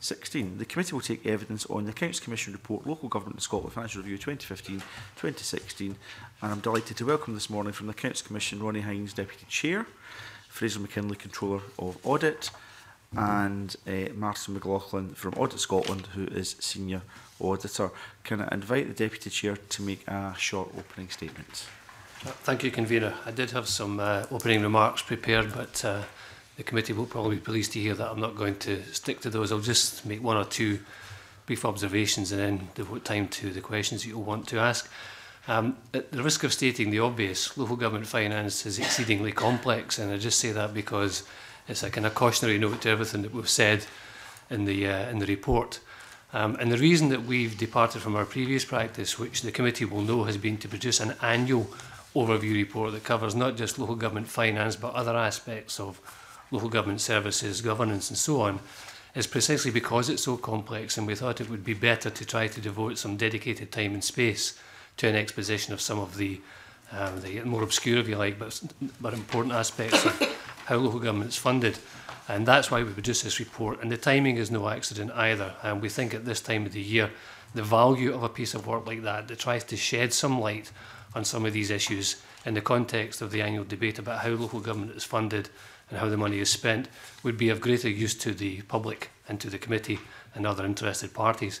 The committee will take evidence on the Accounts Commission report Local Government in Scotland Financial Review 2015 2016. And I'm delighted to welcome this morning from the Accounts Commission Ronnie Hines, Deputy Chair, Fraser McKinley, Controller of Audit and uh, Martin McLaughlin from Audit Scotland, who is Senior Auditor. Can I invite the Deputy Chair to make a short opening statement? Thank you, Convener. I did have some uh, opening remarks prepared, but uh, the committee will probably be pleased to hear that I'm not going to stick to those. I'll just make one or two brief observations and then devote time to the questions you'll want to ask. Um, at the risk of stating the obvious, local government finance is exceedingly complex, and I just say that because It's a kind of cautionary note to everything that we've said in the, uh, in the report. Um, and the reason that we've departed from our previous practice, which the committee will know, has been to produce an annual overview report that covers not just local government finance but other aspects of local government services, governance and so on, is precisely because it's so complex and we thought it would be better to try to devote some dedicated time and space to an exposition of some of the, um, the more obscure, if you like, but, but important aspects of how local government is funded. And that's why we produce this report. And the timing is no accident either. And we think at this time of the year, the value of a piece of work like that that tries to shed some light on some of these issues in the context of the annual debate about how local government is funded and how the money is spent would be of greater use to the public and to the committee and other interested parties.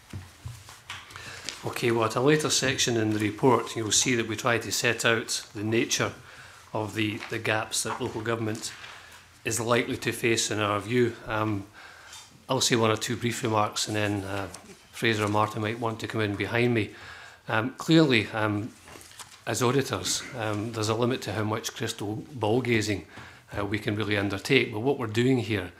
Okay, well, at a later section in the report, you'll see that we try to set out the nature of the, the gaps that local government is likely to face in our view. Um, I'll say one or two brief remarks and then uh, Fraser or Martin might want to come in behind me. Um, clearly, um, as auditors, um, there's a limit to how much crystal ball gazing uh, we can really undertake. But what we're doing here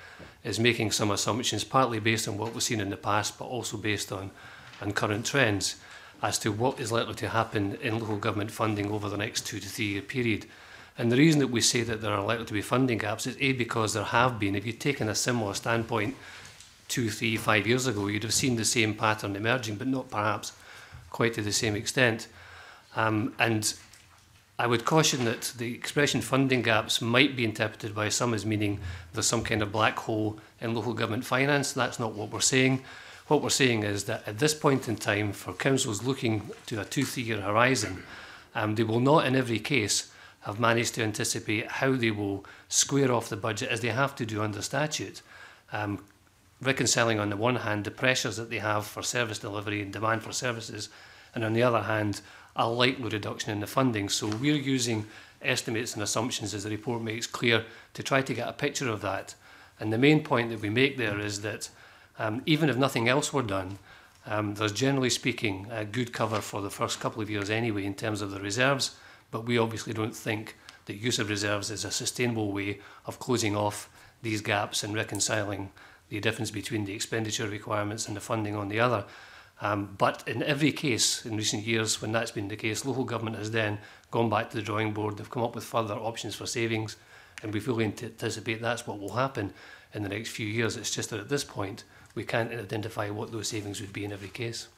is making some assumptions, partly based on what we've seen in the past, but also based on, on current trends as to what is likely to happen in local government funding over the next two to three year period. And the reason that we say that there are likely to be funding gaps is A, because there have been. If you'd taken a similar standpoint two, three, five years ago, you'd have seen the same pattern emerging, but not perhaps quite to the same extent. Um, and I would caution that the expression funding gaps might be interpreted by some as meaning there's some kind of black hole in local government finance. That's not what we're saying. What we're saying is that at this point in time, for councils looking to a two, three year horizon, um, they will not in every case have managed to anticipate how they will square off the budget as they have to do under statute. Um, reconciling on the one hand the pressures that they have for service delivery and demand for services, and on the other hand, a likely reduction in the funding. So we're using estimates and assumptions, as the report makes clear, to try to get a picture of that. And the main point that we make there is that um, even if nothing else were done, um, there's generally speaking a good cover for the first couple of years anyway in terms of the reserves. But we obviously don't think that use of reserves is a sustainable way of closing off these gaps and reconciling the difference between the expenditure requirements and the funding on the other. Um, but in every case in recent years, when that's been the case, local government has then gone back to the drawing board, they've come up with further options for savings, and we fully anticipate that's what will happen in the next few years. It's just that at this point, we can't identify what those savings would be in every case.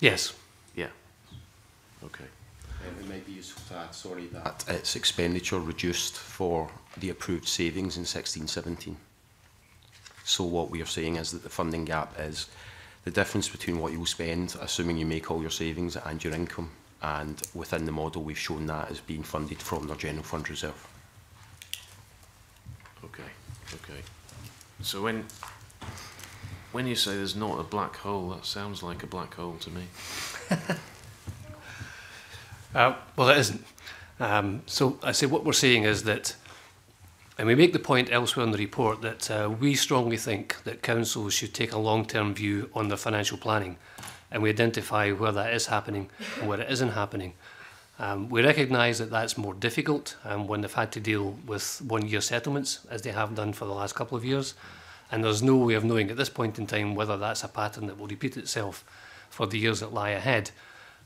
Yes. Yeah. Okay. Um, it might be useful to add, sorry, that its expenditure reduced for the approved savings in 1617. So what we are saying is that the funding gap is the difference between what you'll spend, assuming you make all your savings, and your income. And within the model, we've shown that as being funded from the general fund reserve. Okay, okay. So when when you say there's not a black hole, that sounds like a black hole to me. uh, well, it isn't. Um, so I say what we're saying is that And we make the point elsewhere in the report that uh, we strongly think that councils should take a long-term view on their financial planning and we identify where that is happening and where it isn't happening. Um, we recognise that that's more difficult um, when they've had to deal with one-year settlements, as they have done for the last couple of years, and there's no way of knowing at this point in time whether that's a pattern that will repeat itself for the years that lie ahead.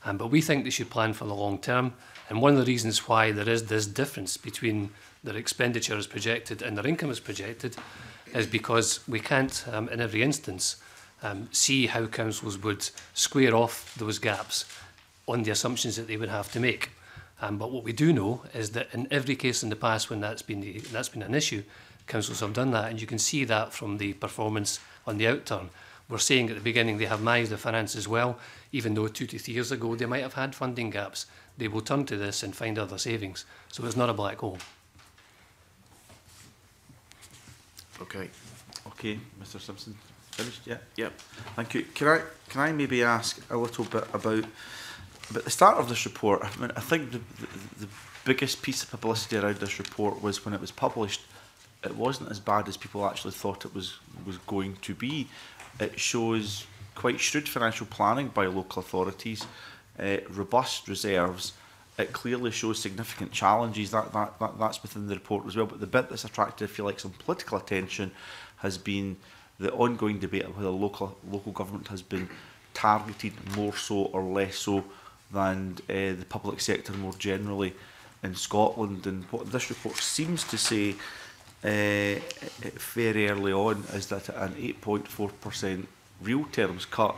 Um, but we think they should plan for the long term, and one of the reasons why there is this difference between their expenditure is projected and their income is projected is because we can't, um, in every instance, um, see how councils would square off those gaps on the assumptions that they would have to make. Um, but what we do know is that in every case in the past when that's been, the, that's been an issue, councils have done that, and you can see that from the performance on the outturn. We're saying at the beginning they have managed the finances well, even though two to three years ago they might have had funding gaps. They will turn to this and find other savings. So it's not a black hole. Okay. Okay, Mr. Simpson. Finished? Yeah. Yeah. Thank you. Can I can I maybe ask a little bit about about the start of this report? I mean, I think the, the, the biggest piece of publicity around this report was when it was published. It wasn't as bad as people actually thought it was was going to be. It shows quite shrewd financial planning by local authorities, uh, robust reserves it clearly shows significant challenges. That, that, that, that's within the report as well. But the bit that's attracted, I feel like, some political attention has been the ongoing debate of whether local, local government has been targeted more so or less so than uh, the public sector more generally in Scotland. And what this report seems to say uh, very early on is that an 8.4% real terms cut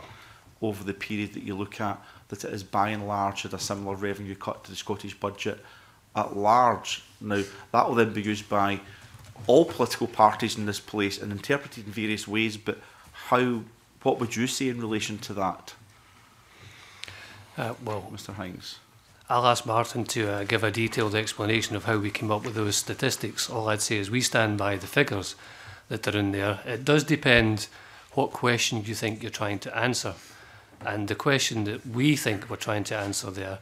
over the period that you look at that it is by and large at a similar revenue cut to the Scottish budget at large. Now, that will then be used by all political parties in this place and interpreted in various ways, but how, what would you say in relation to that? Uh, well, Mr Hines. I'll ask Martin to uh, give a detailed explanation of how we came up with those statistics. All I'd say is we stand by the figures that are in there. It does depend what question you think you're trying to answer. And the question that we think we're trying to answer there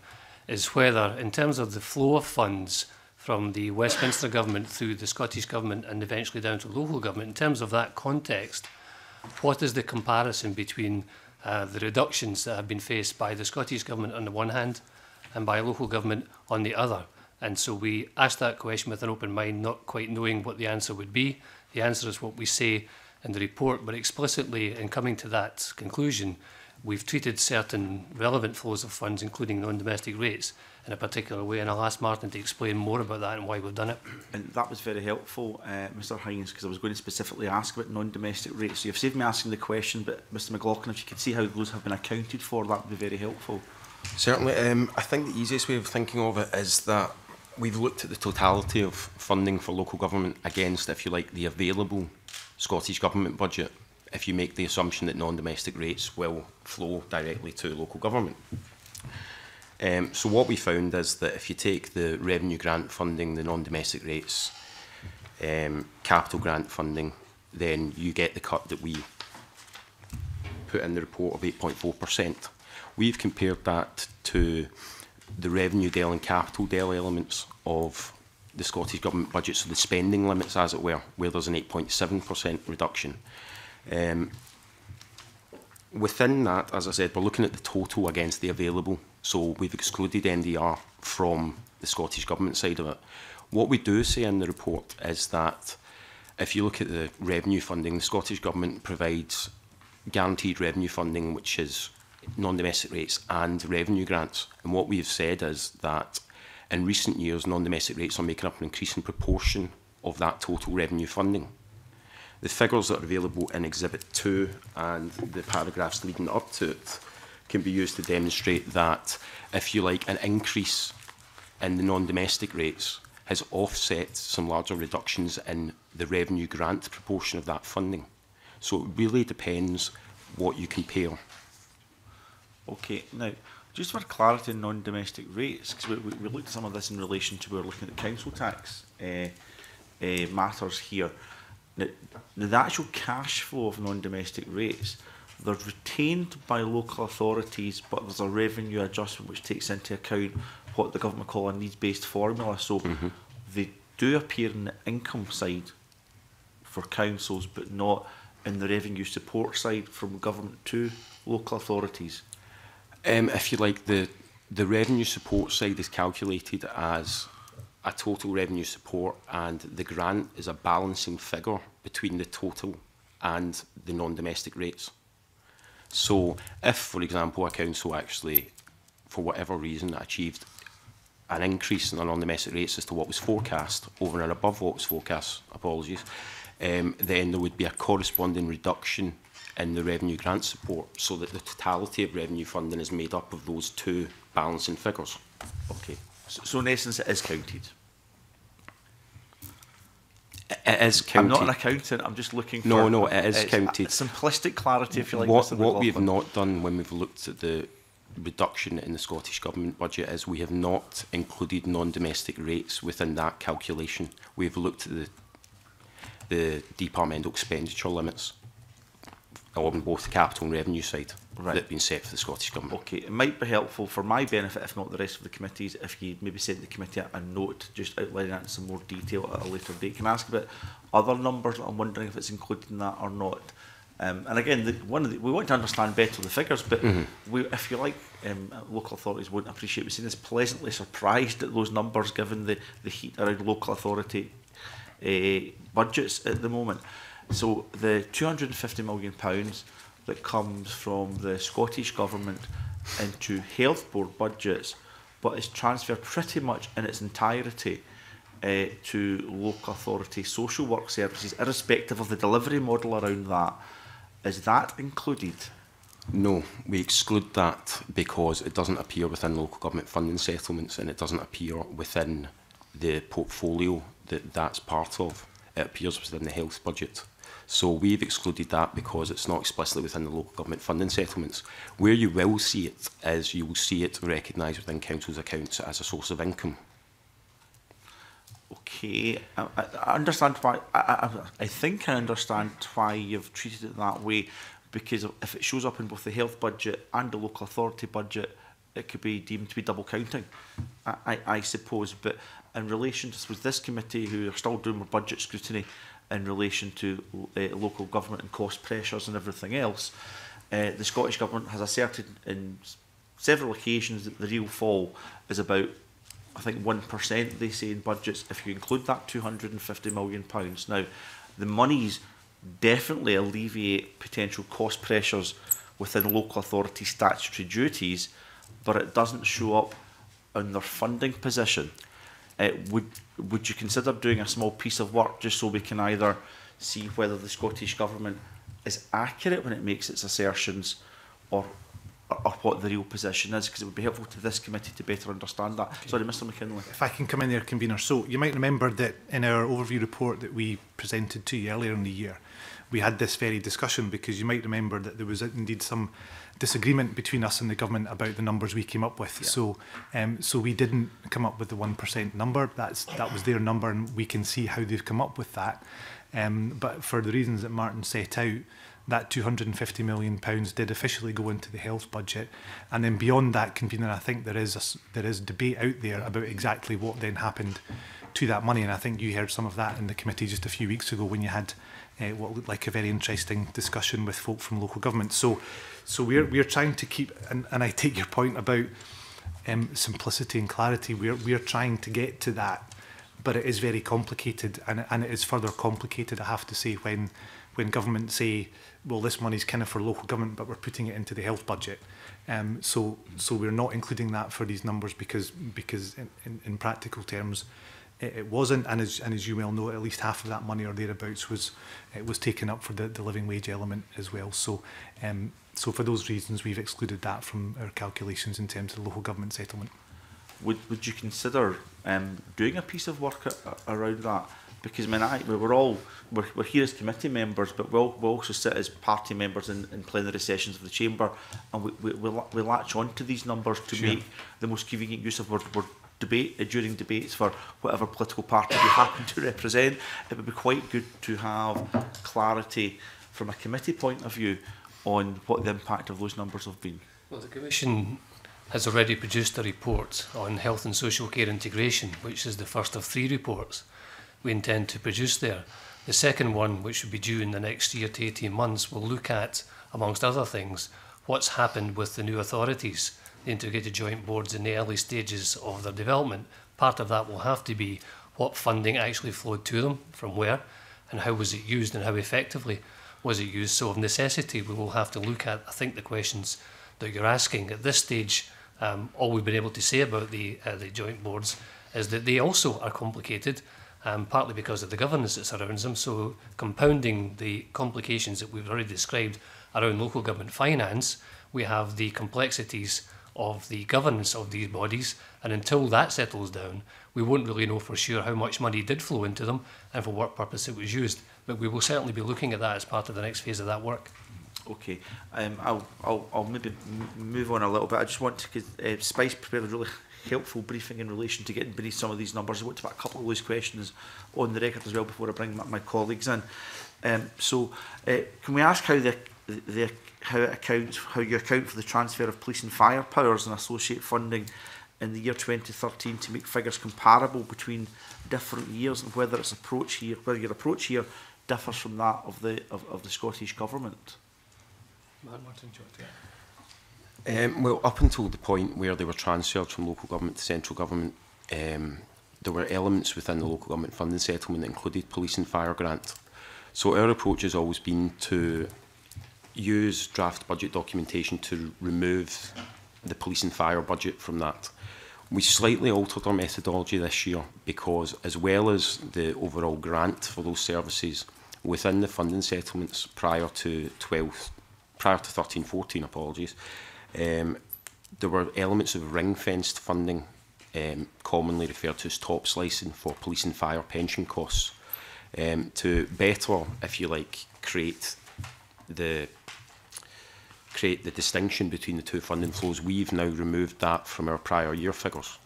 is whether, in terms of the flow of funds from the Westminster government through the Scottish government and eventually down to local government, in terms of that context, what is the comparison between uh, the reductions that have been faced by the Scottish government on the one hand and by local government on the other? And so we asked that question with an open mind, not quite knowing what the answer would be. The answer is what we say in the report, but explicitly in coming to that conclusion, we've treated certain relevant flows of funds, including non-domestic rates, in a particular way. And I'll ask Martin to explain more about that and why we've done it. And that was very helpful, uh, Mr Hines, because I was going to specifically ask about non-domestic rates. So you've saved me asking the question, but Mr McLaughlin, if you could see how those have been accounted for, that would be very helpful. Certainly. Um, I think the easiest way of thinking of it is that we've looked at the totality of funding for local government against, if you like, the available Scottish Government budget if you make the assumption that non-domestic rates will flow directly to local government. Um, so what we found is that if you take the revenue grant funding, the non-domestic rates, um, capital grant funding, then you get the cut that we put in the report of 8.4%. We've compared that to the revenue del and capital del elements of the Scottish Government budget, so the spending limits, as it were, where there's an 8.7% reduction. Um, within that, as I said, we're looking at the total against the available. So we've excluded NDR from the Scottish Government side of it. What we do say in the report is that if you look at the revenue funding, the Scottish Government provides guaranteed revenue funding, which is non-domestic rates and revenue grants. And what we've said is that in recent years, non-domestic rates are making up an increasing proportion of that total revenue funding. The figures that are available in Exhibit 2 and the paragraphs leading up to it can be used to demonstrate that, if you like, an increase in the non-domestic rates has offset some larger reductions in the revenue grant proportion of that funding. So it really depends what you compare. Okay, now, just for clarity on non-domestic rates, because we, we, we, looked at some of this in relation to we're looking at council tax uh, uh, matters here. Now, the actual cash flow of non-domestic rates, they're retained by local authorities, but there's a revenue adjustment which takes into account what the government call a needs-based formula. So mm -hmm. they do appear in the income side for councils, but not in the revenue support side from government to local authorities. Um, if you like, the the revenue support side is calculated as a total revenue support and the grant is a balancing figure between the total and the non-domestic rates. So if, for example, a council actually, for whatever reason, achieved an increase in the non-domestic rates as to what was forecast, over and above what was forecast, apologies, um, then there would be a corresponding reduction in the revenue grant support so that the totality of revenue funding is made up of those two balancing figures. Okay. So, so in essence, it is counted? It is counted. I'm not an accountant. I'm just looking for. No, no, it is counted. Simplistic clarity, if you like. What, what we've not done when we've looked at the reduction in the Scottish Government budget is we have not included non-domestic rates within that calculation. We have looked at the, the departmental expenditure limits on both the capital and revenue side right. that have been set for the Scottish Government. Okay, it might be helpful for my benefit, if not the rest of the committees, if you maybe sent the committee a note just outlining that in some more detail at a later date. Can I ask about other numbers? I'm wondering if it's included in that or not. Um, and again, the, one of the, we want to understand better the figures, but mm -hmm. we, if you like, um, local authorities won't appreciate. We've seen this pleasantly surprised at those numbers given the, the heat around local authority uh, budgets at the moment. So the 250 million pounds that comes from the Scottish Government into health board budgets, but is transferred pretty much in its entirety uh, to local authority social work services, irrespective of the delivery model around that. Is that included? No, we exclude that because it doesn't appear within local government funding settlements and it doesn't appear within the portfolio that that's part of. It appears within the health budget. So we've excluded that because it's not explicitly within the local government funding settlements. Where you will see it is you will see it recognised within council's accounts as a source of income. Okay, I, I understand why, I, I, I think I understand why you've treated it that way because if it shows up in both the health budget and the local authority budget, it could be deemed to be double counting, I, I, I suppose. But in relation to this committee, who are still doing more budget scrutiny, in relation to uh, local government and cost pressures and everything else, uh, the Scottish Government has asserted in several occasions that the real fall is about, I think, 1% they say in budgets, if you include that £250 million. Pounds. Now, the monies definitely alleviate potential cost pressures within local authority statutory duties, but it doesn't show up on their funding position uh, would would you consider doing a small piece of work just so we can either see whether the Scottish Government is accurate when it makes its assertions or or what the real position is, because it would be helpful to this committee to better understand that. Okay. Sorry, Mr McKinley. If I can come in there, Convener. So, you might remember that in our overview report that we presented to you earlier in the year, we had this very discussion, because you might remember that there was indeed some disagreement between us and the government about the numbers we came up with. Yeah. So, um, so we didn't come up with the one percent number. That's that was their number, and we can see how they've come up with that. Um, but for the reasons that Martin set out, that 250 million pounds did officially go into the health budget, and then beyond that, convener, I think there is a, there is debate out there about exactly what then happened to that money, and I think you heard some of that in the committee just a few weeks ago when you had uh, what looked like a very interesting discussion with folk from local government. So, so we're we're trying to keep, and, and I take your point about um, simplicity and clarity. We're we're trying to get to that, but it is very complicated, and and it is further complicated. I have to say when when government say, well, this money's kind of for local government, but we're putting it into the health budget. Um, so so we're not including that for these numbers because because in, in, in practical terms it, it wasn't, and as, and as you well know, at least half of that money or thereabouts was it was taken up for the, the living wage element as well. So, um, so for those reasons, we've excluded that from our calculations in terms of the local government settlement. Would would you consider um, doing a piece of work a, a, around that? Because I mean, I, we're all we're, we're here as committee members, but we'll, we we'll also sit as party members in, in plenary sessions of the chamber, and we we we, we latch on to these numbers to sure. make the most convenient use of. We're, we're debate uh, during debates for whatever political party you happen to represent, it would be quite good to have clarity from a committee point of view on what the impact of those numbers have been. Well, the Commission has already produced a report on health and social care integration, which is the first of three reports we intend to produce there. The second one, which should be due in the next year to 18 months, will look at, amongst other things, what's happened with the new authorities the integrated joint boards in the early stages of their development. Part of that will have to be what funding actually flowed to them, from where, and how was it used and how effectively was it used. So of necessity, we will have to look at, I think, the questions that you're asking. At this stage, um, all we've been able to say about the, uh, the joint boards is that they also are complicated, um, partly because of the governance that surrounds them. So compounding the complications that we've already described around local government finance, we have the complexities of the governance of these bodies. And until that settles down, we won't really know for sure how much money did flow into them and for what purpose it was used. But we will certainly be looking at that as part of the next phase of that work. Okay, um, I'll, I'll, I'll maybe move on a little bit. I just want to, uh, Spice prepared a really helpful briefing in relation to getting beneath some of these numbers. I want to put a couple of those questions on the record as well before I bring my, my colleagues in. Um, so, uh, can we ask how the, the how it accounts how you account for the transfer of police and fire powers and associate funding in the year 2013 to make figures comparable between different years and whether its approach here whether your approach here differs from that of the of, of the Scottish government. Martin um, well, up until the point where they were transferred from local government to central government, um, there were elements within the local government funding settlement that included police and fire grant. So our approach has always been to use draft budget documentation to remove the police and fire budget from that. We slightly altered our methodology this year because as well as the overall grant for those services within the funding settlements prior to 12th, prior to 13, 14 apologies, um, there were elements of ring-fenced funding um, commonly referred to as top slicing for police and fire pension costs um, to better, if you like, create the create the distinction between the two funding flows, we've now removed that from our prior year figures.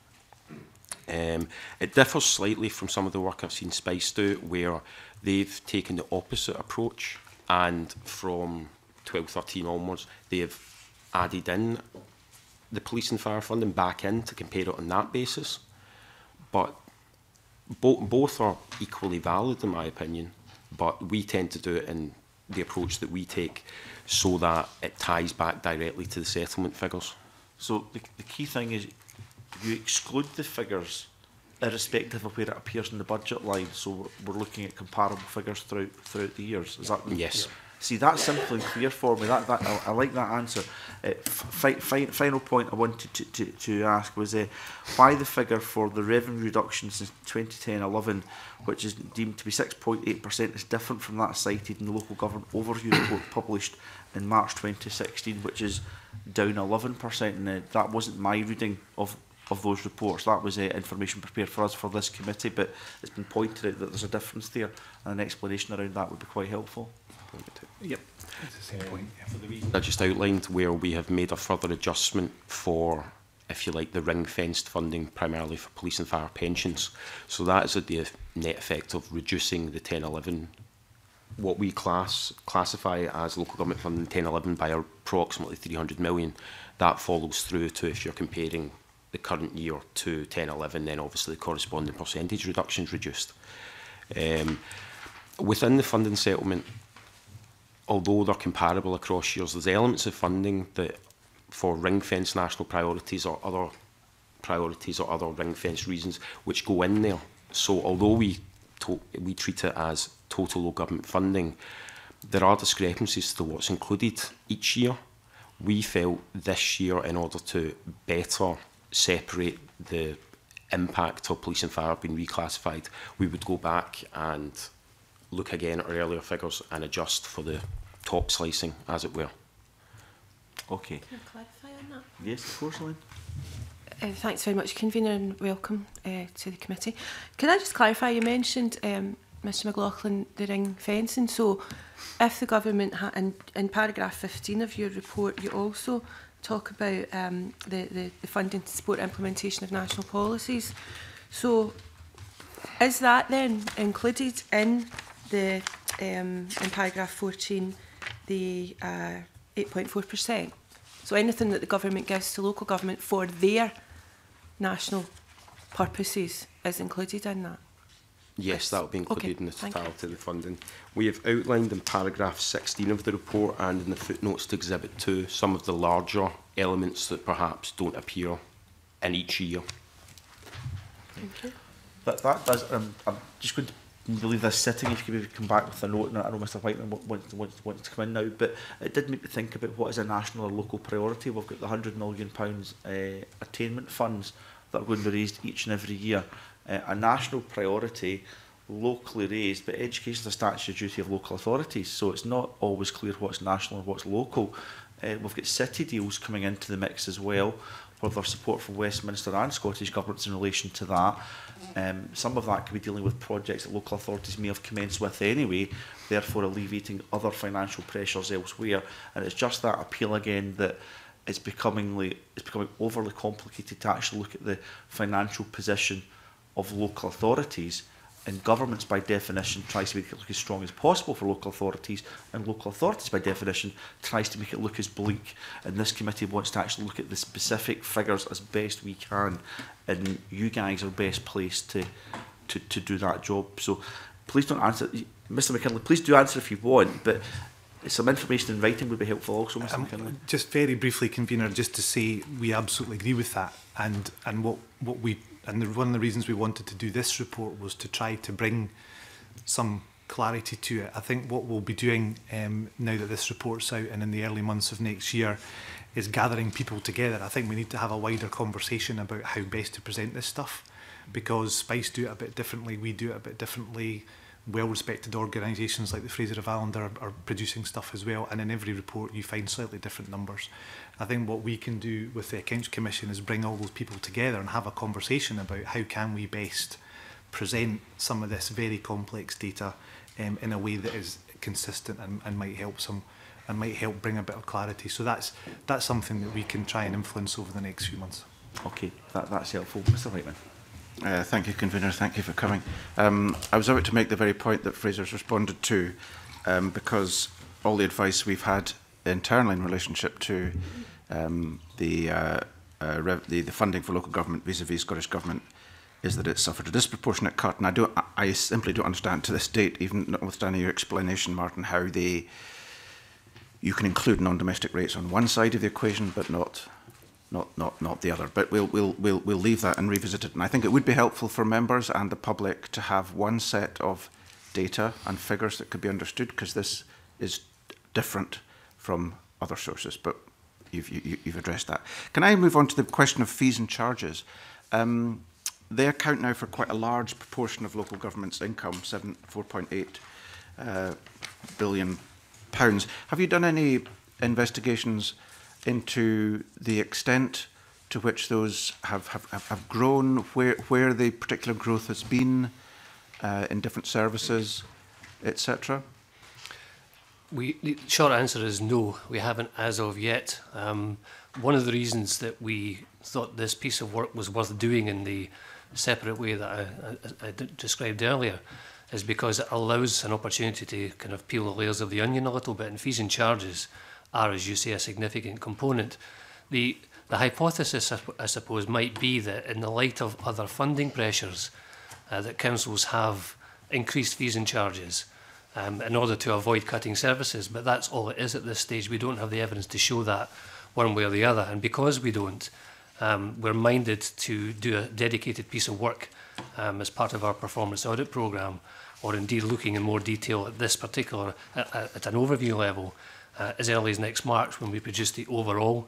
Um, it differs slightly from some of the work I've seen Spice do, where they've taken the opposite approach, and from 12-13 onwards, they've added in the police and fire funding back in to compare it on that basis. But bo both are equally valid, in my opinion, but we tend to do it in the approach that we take so that it ties back directly to the settlement figures. So the, the key thing is you exclude the figures irrespective of where it appears in the budget line. So we're, looking at comparable figures throughout throughout the years. Is that yes? Yeah. See, that's simple and clear for me. That, that I, I like that answer. Uh, fi fi final point I wanted to, to, to ask was uh, why the figure for the revenue reduction since 2010-11, which is deemed to be 6.8%, is different from that cited in the local government overview report published in March 2016, which is down 11%. And uh, that wasn't my reading of of those reports. That was uh, information prepared for us for this committee, but it's been pointed out that there's a difference there, and an explanation around that would be quite helpful. Yep. That's the same point. Yeah. For the reason I just outlined where we have made a further adjustment for if you like, the ring-fenced funding primarily for police and fire pensions. So that is the net effect of reducing the 10-11 what we class classify as local government fund 10 11 by approximately 300 million. That follows through to if you're comparing the current year to 10 11 then obviously the corresponding percentage reductions reduced. Um, within the funding settlement, although they're comparable across years, there's elements of funding that for ring fence national priorities or other priorities or other ring fence reasons which go in there. So although we we treat it as total low government funding. There are discrepancies to what's included each year. We felt this year, in order to better separate the impact of police and fire being reclassified, we would go back and look again at our earlier figures and adjust for the top slicing, as it were. Okay. Can I clarify on that? Yes, of course, Lynn. Uh, thanks very much, Convener, and welcome uh, to the committee. Can I just clarify, you mentioned, um, Mr McLaughlin, the ring fencing. So if the government, had, in, in paragraph 15 of your report, you also talk about um, the, the, the funding to support implementation of national policies. So is that then included in the um, in paragraph 14, the 8.4%? Uh, so anything that the government gives to local government for their national purposes is included in that? Yes, that will be included okay, in the totality of the funding. We have outlined in paragraph 16 of the report and in the footnotes to Exhibit 2 some of the larger elements that perhaps don't appear in each year. Thank you. That, that does, um, I'm just going to leave this sitting if you could come back with a note and I know Mr Whiteman wants, wants, wants to come in now but it did make me think about what is a national or local priority we've got the £100 million pounds, uh, attainment funds that are going to be raised each and every year. Uh, a national priority, locally raised, but education is a statutory duty of local authorities, so it's not always clear what's national and what's local. Uh, we've got city deals coming into the mix as well, with their support from Westminster and Scottish governments in relation to that. Um, some of that could be dealing with projects that local authorities may have commenced with anyway, therefore alleviating other financial pressures elsewhere. And it's just that appeal again that it's becomingly it's becoming overly complicated to actually look at the financial position of local authorities and governments by definition tries to make it look as strong as possible for local authorities and local authorities by definition tries to make it look as bleak and this committee wants to actually look at the specific figures as best we can and you guys are best placed to to, to do that job so please don't answer Mr McKinley please do answer if you want but some information in writing would be helpful also, Mr. Um, McKinley. Just very briefly, convener, just to say we absolutely agree with that, and and what what we and the, one of the reasons we wanted to do this report was to try to bring some clarity to it. I think what we'll be doing um, now that this report's out and in the early months of next year is gathering people together. I think we need to have a wider conversation about how best to present this stuff because Spice do it a bit differently, we do it a bit differently well-respected organisations like the Fraser of Allender are, are producing stuff as well. And in every report, you find slightly different numbers. I think what we can do with the Accounts Commission is bring all those people together and have a conversation about how can we best present some of this very complex data um, in a way that is consistent and, and might help some and might help bring a bit of clarity. So that's that's something that we can try and influence over the next few months. Okay, that, that's helpful. Mr Whiteman. Uh, thank you, convener. Thank you for coming. Um, I was about to make the very point that Fraser's responded to, um, because all the advice we've had internally in relationship to um, the, uh, uh, the the funding for local government vis-à-vis -vis Scottish government is that it suffered a disproportionate cut, and I don't, I simply don't understand to this date, even notwithstanding your explanation, Martin, how they you can include non-domestic rates on one side of the equation, but not not not not the other. But we'll we'll we'll we'll leave that and revisit it. And I think it would be helpful for members and the public to have one set of data and figures that could be understood because this is different from other sources. But you've you, you've addressed that. Can I move on to the question of fees and charges? Um, they account now for quite a large proportion of local government's income, 7 4.8 uh, billion pounds. Have you done any investigations? into the extent to which those have, have, have grown, where, where the particular growth has been uh, in different services, etc.? We, the short answer is no, we haven't as of yet. Um, one of the reasons that we thought this piece of work was worth doing in the separate way that I, I, I described earlier is because it allows an opportunity to kind of peel the layers of the onion a little bit, in fees and charges are, as you say, a significant component. The, the hypothesis, I, suppose, might be that in the light of other funding pressures uh, that councils have increased fees and charges um, in order to avoid cutting services, but that's all it is at this stage. We don't have the evidence to show that one way or the other, and because we don't, um, we're minded to do a dedicated piece of work um, as part of our performance audit programme, or indeed looking in more detail at this particular, at, at an overview level, uh, as early as next March when we produce the overall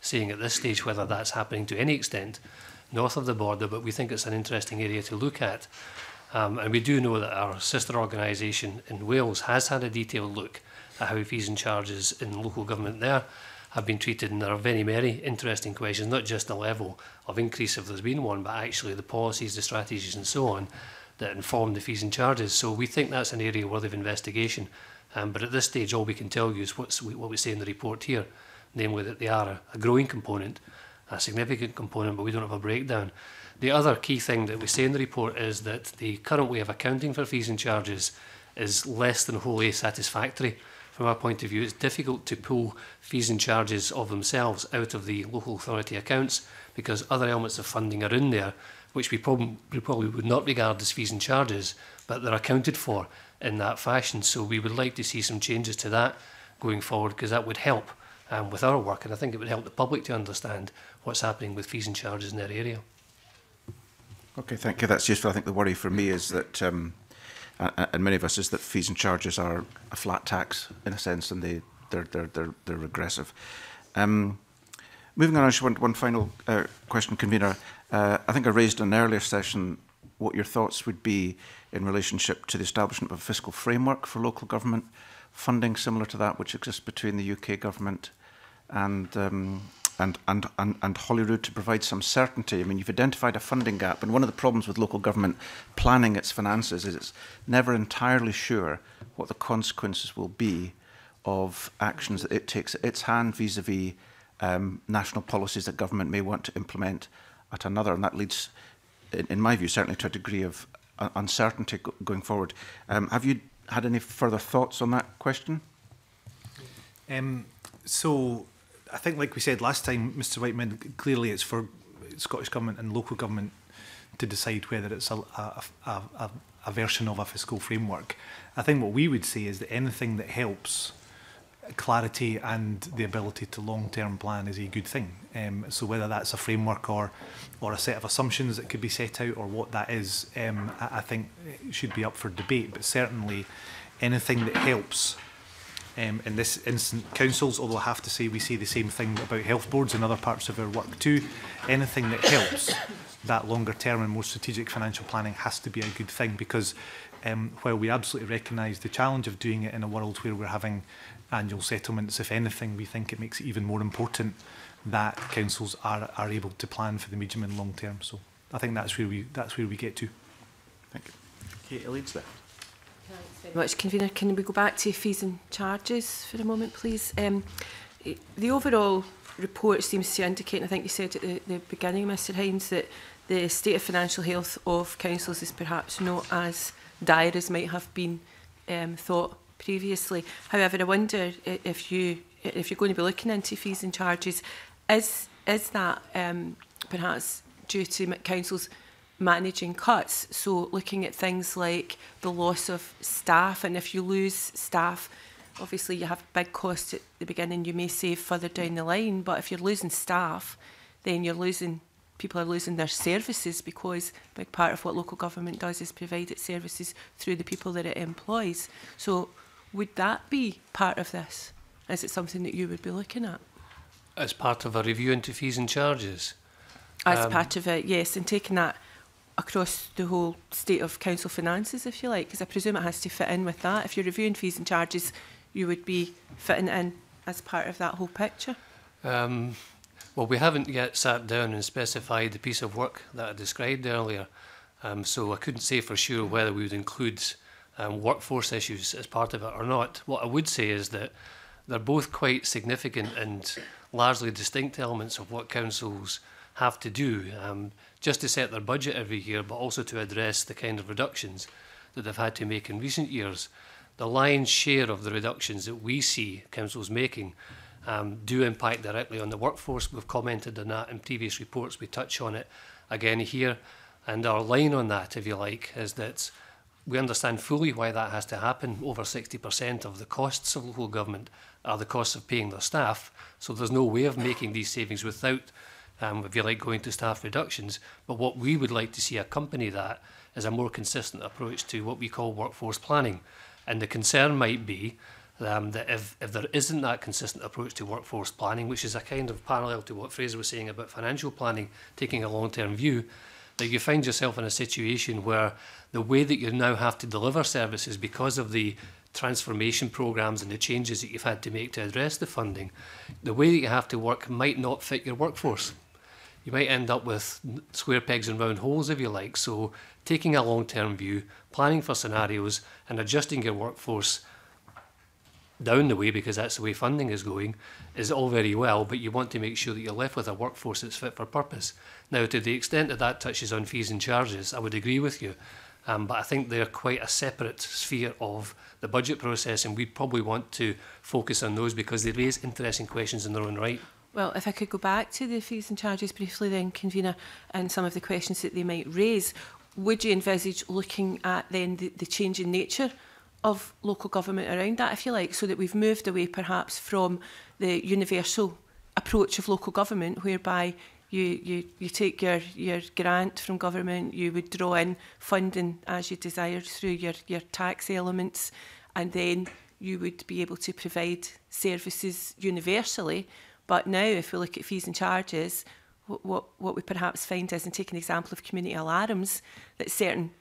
saying at this stage whether that's happening to any extent, north of the border, but we think it's an interesting area to look at. Um, and we do know that our sister organisation in Wales has had a detailed look at how fees and charges in local government there have been treated, and there are very many interesting questions, not just the level of increase if there's been one, but actually the policies, the strategies, and so on that inform the fees and charges. So we think that's an area worthy of investigation. Um, but at this stage, all we can tell you is what's, what we say in the report here, namely that they are a, a growing component a significant component, but we don't have a breakdown. The other key thing that we say in the report is that the current way of accounting for fees and charges is less than wholly satisfactory. From our point of view, it's difficult to pull fees and charges of themselves out of the local authority accounts because other elements of funding are in there which we probably, would not regard as fees and charges, but they're accounted for in that fashion. So we would like to see some changes to that going forward because that would help um, with our work and I think it would help the public to understand what's happening with fees and charges in their area. Okay, thank you. That's useful. I think the worry for me is that, um, and many of us, is that fees and charges are a flat tax in a sense, and they they're they're they're, they're regressive. Um, moving on, I just want one final uh, question, convener. Uh, I think I raised in an earlier session what your thoughts would be in relationship to the establishment of a fiscal framework for local government funding similar to that which exists between the UK government and um, and, and, and, and Holyrood to provide some certainty. I mean, you've identified a funding gap, and one of the problems with local government planning its finances is it's never entirely sure what the consequences will be of actions that it takes at its hand vis-a-vis -vis, um, national policies that government may want to implement at another. And that leads, in, in my view, certainly to a degree of uh, uncertainty go going forward. Um, have you had any further thoughts on that question? Um, so I think, like we said last time, Mr. Whiteman, clearly it's for Scottish Government and local government to decide whether it's a, a, a, a, version of a fiscal framework. I think what we would say is that anything that helps clarity and the ability to long-term plan is a good thing. Um, so whether that's a framework or, or a set of assumptions that could be set out or what that is, um, I, I think should be up for debate. But certainly anything that helps um, in this instance councils, although I have to say we see the same thing about health boards and other parts of our work too. Anything that helps that longer term and more strategic financial planning has to be a good thing because um, while we absolutely recognise the challenge of doing it in a world where we're having annual settlements, if anything, we think it makes it even more important that councils are, are able to plan for the medium and long term. So I think that's where we, that's where we get to. Thank you. Kate okay, Elaine's there. Much convener, can we go back to fees and charges for a moment, please? Um, eh, the overall report seems to indicate, and I think you said at the, the beginning, Mr Hines, that the state of financial health of councils is perhaps not as dire as might have been um, thought previously. However, I wonder if you if you're going to be looking into fees and charges, is is that um, perhaps due to councils' managing cuts. So looking at things like the loss of staff, and if you lose staff, obviously you have big costs at the beginning. You may save further down the line, but if you're losing staff, then you're losing people are losing their services because a big part of what local government does is provide its services through the people that it employs. So would that be part of this? Is it something that you would be looking at? As part of a review into fees and charges? As um, part of it, yes, and taking that across the whole state of council finances, if you like, because I presume it has to fit in with that. If you're reviewing fees and charges, you would be fitting in as part of that whole picture. Um, well, we haven't yet sat down and specified the piece of work that I described earlier, um, so I couldn't say for sure whether we would include um, workforce issues as part of it or not. What I would say is that they're both quite significant and largely distinct elements of what councils have to do. Um, just to set their budget every year, but also to address the kind of reductions that they've had to make in recent years. The lion's share of the reductions that we see councils making um, do impact directly on the workforce. We've commented on that in previous reports. We touch on it again here. And our line on that, if you like, is that we understand fully why that has to happen. Over 60% of the costs of local government are the costs of paying their staff. So there's no way of making these savings without um, if you like, going to staff reductions. But what we would like to see accompany that is a more consistent approach to what we call workforce planning. And the concern might be um, that if, if there isn't that consistent approach to workforce planning, which is a kind of parallel to what Fraser was saying about financial planning, taking a long-term view, that you find yourself in a situation where the way that you now have to deliver services because of the transformation programs and the changes that you've had to make to address the funding, the way that you have to work might not fit your workforce you might end up with square pegs and round holes if you like. So taking a long-term view, planning for scenarios and adjusting your workforce down the way because that's the way funding is going is all very well, but you want to make sure that you're left with a workforce that's fit for purpose. Now, to the extent that that touches on fees and charges, I would agree with you. Um, but I think they're quite a separate sphere of the budget process, and we probably want to focus on those because they raise interesting questions in their own right. Well, if I could go back to the fees and charges briefly then, convener, and some of the questions that they might raise. Would you envisage looking at then the, the change in nature of local government around that, if you like, so that we've moved away perhaps from the universal approach of local government whereby you, you, you take your, your grant from government, you would draw in funding as you desire through your, your tax elements, and then you would be able to provide services universally But now, if we look at fees and charges, what, what, we perhaps find is, and take an example of community alarms, that certain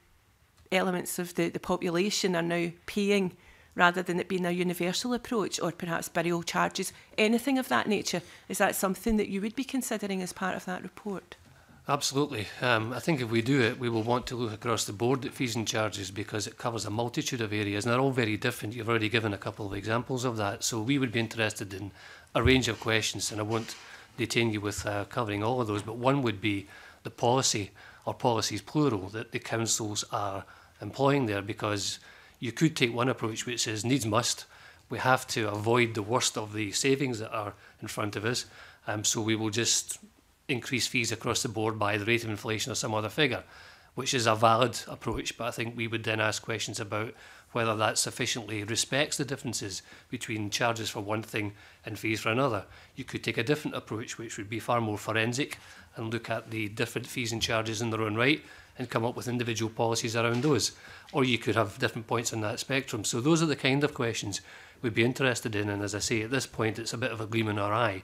elements of the, the population are now paying rather than it being a universal approach or perhaps burial charges, anything of that nature. Is that something that you would be considering as part of that report? Absolutely. Um, I think if we do it, we will want to look across the board at fees and charges because it covers a multitude of areas and they're all very different. You've already given a couple of examples of that. So we would be interested in a range of questions, and I won't detain you with uh, covering all of those, but one would be the policy, or policies plural, that the councils are employing there, because you could take one approach which says needs must, we have to avoid the worst of the savings that are in front of us, um, so we will just increase fees across the board by the rate of inflation or some other figure, which is a valid approach, but I think we would then ask questions about whether that sufficiently respects the differences between charges for one thing and fees for another. You could take a different approach, which would be far more forensic, and look at the different fees and charges in their own right and come up with individual policies around those. Or you could have different points on that spectrum. So those are the kind of questions we'd be interested in. And as I say, at this point, it's a bit of a gleam in our eye.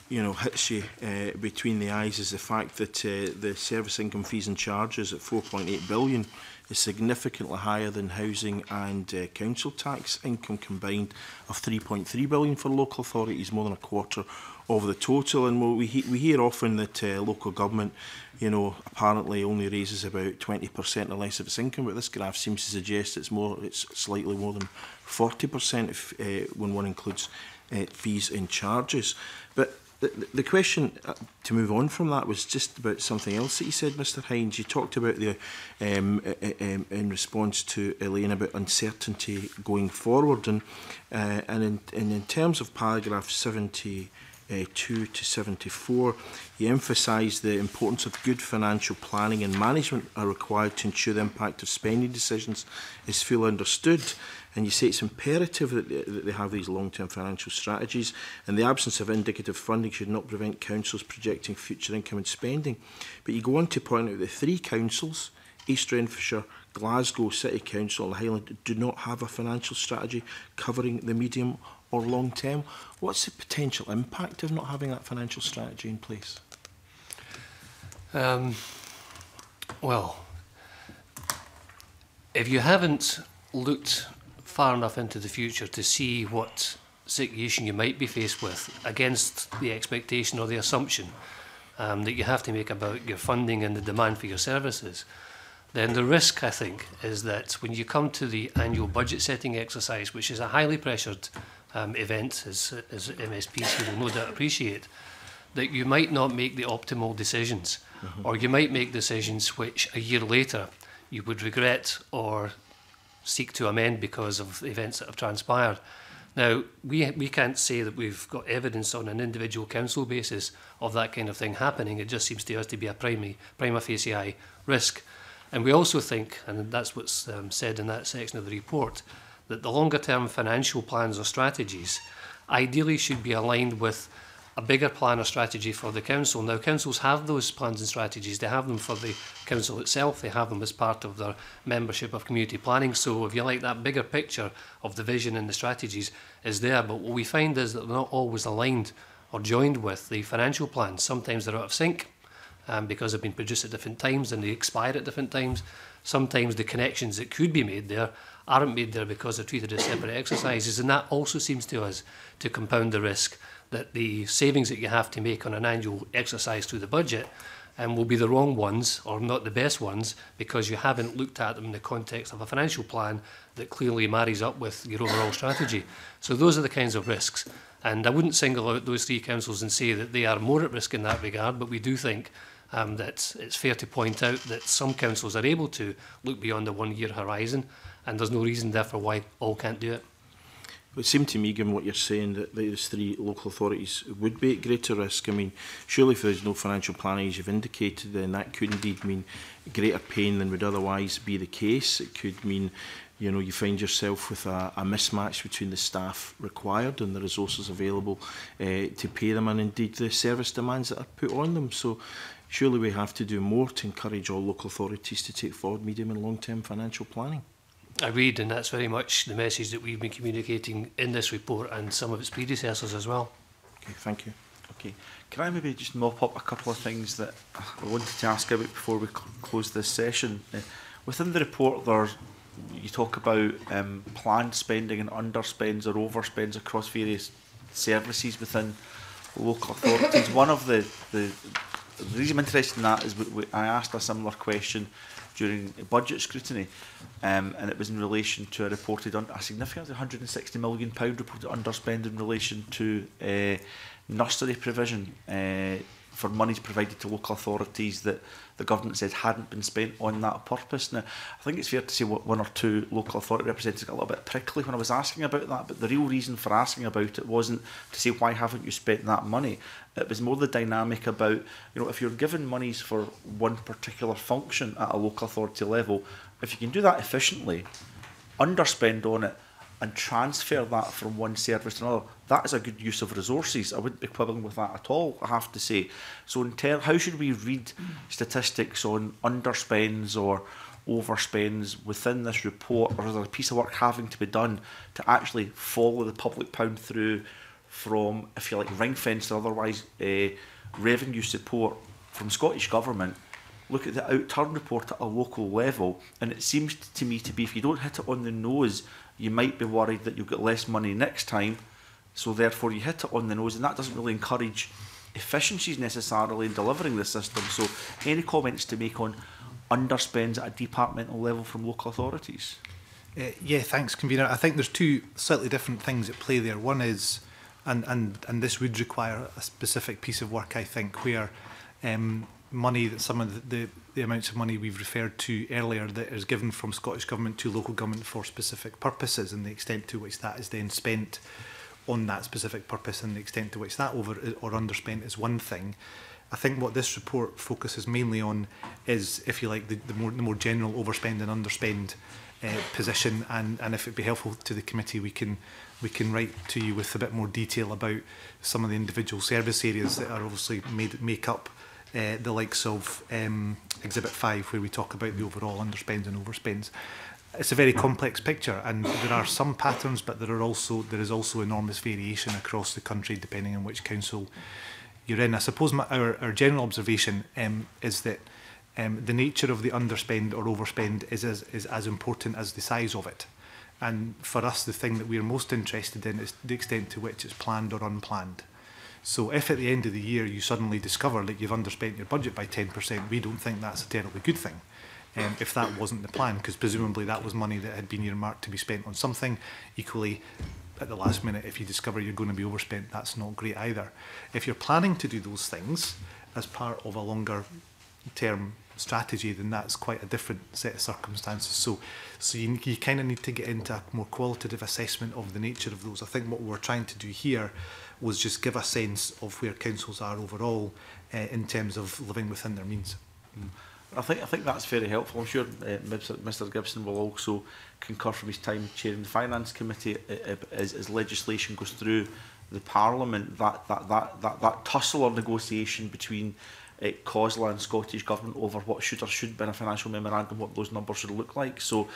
you know, hits you uh, between the eyes is the fact that uh, the service income fees and charges at 4.8 billion is significantly higher than housing and uh, council tax income combined of 3.3 billion for local authorities, more than a quarter of the total. And we, he we hear often that uh, local government, you know, apparently only raises about 20% or less of its income, but this graph seems to suggest it's more, it's slightly more than 40% if, uh, when one includes uh, fees and charges. But the, the question uh, to move on from that was just about something else that you said, Mr. Hines. You talked about the um, uh, uh, um, in response to Elaine about uncertainty going forward, and uh, and in, and in terms of paragraph seventy. Uh, 2 to 74, he emphasised the importance of good financial planning and management are required to ensure the impact of spending decisions is fully understood. And you say it's imperative that they, that they have these long-term financial strategies, and the absence of indicative funding should not prevent councils projecting future income and spending. But you go on to point out the three councils, East Renfrewshire, Glasgow City Council and Highland do not have a financial strategy covering the medium or long term. What's the potential impact of not having that financial strategy in place? Um, well, if you haven't looked far enough into the future to see what situation you might be faced with against the expectation or the assumption um, that you have to make about your funding and the demand for your services, then the risk, I think, is that when you come to the annual budget setting exercise, which is a highly pressured um, event, as, as MSPs will no doubt appreciate, that you might not make the optimal decisions, mm -hmm. or you might make decisions which a year later you would regret or seek to amend because of events that have transpired. Now, we, we can't say that we've got evidence on an individual council basis of that kind of thing happening. It just seems to us to be a primary, prima facie risk. And we also think, and that's what's um, said in that section of the report, that the longer term financial plans or strategies ideally should be aligned with a bigger plan or strategy for the council. Now, councils have those plans and strategies. They have them for the council itself. They have them as part of their membership of community planning. So, if you like, that bigger picture of the vision and the strategies is there. But what we find is that they're not always aligned or joined with the financial plans. Sometimes they're out of sync um, because they've been produced at different times and they expire at different times. Sometimes the connections that could be made there aren't made there because they're treated as separate exercises. And that also seems to us to compound the risk that the savings that you have to make on an annual exercise through the budget and um, will be the wrong ones or not the best ones because you haven't looked at them in the context of a financial plan that clearly marries up with your overall strategy. So those are the kinds of risks. And I wouldn't single out those three councils and say that they are more at risk in that regard, but we do think um, that it's fair to point out that some councils are able to look beyond the one-year horizon, and there's no reason, therefore, why all can't do it. It seemed to me, given what you're saying, that these three local authorities would be at greater risk. I mean, surely if there's no financial planning, as you've indicated, then that could indeed mean greater pain than would otherwise be the case. It could mean you know, you find yourself with a, a mismatch between the staff required and the resources available uh, to pay them and indeed the service demands that are put on them. So surely we have to do more to encourage all local authorities to take forward medium and long-term financial planning. I read, and that's very much the message that we've been communicating in this report and some of its predecessors as well. Okay, thank you. Okay, can I maybe just mop up a couple of things that I wanted to ask about before we cl close this session? Uh, within the report, there you talk about um, planned spending and underspends or overspends across various services within local authorities. One of the, the the reason I'm interested in that is we, we, I asked a similar question during budget scrutiny, um, and it was in relation to a reported un- a significant 160 million pound reported underspend in relation to uh, nursery provision uh, for monies provided to local authorities that the government says hadn't been spent on that purpose. Now, I think it's fair to say one or two local authority representatives got a little bit prickly when I was asking about that, but the real reason for asking about it wasn't to say why haven't you spent that money. It was more the dynamic about, you know, if you're given monies for one particular function at a local authority level, if you can do that efficiently, underspend on it and transfer that from one service to another, that is a good use of resources. I wouldn't be quibbling with that at all, I have to say. So, in ter- how should we read statistics on underspends or overspends within this report, or is there a piece of work having to be done to actually follow the public pound through from, if you like, ring fenced or otherwise uh, revenue support from Scottish Government? Look at the outturn report at a local level, and it seems to me to be if you don't hit it on the nose, you might be worried that you'll get less money next time So therefore you hit it on the nose and that doesn't really encourage efficiencies necessarily in delivering the system. So any comments to make on underspends at a departmental level from local authorities? Uh, yeah, thanks, convener. I think there's two slightly different things at play there. One is, and and and this would require a specific piece of work, I think, where um, money that some of the, the, the amounts of money we've referred to earlier that is given from Scottish government to local government for specific purposes, and the extent to which that is then spent on that specific purpose and the extent to which that over or underspent is one thing. I think what this report focuses mainly on is, if you like, the, the more the more general overspend and underspend uh, position. And, and if it be helpful to the committee, we can we can write to you with a bit more detail about some of the individual service areas that are obviously made make up uh, the likes of um, Exhibit 5, where we talk about the overall underspends and overspends it's a very complex picture and there are some patterns but there are also there is also enormous variation across the country depending on which council you're in. I suppose my, our, our general observation um, is that um, the nature of the underspend or overspend is as, is as important as the size of it. And for us, the thing that we are most interested in is the extent to which it's planned or unplanned. So if at the end of the year you suddenly discover that you've underspent your budget by 10%, we don't think that's a terribly good thing um, if that wasn't the plan, because presumably that was money that had been earmarked to be spent on something. Equally, at the last minute, if you discover you're going to be overspent, that's not great either. If you're planning to do those things as part of a longer term strategy, then that's quite a different set of circumstances. So, so you, you kind of need to get into a more qualitative assessment of the nature of those. I think what we're trying to do here was just give a sense of where councils are overall uh, in terms of living within their means. Mm. I think I think that's very helpful. I'm sure uh, Mr. Gibson will also concur from his time chairing the finance committee uh, uh, as, as legislation goes through the parliament that that that that, that tussle or negotiation between uh, COSLA and Scottish government over what should or should be in a financial memorandum, what those numbers should look like. So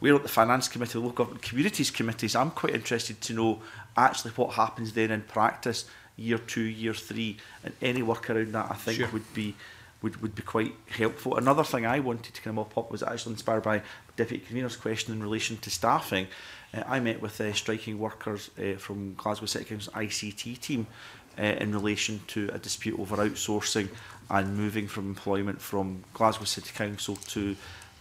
we're at the Finance Committee, the Local Government Communities Committees. I'm quite interested to know actually what happens then in practice, year two, year three, and any work around that I think sure. would be would, would be quite helpful. Another thing I wanted to kind of mop up was actually inspired by Deputy Convener's question in relation to staffing. Uh, I met with uh, striking workers uh, from Glasgow City Council's ICT team uh, in relation to a dispute over outsourcing and moving from employment from Glasgow City Council to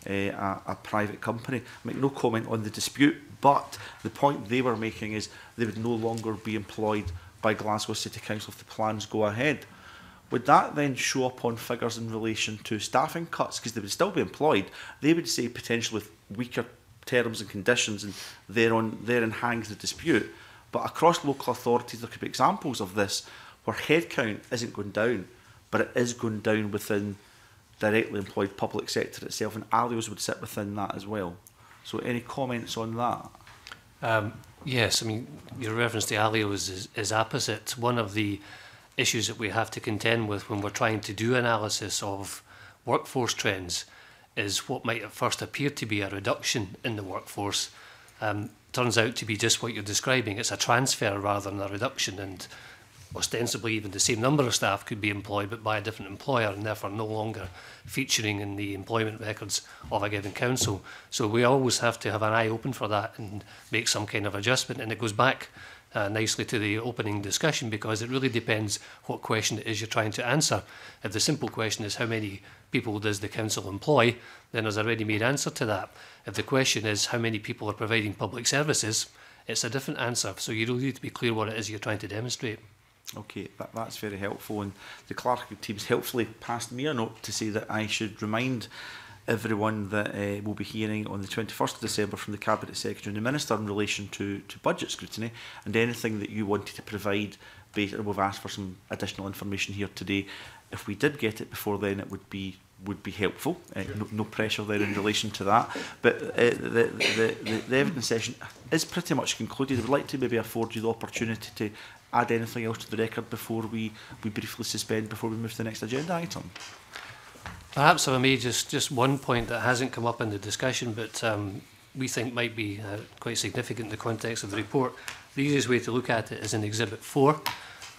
uh, a, a private company. I make no comment on the dispute, but the point they were making is they would no longer be employed by Glasgow City Council if the plans go ahead would that then show up on figures in relation to staffing cuts? Because they would still be employed. They would say potentially with weaker terms and conditions, and thereon, therein hangs the dispute. But across local authorities, there could be examples of this where headcount isn't going down, but it is going down within directly employed public sector itself, and ALIOs would sit within that as well. So, any comments on that? Um, yes, I mean, your reference to ALIOs is, is opposite. One of the issues that we have to contend with when we're trying to do analysis of workforce trends is what might at first appear to be a reduction in the workforce um, turns out to be just what you're describing. It's a transfer rather than a reduction, and ostensibly even the same number of staff could be employed but by a different employer and therefore no longer featuring in the employment records of a given council. So we always have to have an eye open for that and make some kind of adjustment. And it goes back uh, nicely to the opening discussion because it really depends what question it is you're trying to answer. If the simple question is how many people does the council employ, then there's a ready-made answer to that. If the question is how many people are providing public services, it's a different answer. So you really need to be clear what it is you're trying to demonstrate. Okay, that, that's very helpful. And the clerk team's helpfully passed me a note to say that I should remind everyone that uh, will be hearing on the 21st of December from the Cabinet Secretary and the Minister in relation to, to budget scrutiny and anything that you wanted to provide. We've asked for some additional information here today. If we did get it before then, it would be would be helpful. Uh, sure. no, no pressure there in relation to that. But uh, the, the, the, the evidence session is pretty much concluded. I would like to maybe afford you the opportunity to add anything else to the record before we, we briefly suspend, before we move to the next agenda item. Perhaps for me, just, just one point that hasn't come up in the discussion, but um, we think might be uh, quite significant in the context of the report. The easiest way to look at it is in Exhibit 4,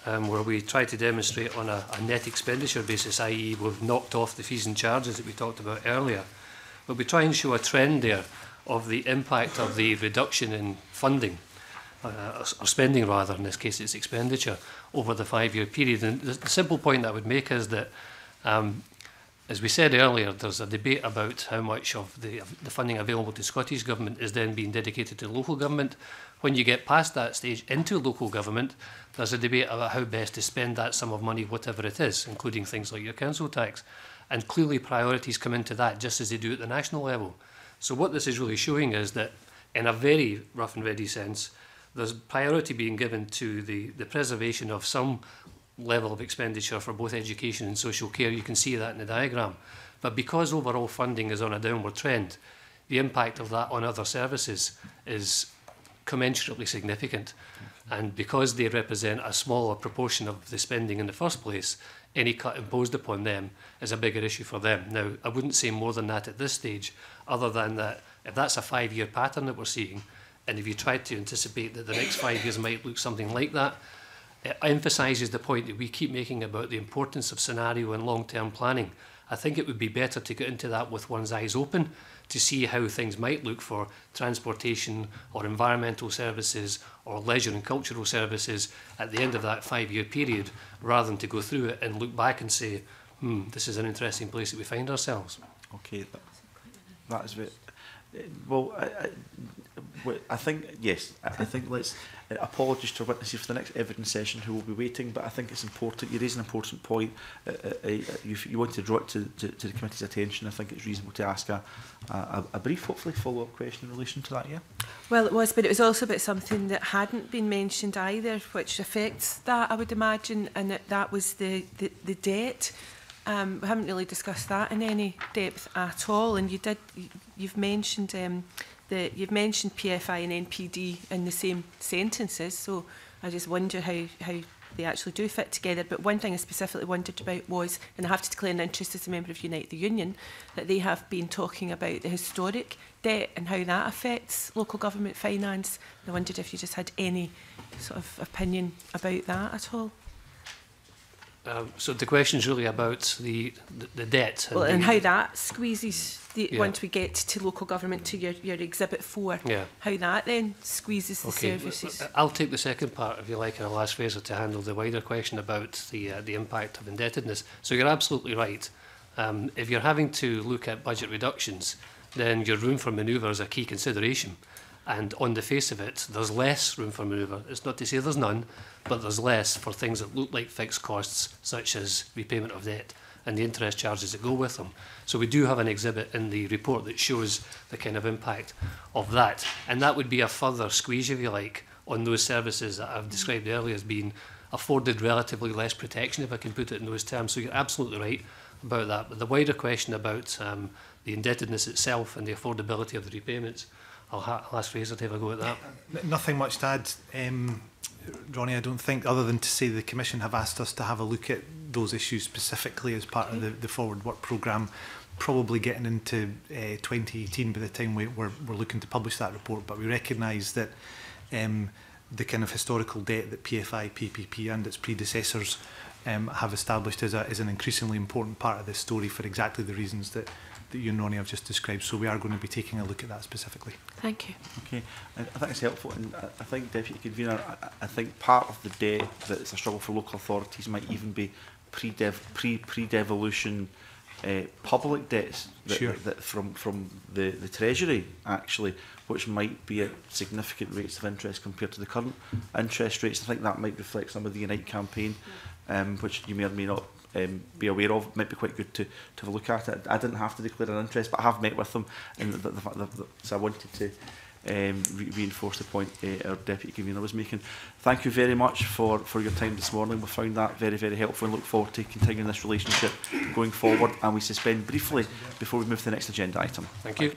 um, where we try to demonstrate on a, a net expenditure basis, i.e. we've knocked off the fees and charges that we talked about earlier. But we try and show a trend there of the impact of the reduction in funding, uh, or spending rather, in this case it's expenditure, over the five-year period. And the, the simple point that I would make is that um, as we said earlier, there's a debate about how much of the, the funding available to Scottish Government is then being dedicated to local government. When you get past that stage into local government, there's a debate about how best to spend that sum of money, whatever it is, including things like your council tax. And clearly priorities come into that just as they do at the national level. So what this is really showing is that in a very rough and ready sense, there's priority being given to the, the preservation of some level of expenditure for both education and social care. You can see that in the diagram. But because overall funding is on a downward trend, the impact of that on other services is commensurately significant. And because they represent a smaller proportion of the spending in the first place, any cut imposed upon them is a bigger issue for them. Now, I wouldn't say more than that at this stage, other than that if that's a five year pattern that we're seeing, and if you tried to anticipate that the next five years might look something like that, it emphasises the point that we keep making about the importance of scenario and long-term planning. I think it would be better to get into that with one's eyes open to see how things might look for transportation or environmental services or leisure and cultural services at the end of that five-year period rather than to go through it and look back and say, hmm, this is an interesting place that we find ourselves. Okay, that, that is it. Well, I, I, I think, yes, I think let's... Uh, apologies to our witnesses for the next evidence session who will be waiting, but I think it's important. You raise an important point. Uh, uh, uh you, you want to draw it to, to, to the committee's attention. I think it's reasonable to ask a, a, a brief, hopefully, follow-up question in relation to that, yeah? Well, it was, but it was also about something that hadn't been mentioned either, which affects that, I would imagine, and that, that was the, the, the debt. Um, we haven't really discussed that in any depth at all, and you did, you've mentioned um, the, you've mentioned PFI and NPD in the same sentences, so I just wonder how, how they actually do fit together. But one thing I specifically wondered about was, and I have to declare an interest as a member of Unite the Union, that they have been talking about the historic debt and how that affects local government finance. I wondered if you just had any sort of opinion about that at all. Um, so the question is really about the, the, the debt. And well, and the, how that squeezes the, yeah. once we get to local government to your, your exhibit four. Yeah. How that then squeezes the okay. services. Uh, I'll take the second part, if you like, in a last phase to handle the wider question about the uh, the impact of indebtedness. So you're absolutely right. Um, if you're having to look at budget reductions, then your room for manoeuvre is a key consideration. And on the face of it, there's less room for manoeuvre. It's not to say there's none, but there's less for things that look like fixed costs, such as repayment of debt and the interest charges that go with them. So we do have an exhibit in the report that shows the kind of impact of that. And that would be a further squeeze, if you like, on those services that I've described earlier as being afforded relatively less protection, if I can put it in those terms. So you're absolutely right about that. But the wider question about um, the indebtedness itself and the affordability of the repayments, I'll, ha I'll ask Fraser to have a go at that. Nothing much to add, um, Ronnie, I don't think, other than to say the Commission have asked us to have a look at those issues specifically as part okay. of the, the forward work programme probably getting into uh, eh, 2018 by the time we, we're, we're looking to publish that report, but we recognise that um, the kind of historical debt that PFI, PPP and its predecessors um, have established is, a, is an increasingly important part of this story for exactly the reasons that that you and Ronnie have just described. So we are going to be taking a look at that specifically. Thank you. Okay, I, I think it's helpful, and I, I think Deputy Convener, I, I think part of the debt that it's a struggle for local authorities might even be pre-dev, pre pre-devolution uh, public debts that, sure. that, that from from the, the Treasury actually, which might be at significant rates of interest compared to the current interest rates. I think that might reflect some of the Unite campaign, um, which you may or may not um, be aware of. might be quite good to, to have a look at it. I didn't have to declare an interest, but I have met with them, and the, the, the, the, so I wanted to um, re reinforce the point uh, our deputy convener was making. Thank you very much for, for your time this morning. We found that very, very helpful and look forward to continuing this relationship going forward. And we suspend briefly before we move to the next agenda item. Thank you. Bye.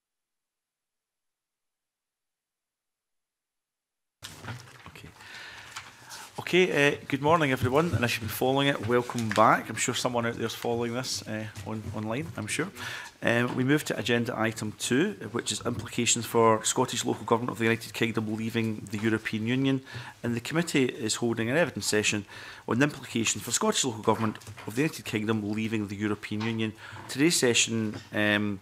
Okay, uh, good morning everyone, and if you've been following it, welcome back. I'm sure someone out there is following this uh, on, online, I'm sure. Um, we move to agenda item two, uh, which is implications for Scottish local government of the United Kingdom leaving the European Union, and the committee is holding an evidence session on the implications for Scottish local government of the United Kingdom leaving the European Union. Today's session. Um,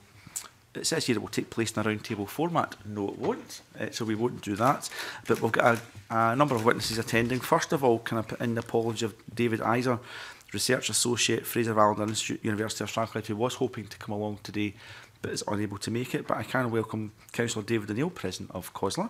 it says here it will take place in a roundtable format. No, it won't. Uh, so we won't do that. But we've got a, a number of witnesses attending. First of all, can I put in the apology of David Iser, Research Associate, Fraser Valdon Institute, University of Strathclyde, who was hoping to come along today but is unable to make it. But I can welcome Councillor David O'Neill, President of COSLA.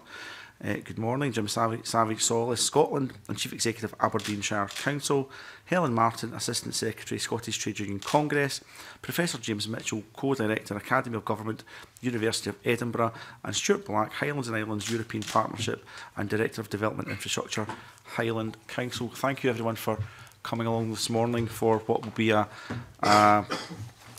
Uh, good morning, Jim Savage, Savage Solis, Scotland and Chief Executive Aberdeenshire Council, Helen Martin, Assistant Secretary, Scottish Trade Union Congress, Professor James Mitchell, Co-Director, Academy of Government, University of Edinburgh, and Stuart Black, Highlands and Islands European Partnership and Director of Development Infrastructure, Highland Council. Thank you everyone for coming along this morning for what will be a, a,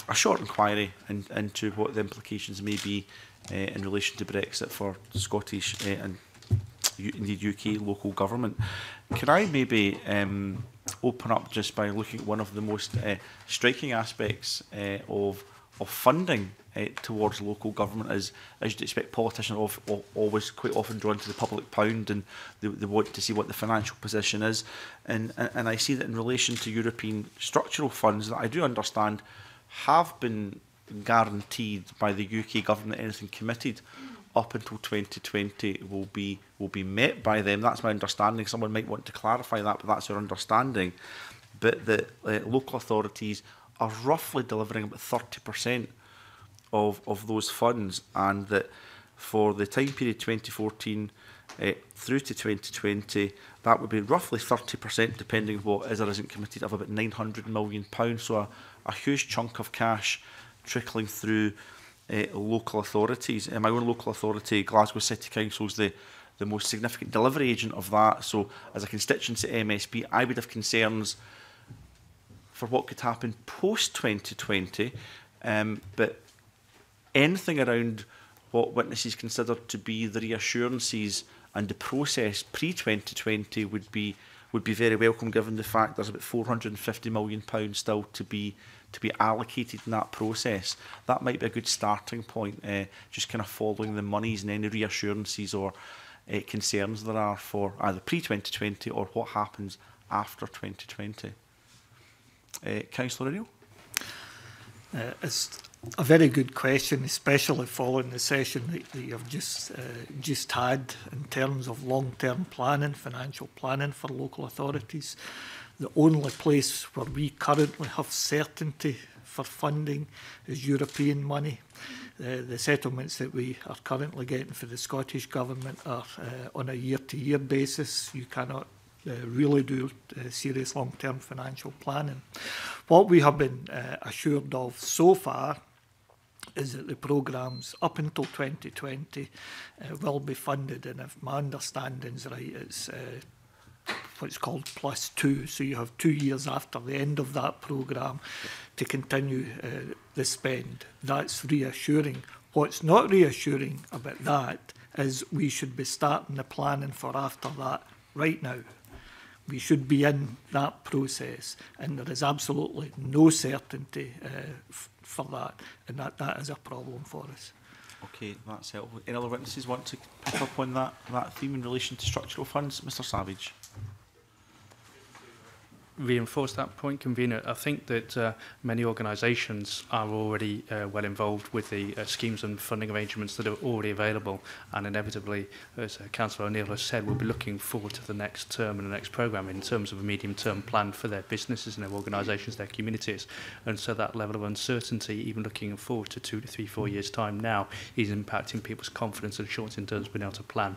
a short inquiry in, into what the implications may be uh, in relation to Brexit for Scottish uh, and indeed UK local government. Can I maybe um, open up just by looking at one of the most uh, striking aspects uh, of of funding uh, towards local government is, as you'd expect, politicians of, always quite often drawn to the public pound and they, they want to see what the financial position is. And, and, and I see that in relation to European structural funds that I do understand have been guaranteed by the UK government anything committed. Mm up until 2020 will be will be met by them. That's my understanding. Someone might want to clarify that, but that's our understanding. But the uh, local authorities are roughly delivering about 30% of of those funds, and that for the time period 2014 uh, through to 2020, that would be roughly 30%, depending on what is or isn't committed, of about 900 million pounds. So a, a huge chunk of cash trickling through uh, local authorities. And eh, my own local authority, Glasgow City Council, is the, the most significant delivery agent of that. So as a to MSP, I would have concerns for what could happen post-2020, um, but anything around what witnesses consider to be the reassurances and the process pre-2020 would be would be very welcome given the fact there's about 450 million pounds still to be to be allocated in that process, that might be a good starting point, uh, just kind of following the monies and any reassurances or uh, concerns there are for either pre-2020 or what happens after 2020. Uh, eh, Councillor O'Neill? Uh, it's a very good question, especially following the session that, that you've just uh, just had in terms of long-term planning, financial planning for local authorities. The only place where we currently have certainty for funding is European money. Uh, the settlements that we are currently getting for the Scottish Government are uh, on a year-to-year -year basis. You cannot uh, really do uh, serious long-term financial planning. What we have been uh, assured of so far is that the programmes up until 2020 uh, will be funded and if my understanding's right it's uh, what's called plus two. So you have two years after the end of that programme to continue uh, the spend. That's reassuring. What's not reassuring about that is we should be starting the planning for after that right now. We should be in that process, and there is absolutely no certainty uh, for that, and that, that is a problem for us. Okay, that's helpful. Any other witnesses want to pick up on that, that theme in relation to structural funds? Mr Savage reinforce that point, convener, I think that uh, many organisations are already uh, well involved with the uh, schemes and funding arrangements that are already available and inevitably, as uh, Councillor O'Neill has said, we'll be looking forward to the next term and the next programme in terms of a medium-term plan for their businesses and their organisations, their communities. And so that level of uncertainty, even looking forward to two to three, four years' time now, is impacting people's confidence and assurance in terms of being able to plan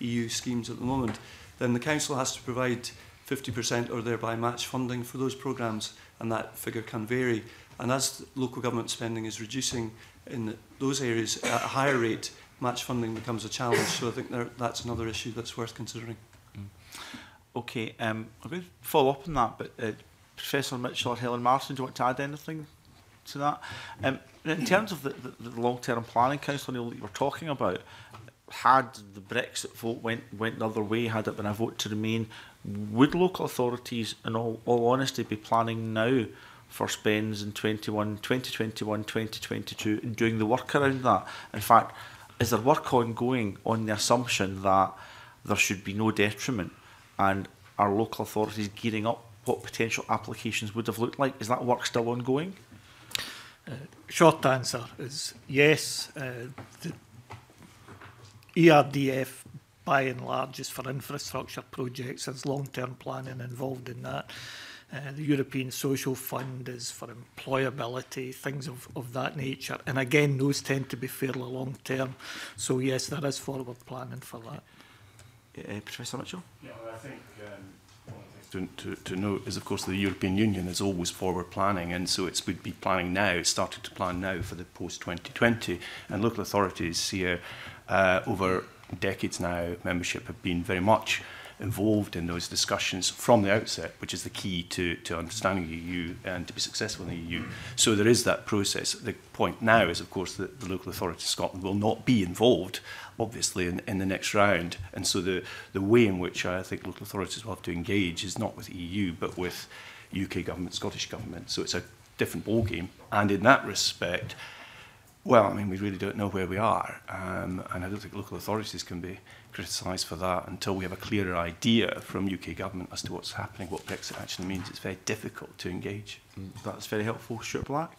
EU schemes at the moment, then the Council has to provide 50% or thereby match funding for those programmes, and that figure can vary. And as local government spending is reducing in those areas at a higher rate, match funding becomes a challenge. So I think there, that's another issue that's worth considering. Mm. Okay, um, I'm going to follow up on that, but uh, Professor Mitchell or Helen Martin, do you want to add anything to that? Um, in terms of the, the, the long-term planning council Neil, that you were talking about, had the Brexit vote went went the other way, had it been a vote to remain, would local authorities, in all, all honesty, be planning now for Spens in 21, 2021, 2022 and doing the work around that. In fact, is there work ongoing on the assumption that there should be no detriment and our local authorities gearing up what potential applications would have looked like? Is that work still ongoing? Uh, short answer is yes. Uh, the ERDF by and large is for infrastructure projects. There's long-term planning involved in that. Uh, the European Social Fund is for employability, things of, of that nature. And again, those tend to be fairly long term. So, yes, there is forward planning for that. Uh, Professor Mitchell? Yeah, well, I think um, to, to, to note is, of course, the European Union is always forward planning, and so it would be planning now, it's started to plan now for the post 2020. And local authorities here, uh, over decades now, membership have been very much involved in those discussions from the outset, which is the key to, to understanding the EU and to be successful in the EU. So there is that process. The point now is, of course, that the local authority of Scotland will not be involved, obviously, in, in the next round. And so the, the way in which I think local authorities will have to engage is not with EU, e but with UK government, Scottish government. So it's a different ballgame. And in that respect, well, I mean, we really don't know where we are. Um, and I don't think local authorities can be criticised for that until we have a clearer idea from UK government as to what's happening, what Brexit actually means. It's very difficult to engage. Mm. That's very helpful. Stuart Black.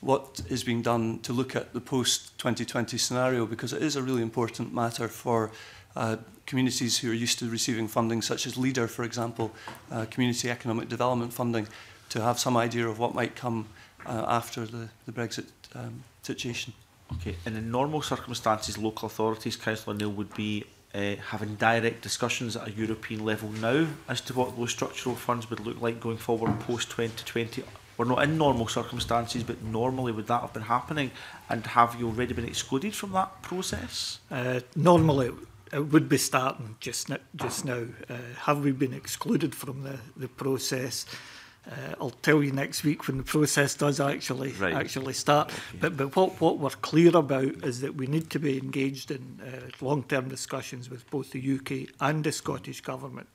what is being done to look at the post-2020 scenario because it is a really important matter for uh, communities who are used to receiving funding such as LEADER, for example, uh, Community Economic Development Funding, to have some idea of what might come uh, after the, the Brexit um, situation. Okay, and in normal circumstances, local authorities, Councillor Neil, would be uh, having direct discussions at a European level now as to what those structural funds would look like going forward post 2020 We're not in normal circumstances, but normally would that have been happening? And have you already been excluded from that process? Uh, normally, it would be starting just now. Just now. Uh, have we been excluded from the, the process? Uh, I'll tell you next week when the process does actually right. actually start. Okay. But but what what we're clear about is that we need to be engaged in uh, long term discussions with both the UK and the Scottish government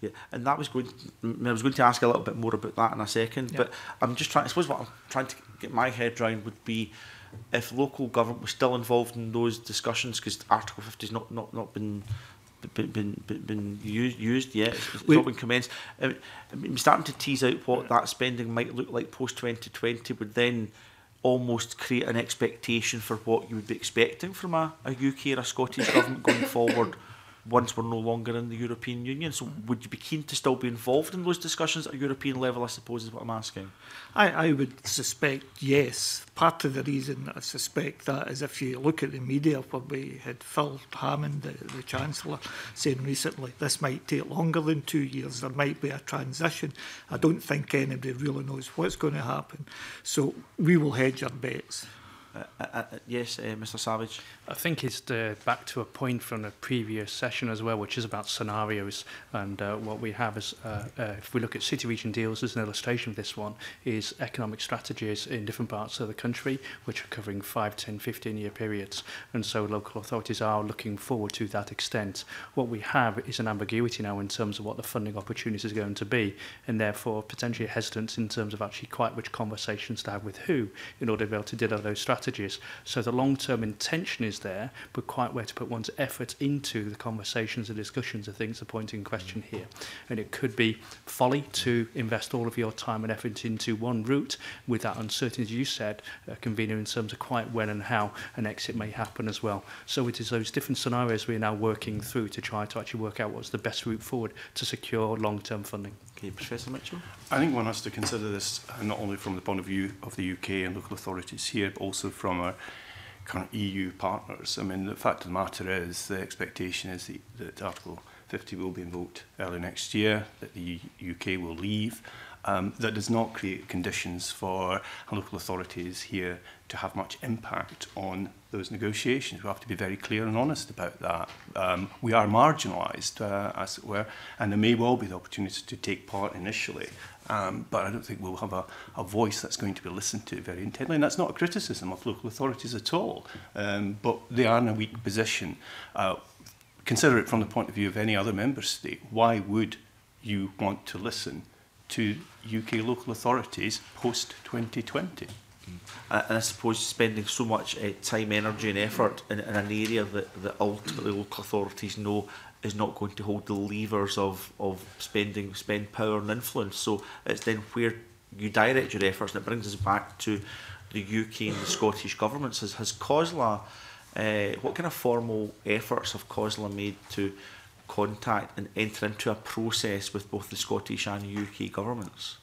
Yeah, and that was good. I was going to ask a little bit more about that in a second, yeah. but I'm just trying. I suppose what I'm trying to get my head around would be if local government was still involved in those discussions because Article 50 has not not not been been been, been used, used yet. It's, it's not been commenced. I mean, I'm starting to tease out what that spending might look like post 2020 would then almost create an expectation for what you would be expecting from a, a UK or a Scottish government going forward once we're no longer in the European Union. So would you be keen to still be involved in those discussions at a European level, I suppose, is what I'm asking? I, I would suspect yes. Part of the reason I suspect that is if you look at the media, where we had Phil Hammond, the, the Chancellor, saying recently this might take longer than two years, there might be a transition. I don't think anybody really knows what's going to happen. So we will hedge our bets. Uh, uh, uh, yes, uh, Mr. Savage. I think it's the, back to a point from the previous session as well, which is about scenarios. And what we have is, if we look at city region deals as an illustration of this one, is economic strategies in different parts of the country, which are covering 5, 10, 15 year periods. And so local authorities are looking forward to that extent. What we have is an ambiguity now in terms of what the funding opportunities is going to be, and therefore potentially hesitance in terms of actually quite which conversations to have with who in order to be able to deliver those strategies strategies. So the long-term intention is there, but quite where to put one's effort into the conversations and discussions are things the point in question here. And it could be folly to invest all of your time and effort into one route with that uncertainty you said, uh, convener in terms of quite when and how an exit may happen as well. So it is those different scenarios we are now working through to try to actually work out what's the best route forward to secure long-term funding. Okay, Professor Mitchell? I think one has to consider this uh, not only from the point of view of the UK and local authorities here, but also from our current EU partners. I mean, the fact of the matter is the expectation is that, that Article 50 will be invoked early next year, that the UK will leave, um, that does not create conditions for local authorities here to have much impact on those negotiations. We have to be very clear and honest about that. Um, we are marginalised, uh, as it were, and there may well be the opportunity to take part initially, um, but I don't think we'll have a, a voice that's going to be listened to very intently. And that's not a criticism of local authorities at all, um, but they are in a weak position. Uh, consider it from the point of view of any other member state. Why would you want to listen to UK local authorities post 2020. Mm. And I suppose spending so much uh, time, energy and effort in, in an area that, that ultimately local authorities know is not going to hold the levers of, of spending, spend power and influence. So it's then where you direct your efforts and it brings us back to the UK and the Scottish governments. Has, has COSLA, uh, what kind of formal efforts have COSLA made to contact and enter into a process with both the Scottish and UK governments?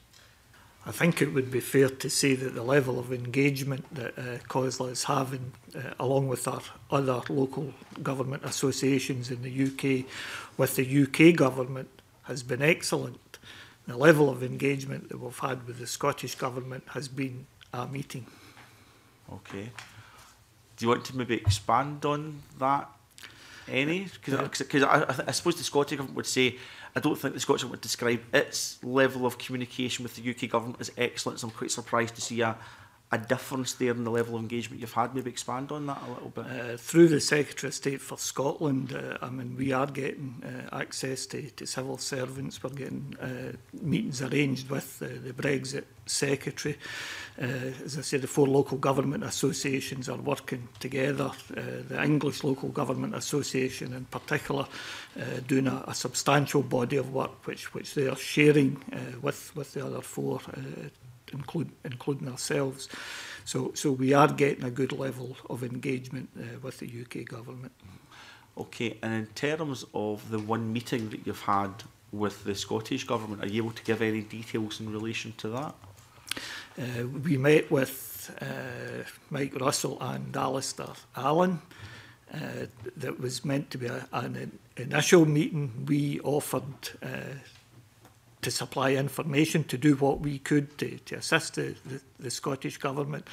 I think it would be fair to say that the level of engagement that uh, COSLA is having, uh, along with our other local government associations in the UK, with the UK government has been excellent. The level of engagement that we've had with the Scottish government has been a meeting. Okay. Do you want to maybe expand on that Eh, any? Because I, I, I suppose the Scottish government would say, I don't think the Scottish government would describe its level of communication with the UK government as excellent. So I'm quite surprised to see a, a difference there in the level of engagement you've had? Maybe expand on that a little bit. Uh, through the Secretary of State for Scotland, uh, I mean, we are getting uh, access to, to civil servants. We're getting uh, meetings arranged with uh, the Brexit Secretary. Uh, as I said, the four local government associations are working together. Uh, the English Local Government Association, in particular, uh, doing a, a substantial body of work which which they are sharing uh, with with the other four. Uh, include, including ourselves. So, so we are getting a good level of engagement uh, with the UK government. Okay, and in terms of the one meeting that you've had with the Scottish government, are you able to give any details in relation to that? Uh, we met with uh, Mike Russell and Alistair Allen. Uh, that was meant to be a, an initial meeting. We offered uh, to supply information, to do what we could to, to assist the, the, the Scottish Government.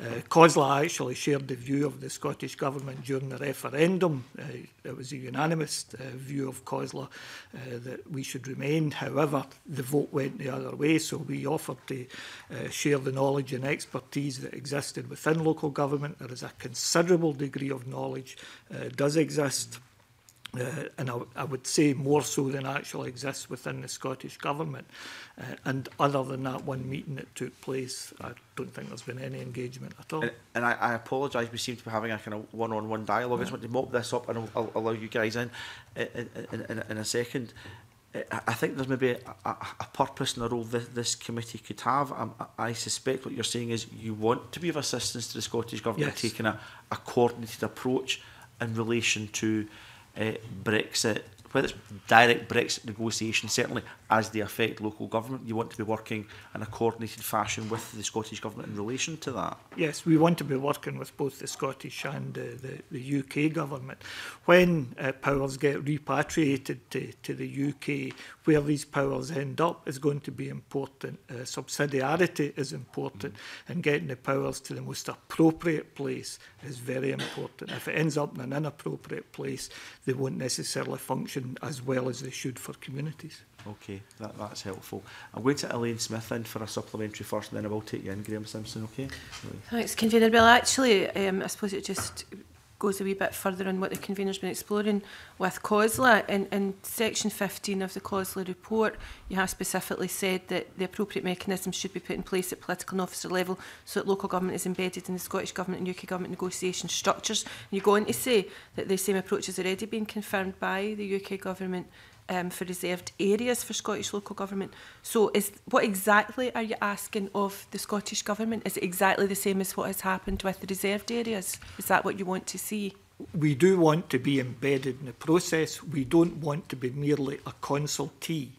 Uh, COSLA actually shared the view of the Scottish Government during the referendum. Uh, it was a unanimous uh, view of COSLA uh, that we should remain. However, the vote went the other way, so we offered to uh, share the knowledge and expertise that existed within local government. There is a considerable degree of knowledge uh, does exist. Uh, and I, I, would say more so than actually exists within the Scottish Government. Uh, and other than that one meeting that took place, I don't think there's been any engagement at all. And, and I, I apologise, we seem to be having a kind of one on one dialogue. Yeah. I just want to mop this up and I'll, I'll allow you guys in in, in, in, a second. Uh, I think there's maybe a, a, a purpose and a role this, this committee could have. Um, I, I suspect what you're saying is you want to be of assistance to the Scottish Government yes. taking a, a coordinated approach in relation to uh, Brexit, whether it's direct Brexit negotiations, certainly as they affect local government, you want to be working in a coordinated fashion with the Scottish Government in relation to that. Yes, we want to be working with both the Scottish and uh, the, the UK Government. When uh, powers get repatriated to, to the UK, where these powers end up is going to be important. Uh, subsidiarity is important, mm. and getting the powers to the most appropriate place is very important. If it ends up in an inappropriate place, they won't necessarily function as well as they should for communities. Okay, that, that's helpful. I'm going to Elaine Smith in for a supplementary first, and then I will take you in, Graham Simpson, okay? Thanks, Convener. Well, actually, um, I suppose it just goes a wee bit further on what the convener's been exploring with COSLA. In, in section 15 of the COSLA report, you have specifically said that the appropriate mechanisms should be put in place at political and officer level so that local government is embedded in the Scottish Government and UK Government negotiation structures. And you go on to say that the same approach has already been confirmed by the UK Government um, for reserved areas for Scottish local government. So is what exactly are you asking of the Scottish government? Is it exactly the same as what has happened with the reserved areas? Is that what you want to see? We do want to be embedded in the process. We don't want to be merely a consultee.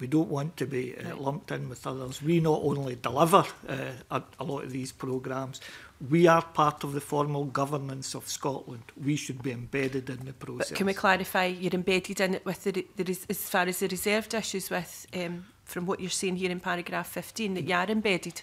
We don't want to be uh, lumped in with others. We not only deliver uh, a, a lot of these programmes, we are part of the formal governance of Scotland. We should be embedded in the process. But can we clarify, you're embedded in it with the, the, as far as the reserved issues with, um, from what you're seeing here in paragraph 15, that you are embedded,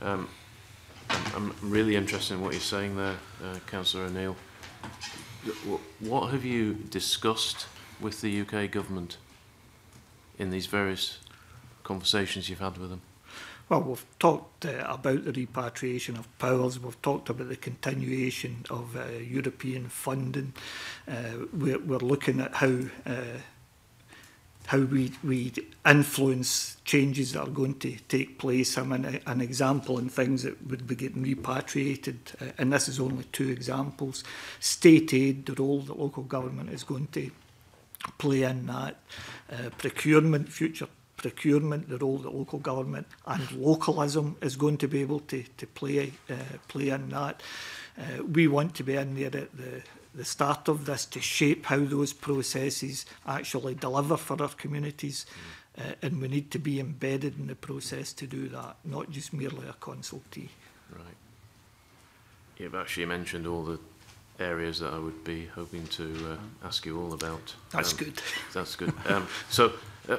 Um, I'm, I'm really interested in what you're saying there, uh, Councillor O'Neill. What have you discussed with the UK government in these various conversations you've had with them? Well, we've talked uh, about the repatriation of powers, we've talked about the continuation of uh, European funding. Uh, we're, we're looking at how uh, how we, we influence changes that are going to take place. I'm an, an example in things that would be getting repatriated, uh, and this is only two examples. State aid, the role that local government is going to play in that, uh, procurement, future procurement, the role that local government and localism is going to be able to, to play, uh, play in that. Uh, we want to be in there at the, the start of this to shape how those processes actually deliver for our communities. Mm. Uh, and we need to be embedded in the process to do that, not just merely a consultee. Right. You've actually mentioned all the areas that I would be hoping to uh, ask you all about. That's um, good. That's good. Um, so Uh,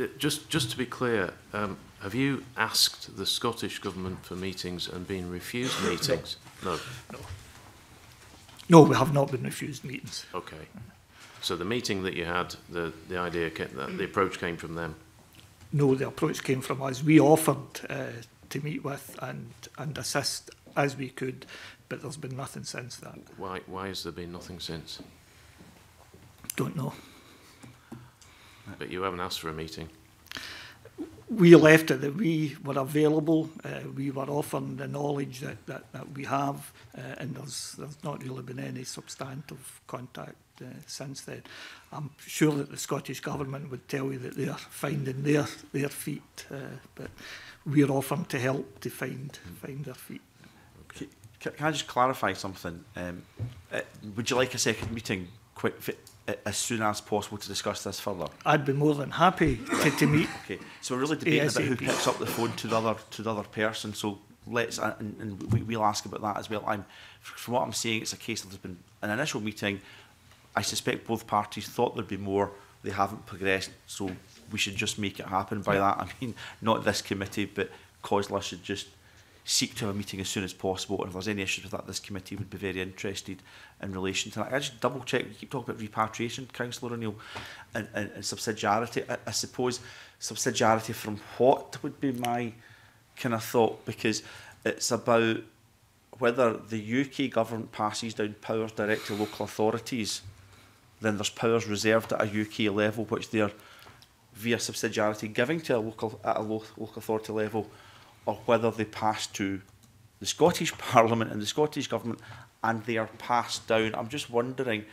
uh, just, just to be clear, um, have you asked the Scottish Government for meetings and been refused meetings? no. no. No, we have not been refused meetings. Okay. So the meeting that you had, the, the idea, came, the, the approach came from them? No, the approach came from us. We offered uh, to meet with and, and assist as we could, but there's been nothing since that. Why, why has there been nothing since? Don't know. But you haven't asked for a meeting. We left it that we were available. Uh, we were offering the knowledge that, that, that we have, uh, and there's, there's not really been any substantive contact uh, since then. I'm sure that the Scottish Government would tell you that they're finding their, their feet, uh, but we're offering to help to find, find their feet. Okay. Can, can I just clarify something? Um, uh, would you like a second meeting quick? as soon as possible to discuss this further? I'd be more than happy to, to meet. okay, so we're really debating ASAP. about who picks up the phone to the other to the other person. So let's uh, and, and we, we'll ask about that as well. I'm from what I'm seeing, it's a case of there's been an initial meeting. I suspect both parties thought there'd be more. They haven't progressed, so we should just make it happen by yeah. that. I mean, not this committee, but Cosler should just seek to have a meeting as soon as possible. And if there's any issues with that, this committee would be very interested in relation to that. I just double check, We keep talking about repatriation, Councillor O'Neill, and, and, and subsidiarity. I, I suppose subsidiarity from what would be my kind of thought, because it's about whether the UK government passes down powers direct to local authorities, then there's powers reserved at a UK level, which they're via subsidiarity giving to a local at a local authority level or whether they pass to the Scottish Parliament and the Scottish Government and they are passed down. I'm just wondering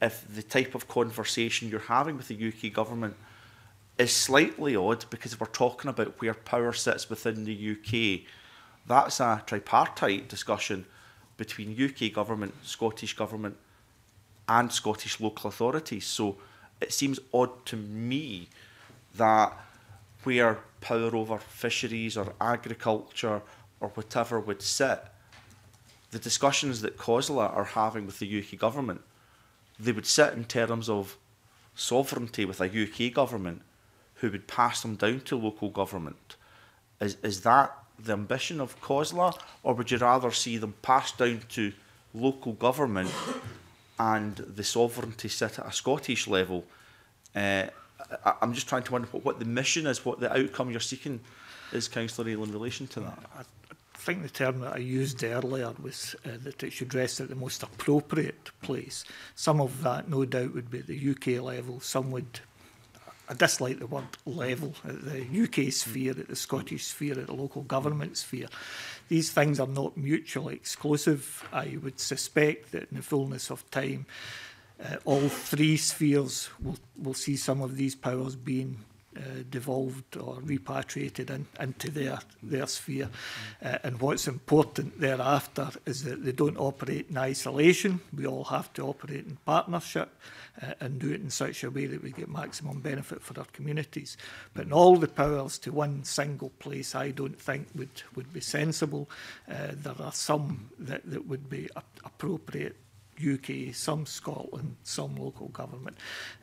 if the type of conversation you're having with the UK Government is slightly odd because we're talking about where power sits within the UK. That's a tripartite discussion between UK Government, Scottish Government and Scottish local authorities. So it seems odd to me that where power over fisheries or agriculture or whatever would sit, the discussions that COSLA are having with the UK government, they would sit in terms of sovereignty with a UK government who would pass them down to local government. Is, is that the ambition of COSLA, or would you rather see them passed down to local government and the sovereignty sit at a Scottish level uh, I, I'm just trying to wonder what, what, the mission is, what the outcome you're seeking is, Councillor Ale, in relation to that. I, I think the term that I used earlier was uh, that it should rest at the most appropriate place. Some of that, no doubt, would be at the UK level. Some would I dislike the word level at uh, the UK sphere, at the Scottish sphere, at the local government sphere. These things are not mutually exclusive. I would suspect that in the fullness of time, uh, all three spheres will, will see some of these powers being uh, devolved or repatriated in, into their, their sphere. Uh, and what's important thereafter is that they don't operate in isolation. We all have to operate in partnership uh, and do it in such a way that we get maximum benefit for our communities. But in all the powers to one single place, I don't think would, would be sensible. Uh, there are some that, that would be appropriate UK, some Scotland, some local government.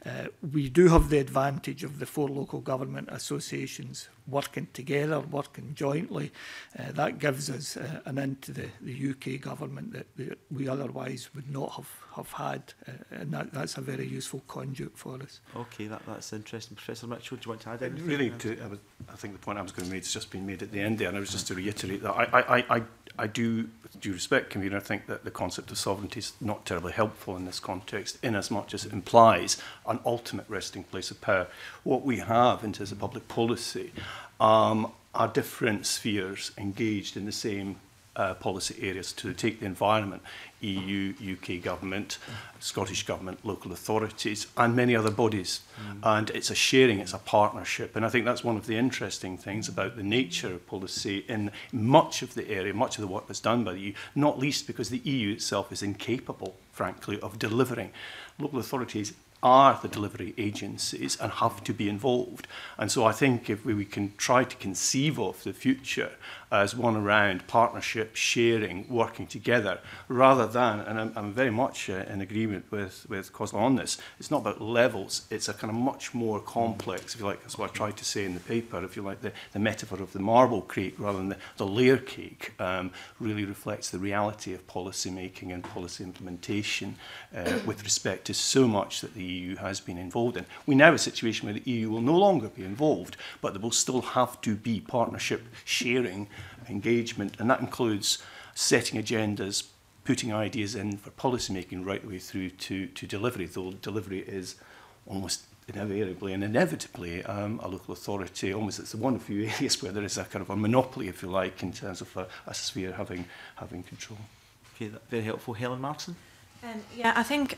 Uh, we do have the advantage of the four local government associations working together, working jointly, uh, that gives us uh, an into the, the UK government that we, we otherwise would not have, have had. Uh, and that, that's a very useful conduit for us. Okay, that, that's interesting. Professor Mitchell, do you want to add anything? Really, to, I, was, I think the point I was going to make has just been made at the end there, and I was just to reiterate that. I, I, I, I do, with due respect, community, I think that the concept of sovereignty is not terribly helpful in this context, in as much as it implies an ultimate resting place of power. What we have in terms of public policy um, are different spheres engaged in the same uh, policy areas to take the environment, EU, UK government, Scottish government, local authorities, and many other bodies. Mm. And it's a sharing, it's a partnership. And I think that's one of the interesting things about the nature of policy in much of the area, much of the work that's done by the EU, not least because the EU itself is incapable, frankly, of delivering. Local authorities are the delivery agencies and have to be involved. And so I think if we, we can try to conceive of the future as one around partnership, sharing, working together, rather than, and I'm, I'm very much uh, in agreement with, with Cosla on this, it's not about levels, it's a kind of much more complex, if you like, that's what I tried to say in the paper, if you like, the, the metaphor of the marble cake rather than the, the layer cake um, really reflects the reality of policy making and policy implementation uh, with respect to so much that the EU has been involved in. We now have a situation where the EU will no longer be involved, but there will still have to be partnership sharing engagement, and that includes setting agendas, putting ideas in for policy making right the way through to, to delivery, though delivery is almost invariably and inevitably um, a local authority, almost it's the one few areas where there is a kind of a monopoly, if you like, in terms of a, a sphere having, having control. Okay, very helpful. Helen Martin? Um, yeah, I think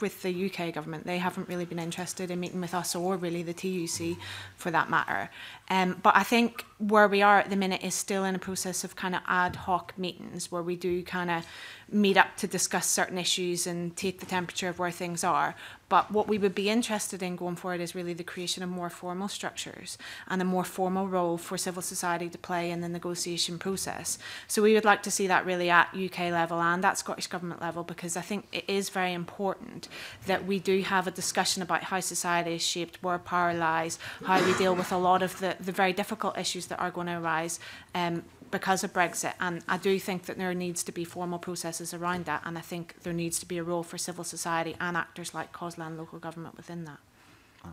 with the UK government, they haven't really been interested in meeting with us or really the TUC for that matter. Um, but I think where we are at the minute is still in a process of kind of ad hoc meetings where we do kind of meet up to discuss certain issues and take the temperature of where things are. But what we would be interested in going forward is really the creation of more formal structures and a more formal role for civil society to play in the negotiation process. So we would like to see that really at UK level and at Scottish Government level because I think it is very important that we do have a discussion about how society is shaped, where power lies, how we deal with a lot of the, the, very difficult issues that are going to arise um, because of Brexit. And I do think that there needs to be formal processes around that. And I think there needs to be a role for civil society and actors like COSLA and local government within that. Ah,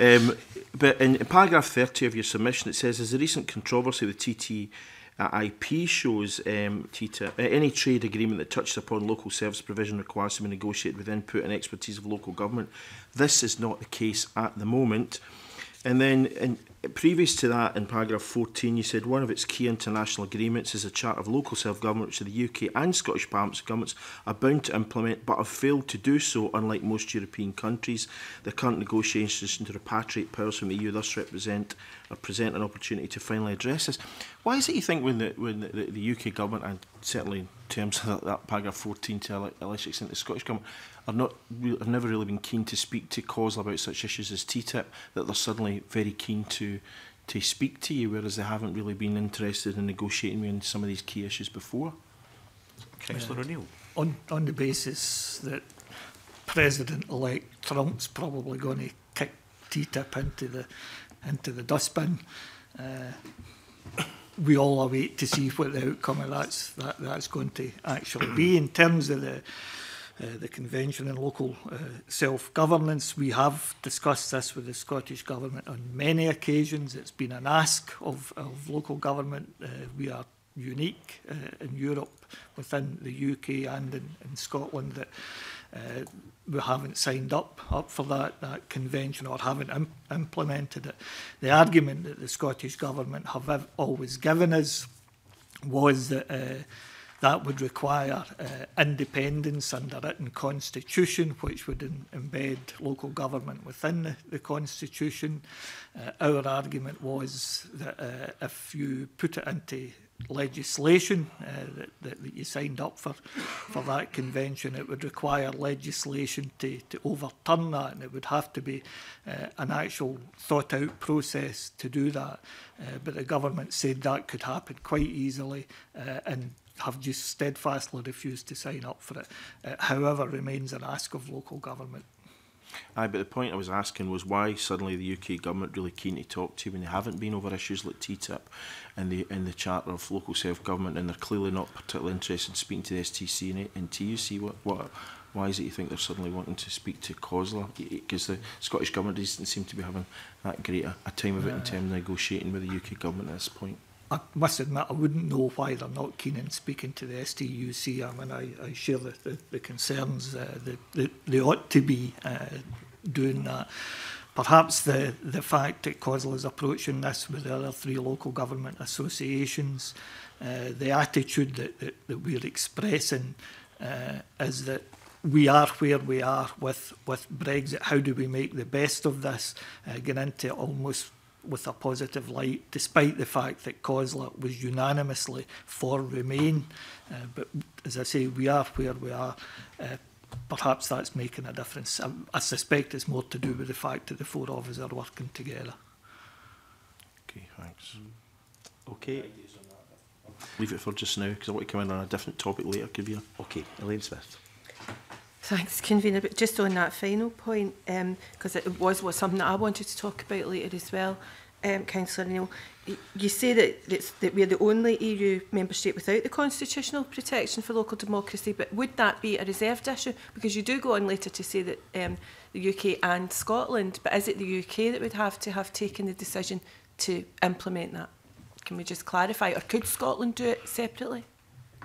Um, but in paragraph 30 of your submission, it says, as the recent controversy with TT uh, IP shows um, TTA, uh, any trade agreement that touches upon local service provision requires to be negotiated with input and expertise of local government. This is not the case at the moment. And then in, previous to that, in paragraph 14, you said one of its key international agreements is a chart of local self-government which the UK and Scottish Parliament's governments are bound to implement but have failed to do so, unlike most European countries. The current negotiations to repatriate powers from the EU thus represent or uh, present an opportunity to finally address this. Why is it you think when the, when the, the, UK government, and certainly in terms of that, that paragraph 14 to a lesser extent the Scottish government, are not have never really been keen to speak to cause about such issues as TTIP that they're suddenly very keen to to speak to you, whereas they haven't really been interested in negotiating on some of these key issues before. Councillor uh, O'Neill. On, on the basis that President-elect Trump's probably going to kick TTIP into the, into the dustbin, uh, we all await to see what the outcome of that's, that, that's going to actually be in terms of the Uh, the Convention on Local uh, Self-Governance. We have discussed this with the Scottish Government on many occasions. It's been an ask of, of local government. Uh, we are unique uh, in Europe, within the UK and in, in Scotland, that uh, we haven't signed up up for that, that convention or haven't imp implemented it. The argument that the Scottish Government have always given us was that uh, That would require uh, independence under written constitution, which would embed local government within the, the constitution. Uh, our argument was that uh, if you put it into legislation uh, that, that, that you signed up for for that convention. It would require legislation to, to overturn that, and it would have to be uh, an actual thought out process to do that. Uh, but the government said that could happen quite easily, uh, and have just steadfastly refused to sign up for it, uh, it however, remains an ask of local government. Aye, but the point I was asking was why suddenly the UK government really keen to talk to you when they haven't been over issues like TTIP and the and the Charter of Local Self Government, and they're clearly not particularly interested in speaking to the STC and, and TUC. What what? Why is it you think they're suddenly wanting to speak to COSLA? Because the Scottish government doesn't seem to be having that great a, a time of it in terms of negotiating with the UK government at this point. I must admit, I wouldn't know why they're not keen in speaking to the STUC. I mean, I, I share the, the, the concerns uh, that, that they ought to be uh, doing that. Perhaps the, the fact that COSL is approaching this with the other three local government associations, uh, the attitude that, that, that we're expressing uh, is that we are where we are with, with Brexit. How do we make the best of this? Uh, getting into almost with a positive light, despite the fact that COSLA was unanimously for Remain. Uh, but as I say, we are where we are. Uh, perhaps that's making a difference. I, I suspect it's more to do with the fact that the four of us are working together. Okay, thanks. Okay. Leave it for just now because I want to come in on a different topic later, Kavir. Okay, Elaine Smith. Thanks, Convener. But just on that final point, because um, it was, was something that I wanted to talk about later as well, um, Councillor Neil, you say that, that we're the only EU member state without the constitutional protection for local democracy, but would that be a reserved issue? Because you do go on later to say that um, the UK and Scotland, but is it the UK that would have to have taken the decision to implement that? Can we just clarify, or could Scotland do it separately?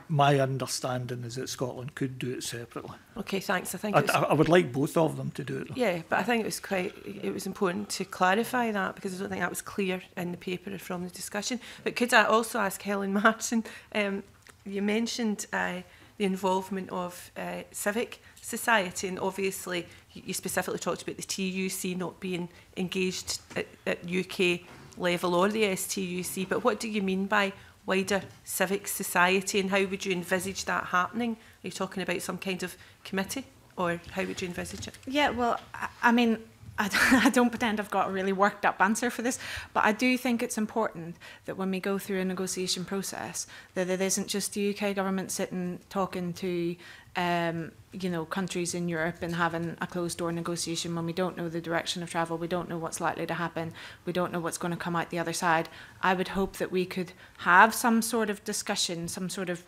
my understanding is that Scotland could do it separately. Okay, thanks. I think I, I, would like both of them to do it. Though. Yeah, but I think it was quite it was important to clarify that because I don't think that was clear in the paper from the discussion. But could I also ask Helen Martin? Um, you mentioned uh, the involvement of uh, civic society, and obviously you specifically talked about the TUC not being engaged at, at UK level or the STUC. But what do you mean by wider civic society and how would you envisage that happening? Are you talking about some kind of committee or how would you envisage it? Yeah, well, I, I mean, I don't, I don't pretend I've got a really worked up answer for this, but I do think it's important that when we go through a negotiation process, that it isn't just the UK government sitting talking to um, you know, countries in Europe and having a closed door negotiation when we don't know the direction of travel, we don't know what's likely to happen, we don't know what's going to come out the other side. I would hope that we could have some sort of discussion, some sort of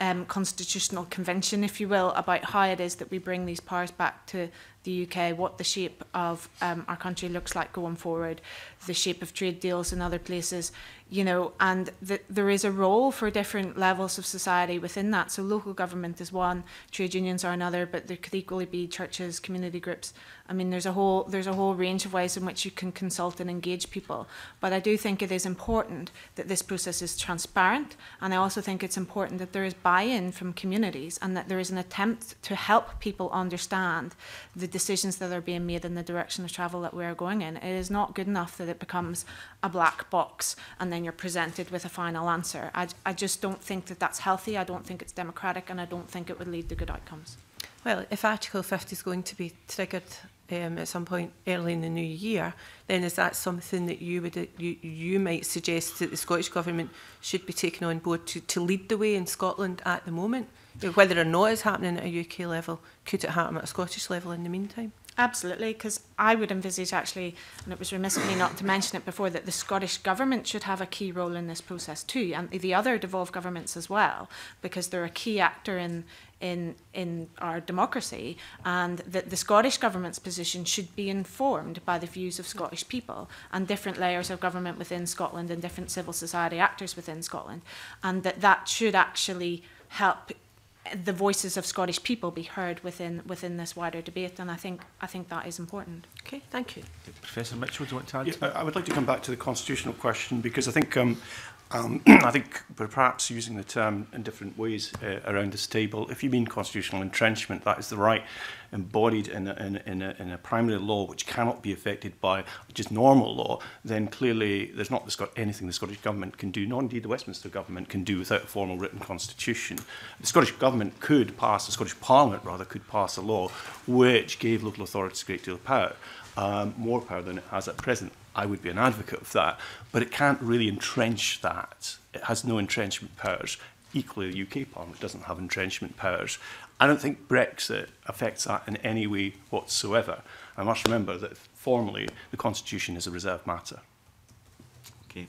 um, constitutional convention, if you will, about how it is that we bring these powers back to the UK, what the shape of um, our country looks like going forward, the shape of trade deals in other places you know, and th there is a role for different levels of society within that. So local government is one, trade unions are another, but there could equally be churches, community groups, I mean, there's a whole there's a whole range of ways in which you can consult and engage people. But I do think it is important that this process is transparent, and I also think it's important that there is buy-in from communities and that there is an attempt to help people understand the decisions that are being made in the direction of travel that we are going in. It is not good enough that it becomes a black box and then you're presented with a final answer. I, I just don't think that that's healthy. I don't think it's democratic, and I don't think it would lead to good outcomes. Well, if Article 50 is going to be triggered um, at some point early in the new year, then is that something that you would uh, you, you might suggest that the Scottish government should be taking on board to, to lead the way in Scotland at the moment? whether or not it's happening at a UK level, could it happen at a Scottish level in the meantime? Absolutely, because I would envisage actually, and it was remiss of me not to mention it before, that the Scottish Government should have a key role in this process too, and the other devolved governments as well, because they're a key actor in in in our democracy, and that the Scottish Government's position should be informed by the views of Scottish people and different layers of government within Scotland and different civil society actors within Scotland, and that that should actually help the voices of Scottish people be heard within within this wider debate, and I think I think that is important. Okay, thank you, Professor Mitchell. Do you want to add? Yeah, to I would like to come back to the constitutional question because I think um, Um, I think perhaps using the term in different ways uh, around this table, if you mean constitutional entrenchment, that is the right embodied in a, in, a, in, a, in a primary law which cannot be affected by just normal law, then clearly there's not the got anything the Scottish Government can do, nor indeed the Westminster Government can do without a formal written constitution. The Scottish Government could pass, the Scottish Parliament rather, could pass a law which gave local authorities a great deal of power, um, more power than it has at present. I would be an advocate of that. But it can't really entrench that. It has no entrenchment powers. Equally, the UK Parliament doesn't have entrenchment powers. I don't think Brexit affects that in any way whatsoever. I must remember that formally the Constitution is a reserved matter. Okay,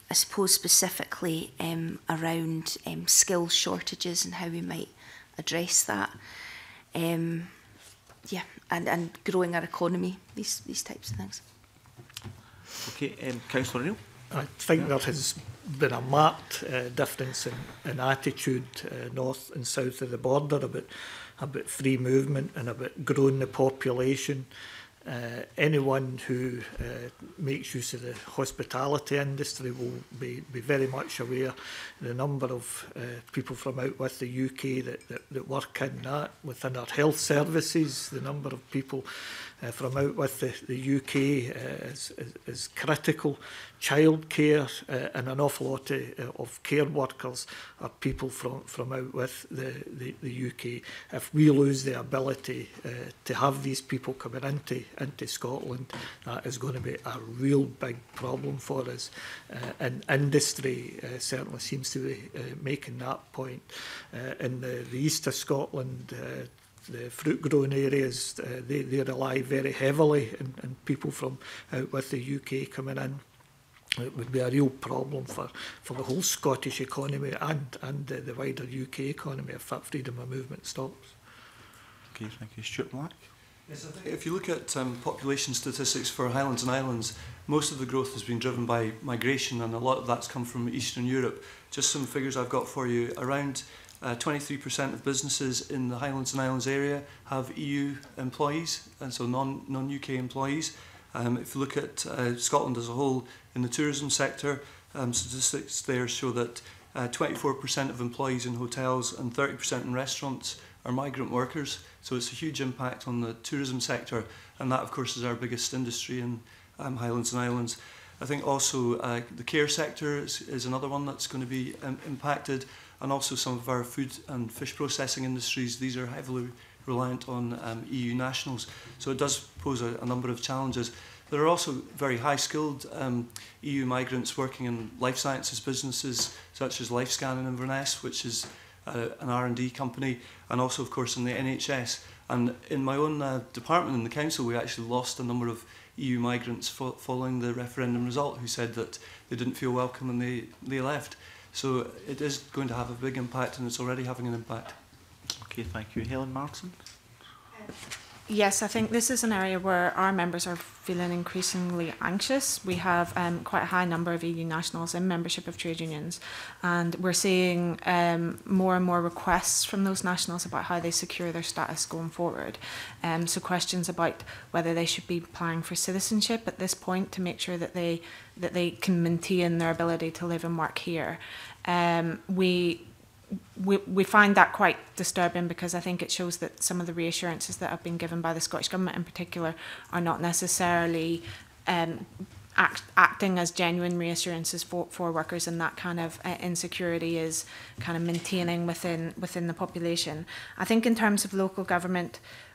I suppose specifically um, around um, skill shortages and how we might address that. Um, yeah, and, and growing our economy, these, these types of things. Okay, um, Councillor O'Neill. I think there has been a marked uh, difference in, in attitude uh, north and south of the border about about free movement and about growing the population. Uh, anyone who uh, makes use of the hospitality industry will be, be very much aware the number of uh, people from out with the UK that, that, that work in that, within our health services, the number of people uh, from out with the, the UK uh, is, is, is critical. Childcare uh, and an awful lot of, uh, of care workers are people from, from out with the, the, the UK. If we lose the ability uh, to have these people coming into, into Scotland, that is going to be a real big problem for us. Uh, and industry uh, certainly seems to be uh, making that point. Uh, in the, the east of Scotland, uh, the fruit growing areas, uh, they, they rely very heavily and, and people from out uh, with the UK coming in. It would be a real problem for, for the whole Scottish economy and, and the, the wider UK economy if that freedom of movement stops. Okay, thank you. Stuart Black? Yes, I think if you look at um, population statistics for Highlands and Islands, most of the growth has been driven by migration and a lot of that's come from Eastern Europe. Just some figures I've got for you. Around 23% uh, of businesses in the Highlands and Islands area have EU employees, and so non, non-UK employees. Um, if you look at uh, Scotland as a whole in the tourism sector, um, statistics there show that 24% uh, of employees in hotels and 30% in restaurants are migrant workers. So it's a huge impact on the tourism sector, and that, of course, is our biggest industry in um, Highlands and Islands. I think also uh, the care sector is, is another one that's going to be um, impacted and also some of our food and fish processing industries. These are heavily reliant on um, EU nationals, so it does pose a, a number of challenges. There are also very high skilled um, EU migrants working in life sciences businesses such as LifeScan in Inverness, which is uh, an R&D company, and also of course in the NHS. And in my own uh, department in the council, we actually lost a number of EU migrants fo following the referendum result who said that they didn't feel welcome and they, they left. So it is going to have a big impact and it's already having an impact. Okay, thank you. Helen Martin? Uh, Yes, I think this is an area where our members are feeling increasingly anxious. We have um, quite a high number of EU nationals in membership of trade unions, and we're seeing um, more and more requests from those nationals about how they secure their status going forward. Um, so questions about whether they should be applying for citizenship at this point to make sure that they that they can maintain their ability to live and work here. Um, we we, we find that quite disturbing because I think it shows that some of the reassurances that have been given by the Scottish Government in particular are not necessarily um, act, acting as genuine reassurances for, for workers and that kind of uh, insecurity is kind of maintaining within, within the population. I think in terms of local government,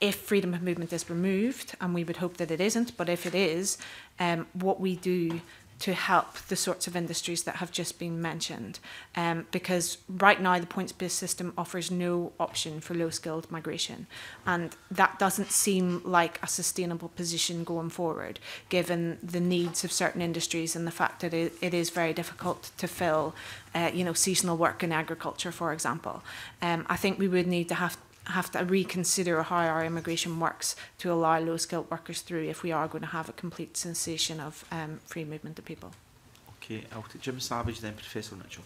if freedom of movement is removed, and we would hope that it isn't, but if it is, um, what we do to help the sorts of industries that have just been mentioned. Um, because right now, the points based system offers no option for low skilled migration. And that doesn't seem like a sustainable position going forward, given the needs of certain industries and the fact that it, it is very difficult to fill. Uh, you know, seasonal work in agriculture, for example. Um, I think we would need to have have to reconsider how our immigration works to allow low skilled workers through if we are going to have a complete sensation of um, free movement of people. Okay, I'll take Jim Savage, then Professor Mitchell.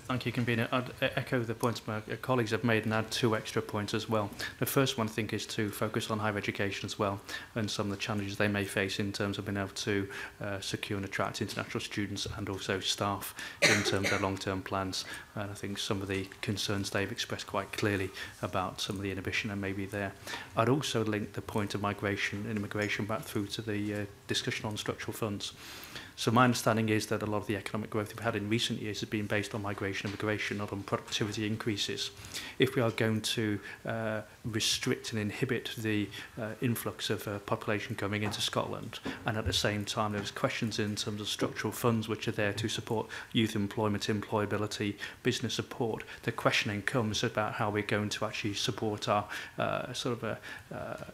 Thank you, Convener. I'd e- echo the points my uh, colleagues have made and add two extra points as well. The first one, I think, is to focus on higher education as well and some of the challenges they may face in terms of being able to uh, secure and attract international students and also staff in terms of their long-term plans. And I think some of the concerns they've expressed quite clearly about some of the inhibition and maybe there. I'd also link the point of migration and immigration back through to the uh, discussion on structural funds. So my understanding is that a lot of the economic growth we've had in recent years has been based on migration and migration, not on productivity increases. If we are going to uh, restrict and inhibit the uh, influx of uh, population coming into Scotland, and at the same time there's questions in terms of structural funds which are there to support youth employment, employability, business support, the questioning comes about how we're going to actually support our uh, sort of a, uh,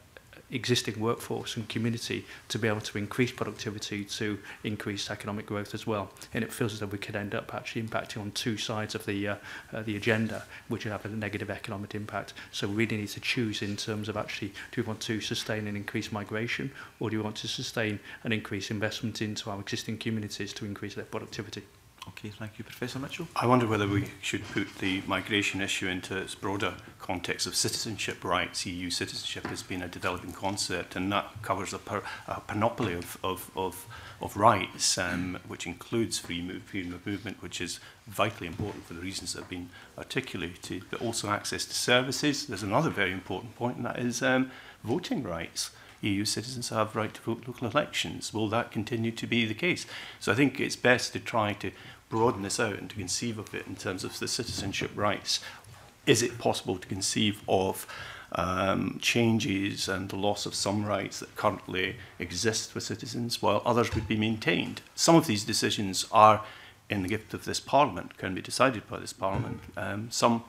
existing workforce and community to be able to increase productivity to increase economic growth as well and it feels as though we could end up actually impacting on two sides of the uh, uh, the agenda which would have a negative economic impact so we really need to choose in terms of actually do we want to sustain and increase migration or do we want to sustain and increase investment into our existing communities to increase their productivity Okay, thank you, Professor Mitchell. I wonder whether we should put the migration issue into its broader context of citizenship rights. EU citizenship has been a developing concept, and that covers a, per, a panoply of, of, of, of rights, um, which includes free, move, freedom of movement, which is vitally important for the reasons that have been articulated, but also access to services. There's another very important point, and that is um, voting rights. EU citizens have right to vote local elections. Will that continue to be the case? So I think it's best to try to broaden this out and to conceive of it in terms of the citizenship rights, is it possible to conceive of um, changes and the loss of some rights that currently exist for citizens while others would be maintained? Some of these decisions are in the gift of this parliament, can be decided by this parliament. Um, some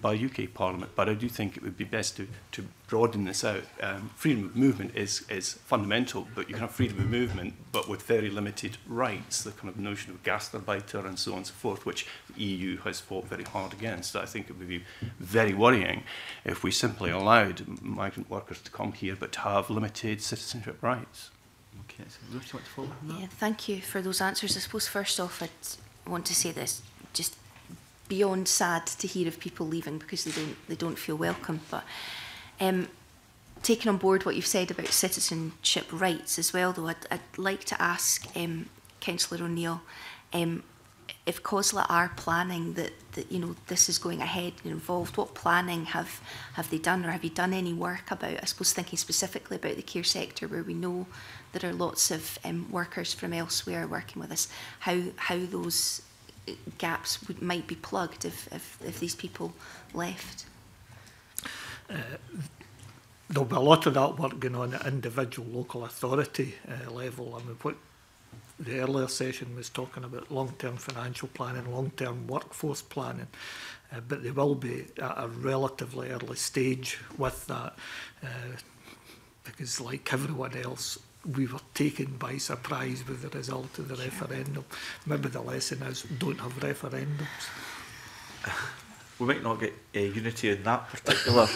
by UK Parliament, but I do think it would be best to, to broaden this out. Um, freedom of movement is, is fundamental, but you can have freedom of movement, but with very limited rights, the kind of notion of gastarbeiter and so on and so forth, which the EU has fought very hard against. I think it would be very worrying if we simply allowed migrant workers to come here, but to have limited citizenship rights. Okay, so do you want to follow Yeah, thank you for those answers. I suppose first off, I want to say this, just beyond sad to hear of people leaving because they don't they don't feel welcome. But um, taking on board what you've said about citizenship rights as well, though, I'd, I'd like to ask um, Councillor O'Neill um, if COSLA are planning that, that you know this is going ahead and involved, what planning have have they done or have you done any work about? I suppose thinking specifically about the care sector where we know there are lots of um, workers from elsewhere working with us, how how those gaps would, might be plugged if, if, if these people left? Uh, there'll be a lot of that work going on at individual local authority uh, level. I mean, what the earlier session was talking about long-term financial planning, long-term workforce planning, uh, but they will be at a relatively early stage with that uh, because like everyone else, we were taken by surprise with the result of the referendum. Maybe the lesson is don't have referendums. We might not get uh, unity in that particular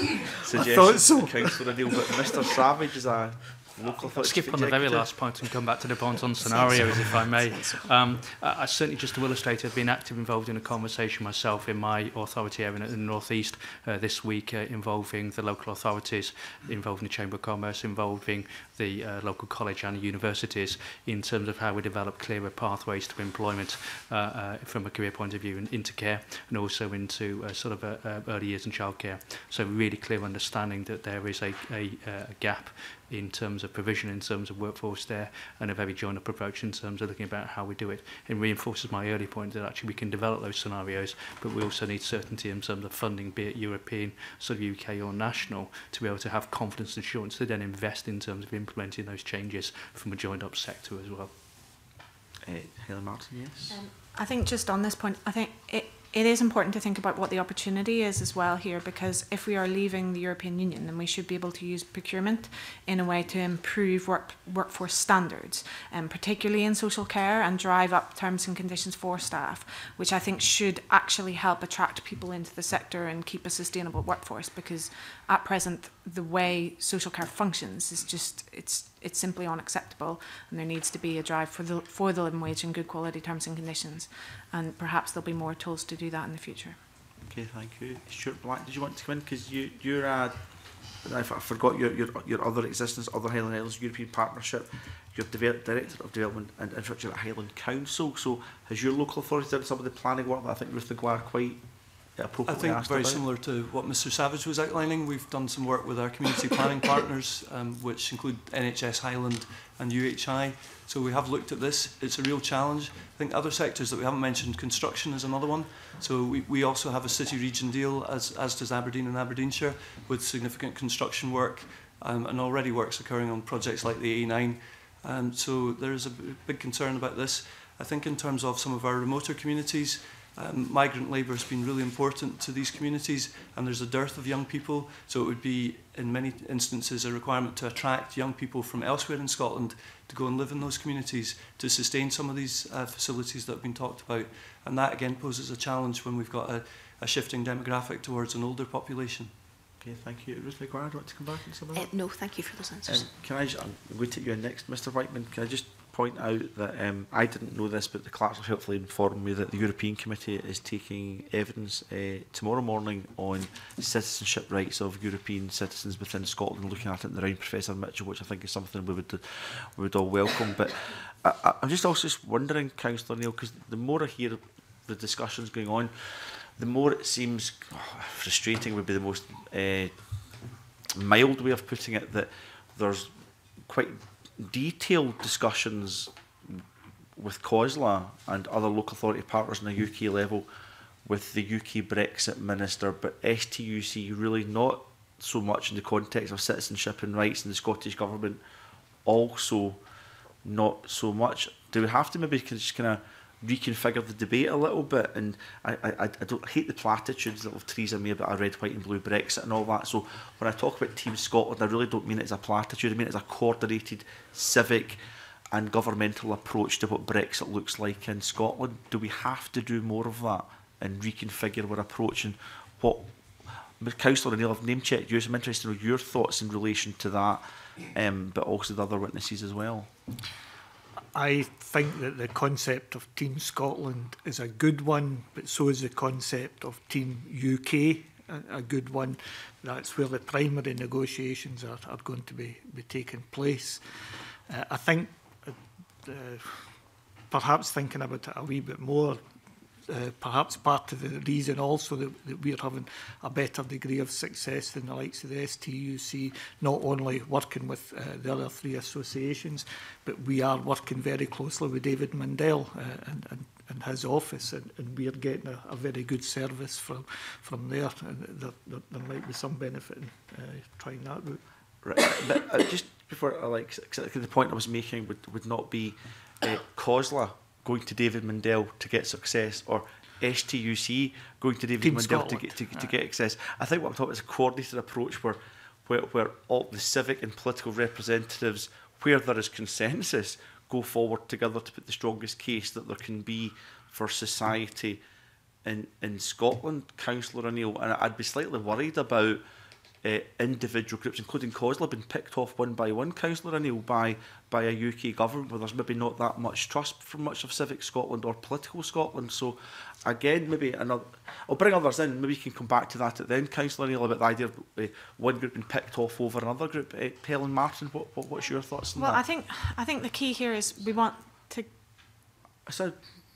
suggestion. so. Councillor O'Neill, but Mr Savage is a I'll skip on the very last point and come back to the on scenarios, if I may. Um, I, I certainly, just to illustrate, I've been active involved in a conversation myself in my authority area in the northeast uh, this week, uh, involving the local authorities, involving the Chamber of Commerce, involving the uh, local college and universities in terms of how we develop clearer pathways to employment uh, uh, from a career point of view and into care and also into uh, sort of uh, uh early years and childcare. So really clear understanding that there is a, a, uh, a gap in terms of provision, in terms of workforce there, and a very joined-up approach in terms of looking about how we do it. It reinforces my early point that actually we can develop those scenarios, but we also need certainty in terms of funding, be it European, sort of UK or national, to be able to have confidence and assurance to then invest in terms of implementing those changes from a joined-up sector as well. Uh, Helen Martin, yes? Um, I think just on this point, I think it, it is important to think about what the opportunity is as well here because if we are leaving the European Union then we should be able to use procurement in a way to improve work, workforce standards and um, particularly in social care and drive up terms and conditions for staff which I think should actually help attract people into the sector and keep a sustainable workforce because at present the way social care functions is just it's it's simply unacceptable and there needs to be a drive for the, for the living wage and good quality terms and conditions and perhaps there'll be more tools to do that in the future. Okay, thank you. Stuart Black, did you want to come in? Because you, you're a, I forgot your, your, your other existence, other Highland Islands European Partnership. You're develop, Director of Development and Infrastructure at Highland Council. So has your local authority done some of the planning work that I think Ruth McGuire quite appropriately I think asked very about. similar to what Mr Savage was outlining, we've done some work with our community planning partners, um, which include NHS Highland and UHI. So we have looked at this. It's a real challenge. I think other sectors that we haven't mentioned, construction is another one. So we, we also have a city region deal, as, as does Aberdeen and Aberdeenshire, with significant construction work um, and already works occurring on projects like the A9. Um, so there is a big concern about this. I think in terms of some of our remoter communities, Um, migrant labour has been really important to these communities and there's a dearth of young people so it would be in many instances a requirement to attract young people from elsewhere in Scotland to go and live in those communities to sustain some of these uh, facilities that have been talked about and that again poses a challenge when we've got a, a shifting demographic towards an older population. Okay, thank you. Ruth McGuire, do you want to come back on some of that? Uh, eh, no, thank you for those answers. Um, can I just, I'm going to take you in next, Mr Whiteman. Can I just point out that um, I didn't know this, but the clerks have helpfully informed me that the European Committee is taking evidence uh, tomorrow morning on citizenship rights of European citizens within Scotland, looking at it in the round, Professor Mitchell, which I think is something we would, we would all welcome. But I, I'm just also just wondering, Councillor Neil, because the more I hear the discussions going on, the more it seems oh, frustrating would be the most uh, mild way of putting it that there's quite detailed discussions with COSLA and other local authority partners on the UK level with the UK Brexit Minister, but STUC really not so much in the context of citizenship and rights in the Scottish Government, also not so much. Do we have to maybe just kind of reconfigure the debate a little bit. And I, I, I don't I hate the platitudes that of Theresa May about a red, white, and blue Brexit and all that. So when I talk about Team Scotland, I really don't mean it as a platitude. I mean it as a coordinated, civic, and governmental approach to what Brexit looks like in Scotland. Do we have to do more of that and reconfigure our approach and what Councillor O'Neill, I've name checked you, so I'm interested in your thoughts in relation to that, um, but also the other witnesses as well. I think that the concept of Team Scotland is a good one, but so is the concept of Team UK, a, a good one. That's where the primary negotiations are, are going to be, be taking place. Uh, I think uh, uh, perhaps thinking about it a wee bit more, uh, perhaps part of the reason also that, that we're having a better degree of success than the likes of the STUC, not only working with uh, the other three associations, but we are working very closely with David Mandel uh, and, and and his office and, and we're getting a, a very good service from from there and there, there, there might be some benefit in uh, trying that route. Right. but, uh, just before I like the point I was making would, would not be uh, COSLA going to David Mandel to get success or STUC going to David Team Mandel Scotland. to get to, right. to get access. I think what I'm talking about is a coordinated approach where where, where all the civic and political representatives, where there is consensus, go forward together to put the strongest case that there can be for society in in Scotland, Councillor O'Neill. And I'd be slightly worried about uh, individual groups, including COSLA, been picked off one by one, Councillor O'Neill, by, by a UK government where there's maybe not that much trust from much of civic Scotland or political Scotland. So again, maybe another... I'll bring others in, maybe you can come back to that at the end, Councillor O'Neill, about the idea of uh, one group being picked off over another group. Uh, Helen Martin, what, what, what's your thoughts on well, that? Well, I think, I think the key here is we want to... I said,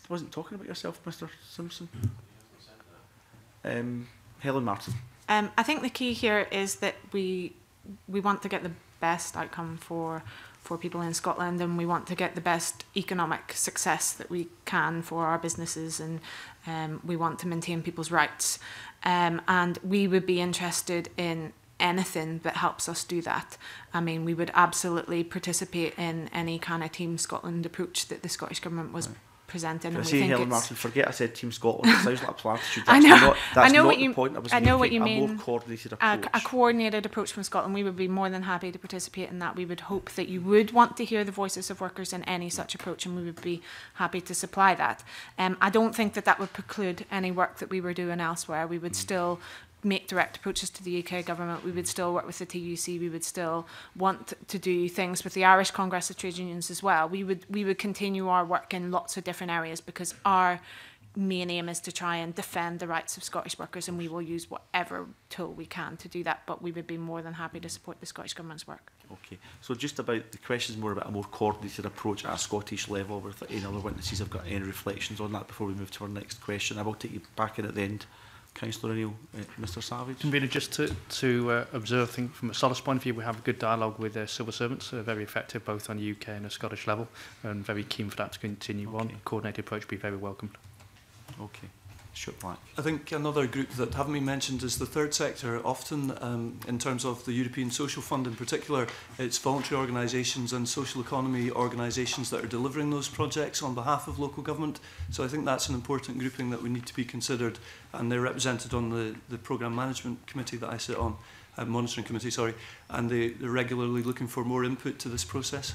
wasn't talking about yourself, Mr Simpson. Um, Helen Martin. Um, I think the key here is that we we want to get the best outcome for for people in Scotland and we want to get the best economic success that we can for our businesses and um, we want to maintain people's rights um, and we would be interested in anything that helps us do that. I mean, we would absolutely participate in any kind of Team Scotland approach that the Scottish Government was right presenting. If I think Helen Martin, forget I said Team Scotland. It sounds like a platitude. That's I know. Not, that's I know not what the you, point I was I know what you mean. A more coordinated approach. A, a coordinated approach from Scotland. We would be more than happy to participate in that. We would hope that you would want to hear the voices of workers in any such approach, and we would be happy to supply that. Um, I don't think that that would preclude any work that we were doing elsewhere. We would mm. still make direct approaches to the UK government. We would still work with the TUC. We would still want to do things with the Irish Congress of Trade Unions as well. We would we would continue our work in lots of different areas because our main aim is to try and defend the rights of Scottish workers, and we will use whatever tool we can to do that. But we would be more than happy to support the Scottish Government's work. Okay, so just about the questions more about a more coordinated approach at a Scottish level with any other witnesses have got any reflections on that before we move to our next question. I will take you back in at the end. Chrysler O'Neill, uh, Mr Savage. really just to, to uh, observe, think from a Solace point of view, we have a good dialogue with uh, civil servants, uh, very effective both on UK and a Scottish level, and very keen for that to continue okay. on. A coordinated approach be very welcomed. Okay shook back. I think another group that haven't been mentioned is the third sector. Often, um, in terms of the European Social Fund in particular, it's voluntary organisations and social economy organisations that are delivering those projects on behalf of local government. So I think that's an important grouping that we need to be considered, and they're represented on the, the programme management committee that I sit on, uh, monitoring committee, sorry, and they, they're regularly looking for more input to this process.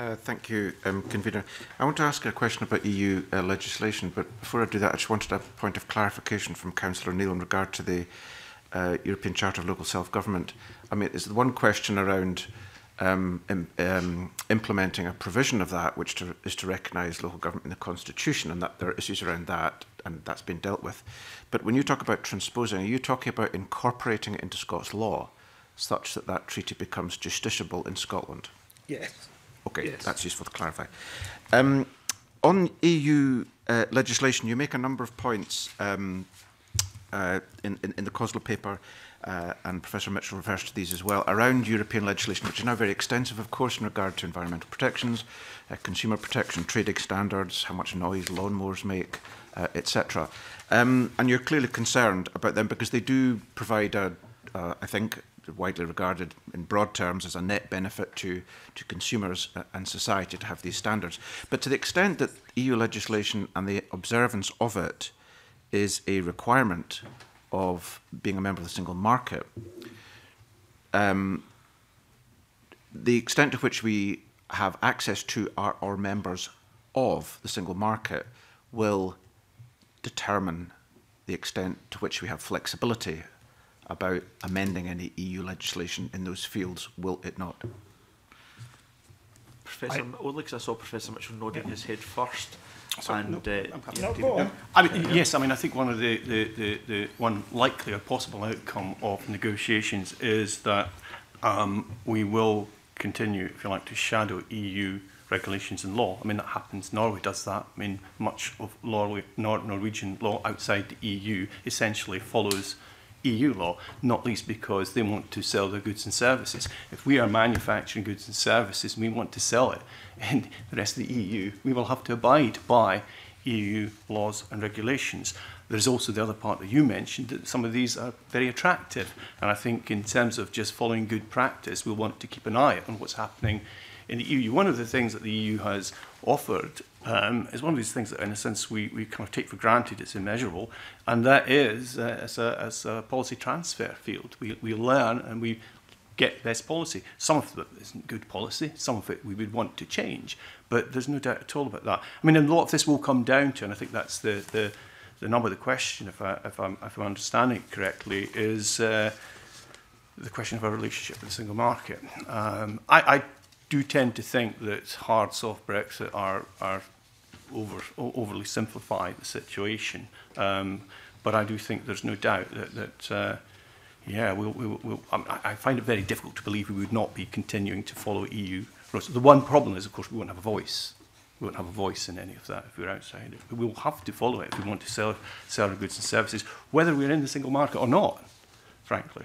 Uh, thank you, um, Convener. I want to ask a question about EU uh, legislation, but before I do that, I just wanted a point of clarification from Councillor Neil in regard to the uh, European Charter of Local Self-Government. I mean, is the one question around um, um, implementing a provision of that, which to, is to recognise local government in the constitution, and that there are issues around that, and that's been dealt with. But when you talk about transposing, are you talking about incorporating it into Scots law, such that that treaty becomes justiciable in Scotland? Yes. Okay, yes. that's useful to clarify. Um, on EU uh, legislation, you make a number of points um, uh, in, in, in the COSLA paper, uh, and Professor Mitchell refers to these as well, around European legislation, which is now very extensive, of course, in regard to environmental protections, uh, consumer protection, trading standards, how much noise lawnmowers make, uh, etc. Um, and you're clearly concerned about them because they do provide a, uh, I think, widely regarded in broad terms as a net benefit to, to consumers uh, and society to have these standards. But to the extent that EU legislation and the observance of it is a requirement of being a member of the single market, um, the extent to which we have access to our or members of the single market will determine the extent to which we have flexibility about amending any EU legislation in those fields, will it not? Professor, I, only because I saw Professor Mitchell nodding yeah. his head first. and, uh, I mean, yeah. yes, I mean, I think one of the, the, the, the one likely or possible outcome of negotiations is that um, we will continue, if you like, to shadow EU regulations and law. I mean, that happens. Norway does that. I mean, much of Norway, Nor Norwegian law outside the EU essentially follows EU law, not least because they want to sell their goods and services. If we are manufacturing goods and services we want to sell it And the rest of the EU, we will have to abide by EU laws and regulations. There's also the other part that you mentioned that some of these are very attractive. And I think in terms of just following good practice, we'll want to keep an eye on what's happening in the EU. One of the things that the EU has offered um, is one of these things that, in a sense, we, we kind of take for granted. It's immeasurable, and that is uh, as, a, as a policy transfer field. We, we learn and we get best policy. Some of it isn't good policy, some of it we would want to change, but there's no doubt at all about that. I mean, a lot of this will come down to, and I think that's the, the, the number of the question, if, I, if, I'm, if I'm understanding it correctly, is uh, the question of our relationship with the single market. Um, I, I do tend to think that hard soft Brexit are, are over, overly simplify the situation. Um, but I do think there's no doubt that, that uh, yeah, we'll, we'll, we'll, um, I find it very difficult to believe we would not be continuing to follow EU rules. The one problem is, of course, we won't have a voice. We won't have a voice in any of that if we're outside it. But we'll have to follow it if we want to sell, sell our goods and services, whether we're in the single market or not, frankly.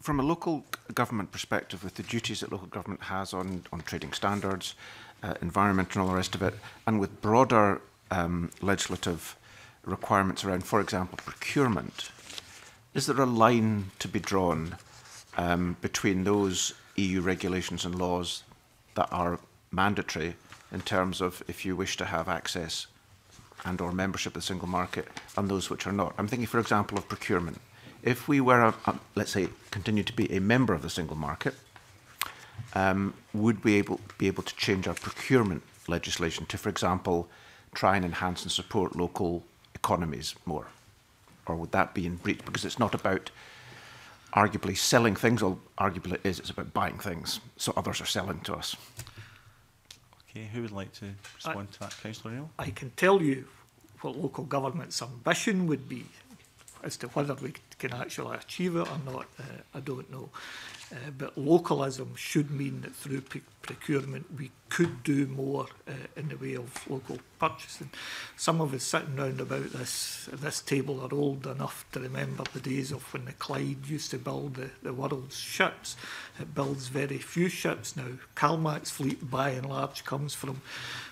from a local government perspective, with the duties that local government has on, on trading standards, uh, environment and all the rest of it, and with broader um, legislative requirements around, for example, procurement, is there a line to be drawn um, between those EU regulations and laws that are mandatory in terms of if you wish to have access and or membership of the single market and those which are not? I'm thinking, for example, of procurement if we were, a, a, let's say, continue to be a member of the single market, um, would we able, be able to change our procurement legislation to, for example, try and enhance and support local economies more? Or would that be in breach? Because it's not about arguably selling things, or arguably it is, it's about buying things. So others are selling to us. Okay, who would like to respond I, to that, Councillor Neil? I can tell you what local government's ambition would be as to whether we can actually achieve it or not, uh, I don't know. Uh, but localism should mean that through procurement we could do more uh, in the way of local purchasing. Some of us sitting round about this this table are old enough to remember the days of when the Clyde used to build the, the world's ships. It builds very few ships now. CalMAC's fleet by and large comes from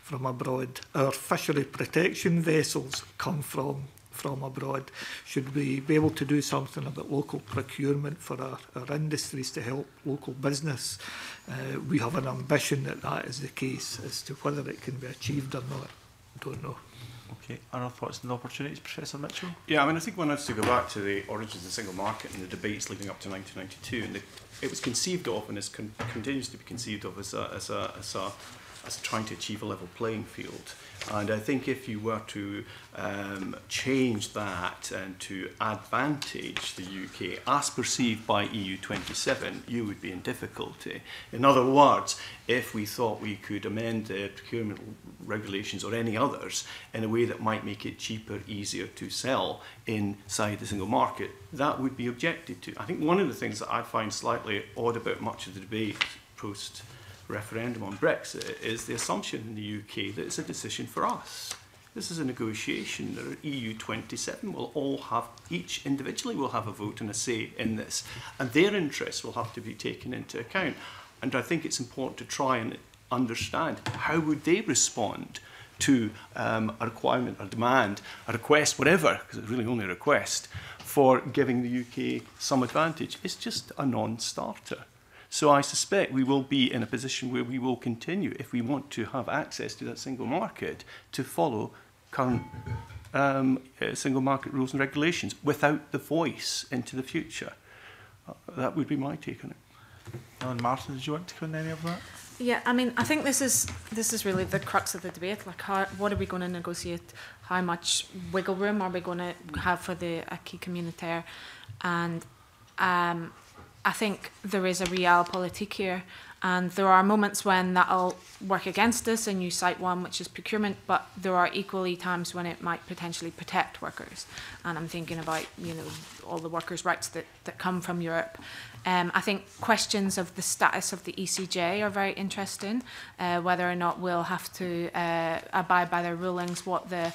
from abroad. Our fishery protection vessels come from from abroad. Should we be able to do something about local procurement for our, our industries to help local business? Uh, we have an ambition that that is the case as to whether it can be achieved or not. I don't know. Okay, and our thoughts on the opportunities, Professor Mitchell? Yeah, I mean, I think one has to go back to the origins of the single market and the debates leading up to 1992, and the, it was conceived of and is con continues to be conceived of as a, as a, as a as trying to achieve a level playing field. And I think if you were to um, change that and to advantage the UK as perceived by EU27, you would be in difficulty. In other words, if we thought we could amend the procurement regulations or any others in a way that might make it cheaper, easier to sell inside the single market, that would be objected to. I think one of the things that I find slightly odd about much of the debate post referendum on Brexit is the assumption in the UK that it's a decision for us. This is a negotiation. The EU 27 will all have, each individually will have a vote and a say in this, and their interests will have to be taken into account. And I think it's important to try and understand how would they respond to um, a requirement, a demand, a request, whatever, because it's really only a request, for giving the UK some advantage. It's just a non-starter. So I suspect we will be in a position where we will continue, if we want to have access to that single market, to follow current um, uh, single market rules and regulations without the voice into the future. Uh, that would be my take on it. Alan Martin, did you want to come comment any of that? Yeah, I mean, I think this is this is really the crux of the debate. Like, how, what are we going to negotiate? How much wiggle room are we going to have for the acquis communautaire? And um, I think there is a real politic here. And there are moments when that'll work against us, and you cite one, which is procurement, but there are equally times when it might potentially protect workers. And I'm thinking about, you know, all the workers' rights that, that come from Europe. Um, I think questions of the status of the ECJ are very interesting, uh, whether or not we'll have to uh, abide by their rulings, what the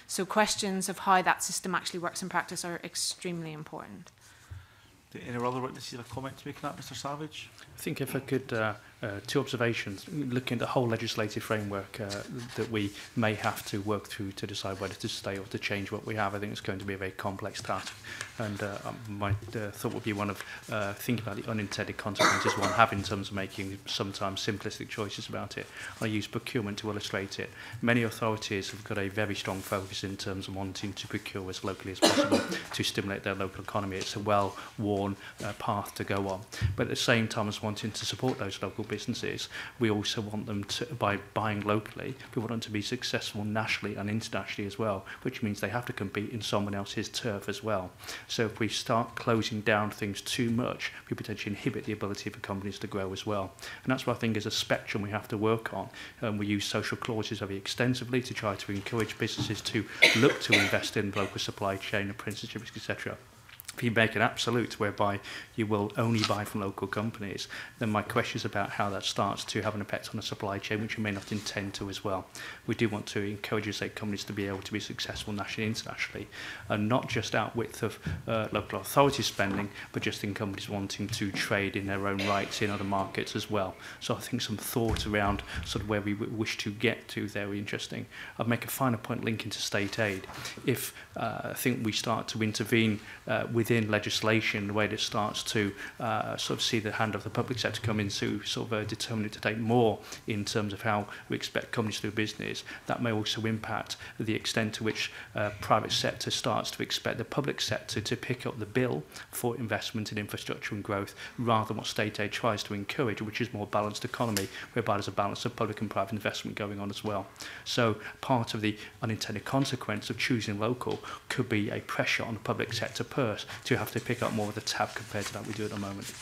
So questions of how that system actually works in practice are extremely important any other witnesses have comment to make on that, Mr Savage? I think if I could uh, uh, two observations looking at the whole legislative framework uh, that we may have to work through to decide whether to stay or to change what we have. I think it's going to be a very complex task, and uh, um, my uh, thought would be one of uh, thinking about the unintended consequences one have in terms of making sometimes simplistic choices about it. I use procurement to illustrate it. Many authorities have got a very strong focus in terms of wanting to procure as locally as possible to stimulate their local economy. It's a well-worn uh, path to go on, but at the same time as wanting to support those local local businesses, we also want them to, by buying locally, we want them to be successful nationally and internationally as well, which means they have to compete in someone else's turf as well. So if we start closing down things too much, we potentially inhibit the ability for companies to grow as well. And that's what I think is a spectrum we have to work on. Um, we use social clauses very extensively to try to encourage businesses to look to invest in local supply chain apprenticeships, etc you make an absolute whereby you will only buy from local companies, then my question is about how that starts to have an effect on the supply chain, which you may not intend to as well. We do want to encourage estate companies to be able to be successful nationally and internationally, and not just out width of uh, local authority spending, but just in companies wanting to trade in their own rights in other markets as well. So I think some thought around sort of where we wish to get to there would be interesting. I'd make a finer point linking to state aid. If uh, I think we start to intervene uh, with within legislation where it starts to uh, sort of see the hand of the public sector come in to sort of uh, determine it to take more in terms of how we expect companies to do business, that may also impact the extent to which uh, private sector starts to expect the public sector to pick up the bill for investment in infrastructure and growth rather than what state aid tries to encourage, which is more balanced economy, whereby there's a balance of public and private investment going on as well. So part of the unintended consequence of choosing local could be a pressure on the public sector purse to have to pick up more of the tab compared to that we do at the moment.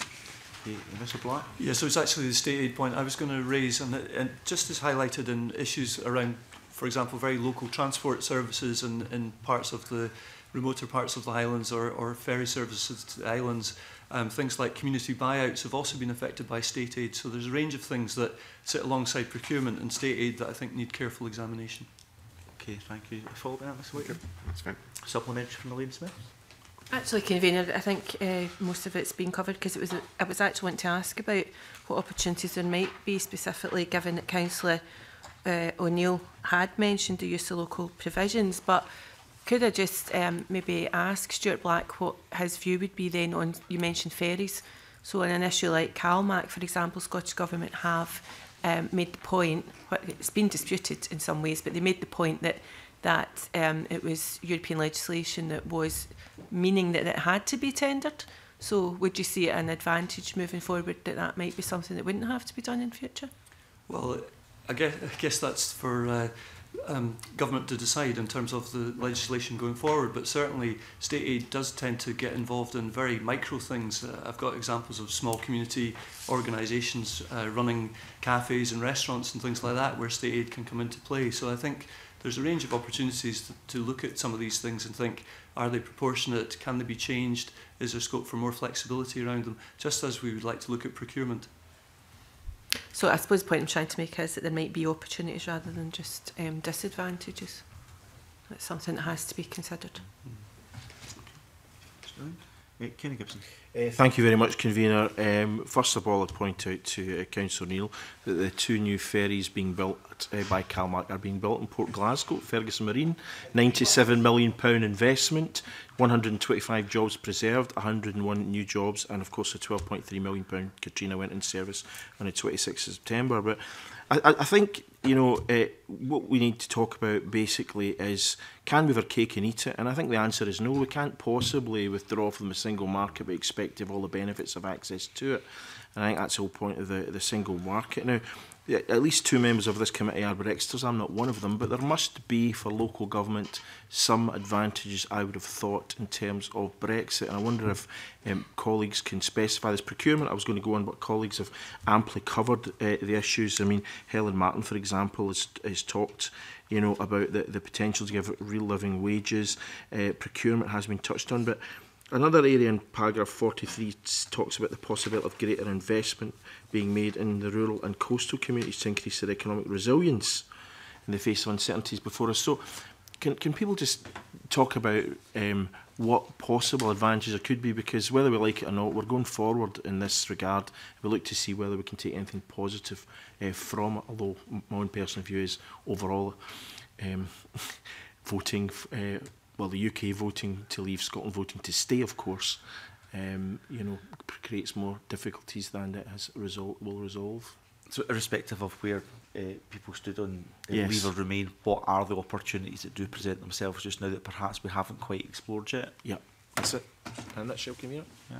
Yeah, Mr. Blight? Yeah, so it's actually the state aid point I was going to raise, and, and just as highlighted in issues around, for example, very local transport services in, in parts of the remoter parts of the islands or, or ferry services to the islands. Um, things like community buyouts have also been affected by state aid. So there's a range of things that sit alongside procurement and state aid that I think need careful examination. Okay, thank you. A follow-up on that, Mr Waker? That's fine. Supplementary from Elaine Smith? Actually, convener, I think uh, most of it's been covered because it was. A, I was actually wanting to ask about what opportunities there might be specifically, given that Councillor uh, O'Neill had mentioned the use of local provisions. But could I just um, maybe ask Stuart Black what his view would be then on you mentioned ferries. So on an issue like CalMac, for example, Scottish Government have um, made the point, it's been disputed in some ways, but they made the point that that um, it was European legislation that was meaning that it had to be tendered. So would you see an advantage moving forward that that might be something that wouldn't have to be done in future? Well, I guess, I guess that's for uh, um, government to decide in terms of the legislation going forward, but certainly state aid does tend to get involved in very micro things. Uh, I've got examples of small community organisations uh, running cafes and restaurants and things like that where state aid can come into play. So I think there's a range of opportunities to, to look at some of these things and think, are they proportionate? Can they be changed? Is there scope for more flexibility around them? Just as we would like to look at procurement. So I suppose the point I'm trying to make is that there might be opportunities rather than just um, disadvantages. That's something that has to be considered. Mm. Uh, Kenny Gibson. Uh, thank you very much, Convener. Um, first of all, I'd point out to uh, Councillor Neil that the two new ferries being built uh, by Calmac are being built in Port Glasgow, Ferguson Marine. £97 million investment, 125 jobs preserved, 101 new jobs, and of course the £12.3 million Katrina went in service on the 26th of September. But I, I think you know uh, what we need to talk about basically is can we have our cake and eat it? And I think the answer is no. We can't possibly withdraw from the single market but expect to have all the benefits of access to it. And I think that's the whole point of the the single market. Now, at least two members of this committee are Brexiters. I'm not one of them, but there must be for local government some advantages, I would have thought, in terms of Brexit. And I wonder if um, colleagues can specify this. Procurement, I was going to go on, but colleagues have amply covered uh, the issues. I mean, Helen Martin, for example, has, has talked you know, about the, the potential to give real living wages. Uh, procurement has been touched on, but Another area in paragraph 43 talks about the possibility of greater investment being made in the rural and coastal communities to increase their economic resilience in the face of uncertainties before us. So can, can people just talk about um, what possible advantages there could be? Because whether we like it or not, we're going forward in this regard. We look to see whether we can take anything positive uh, from it, although my own personal view is overall um, voting uh, well, the UK voting to leave, Scotland voting to stay, of course, um, you know, creates more difficulties than it has result will resolve. So, irrespective of where uh, people stood on uh, yes. leave or remain, what are the opportunities that do present themselves just now that perhaps we haven't quite explored yet? Yeah, that's it. And shall come here. Yeah.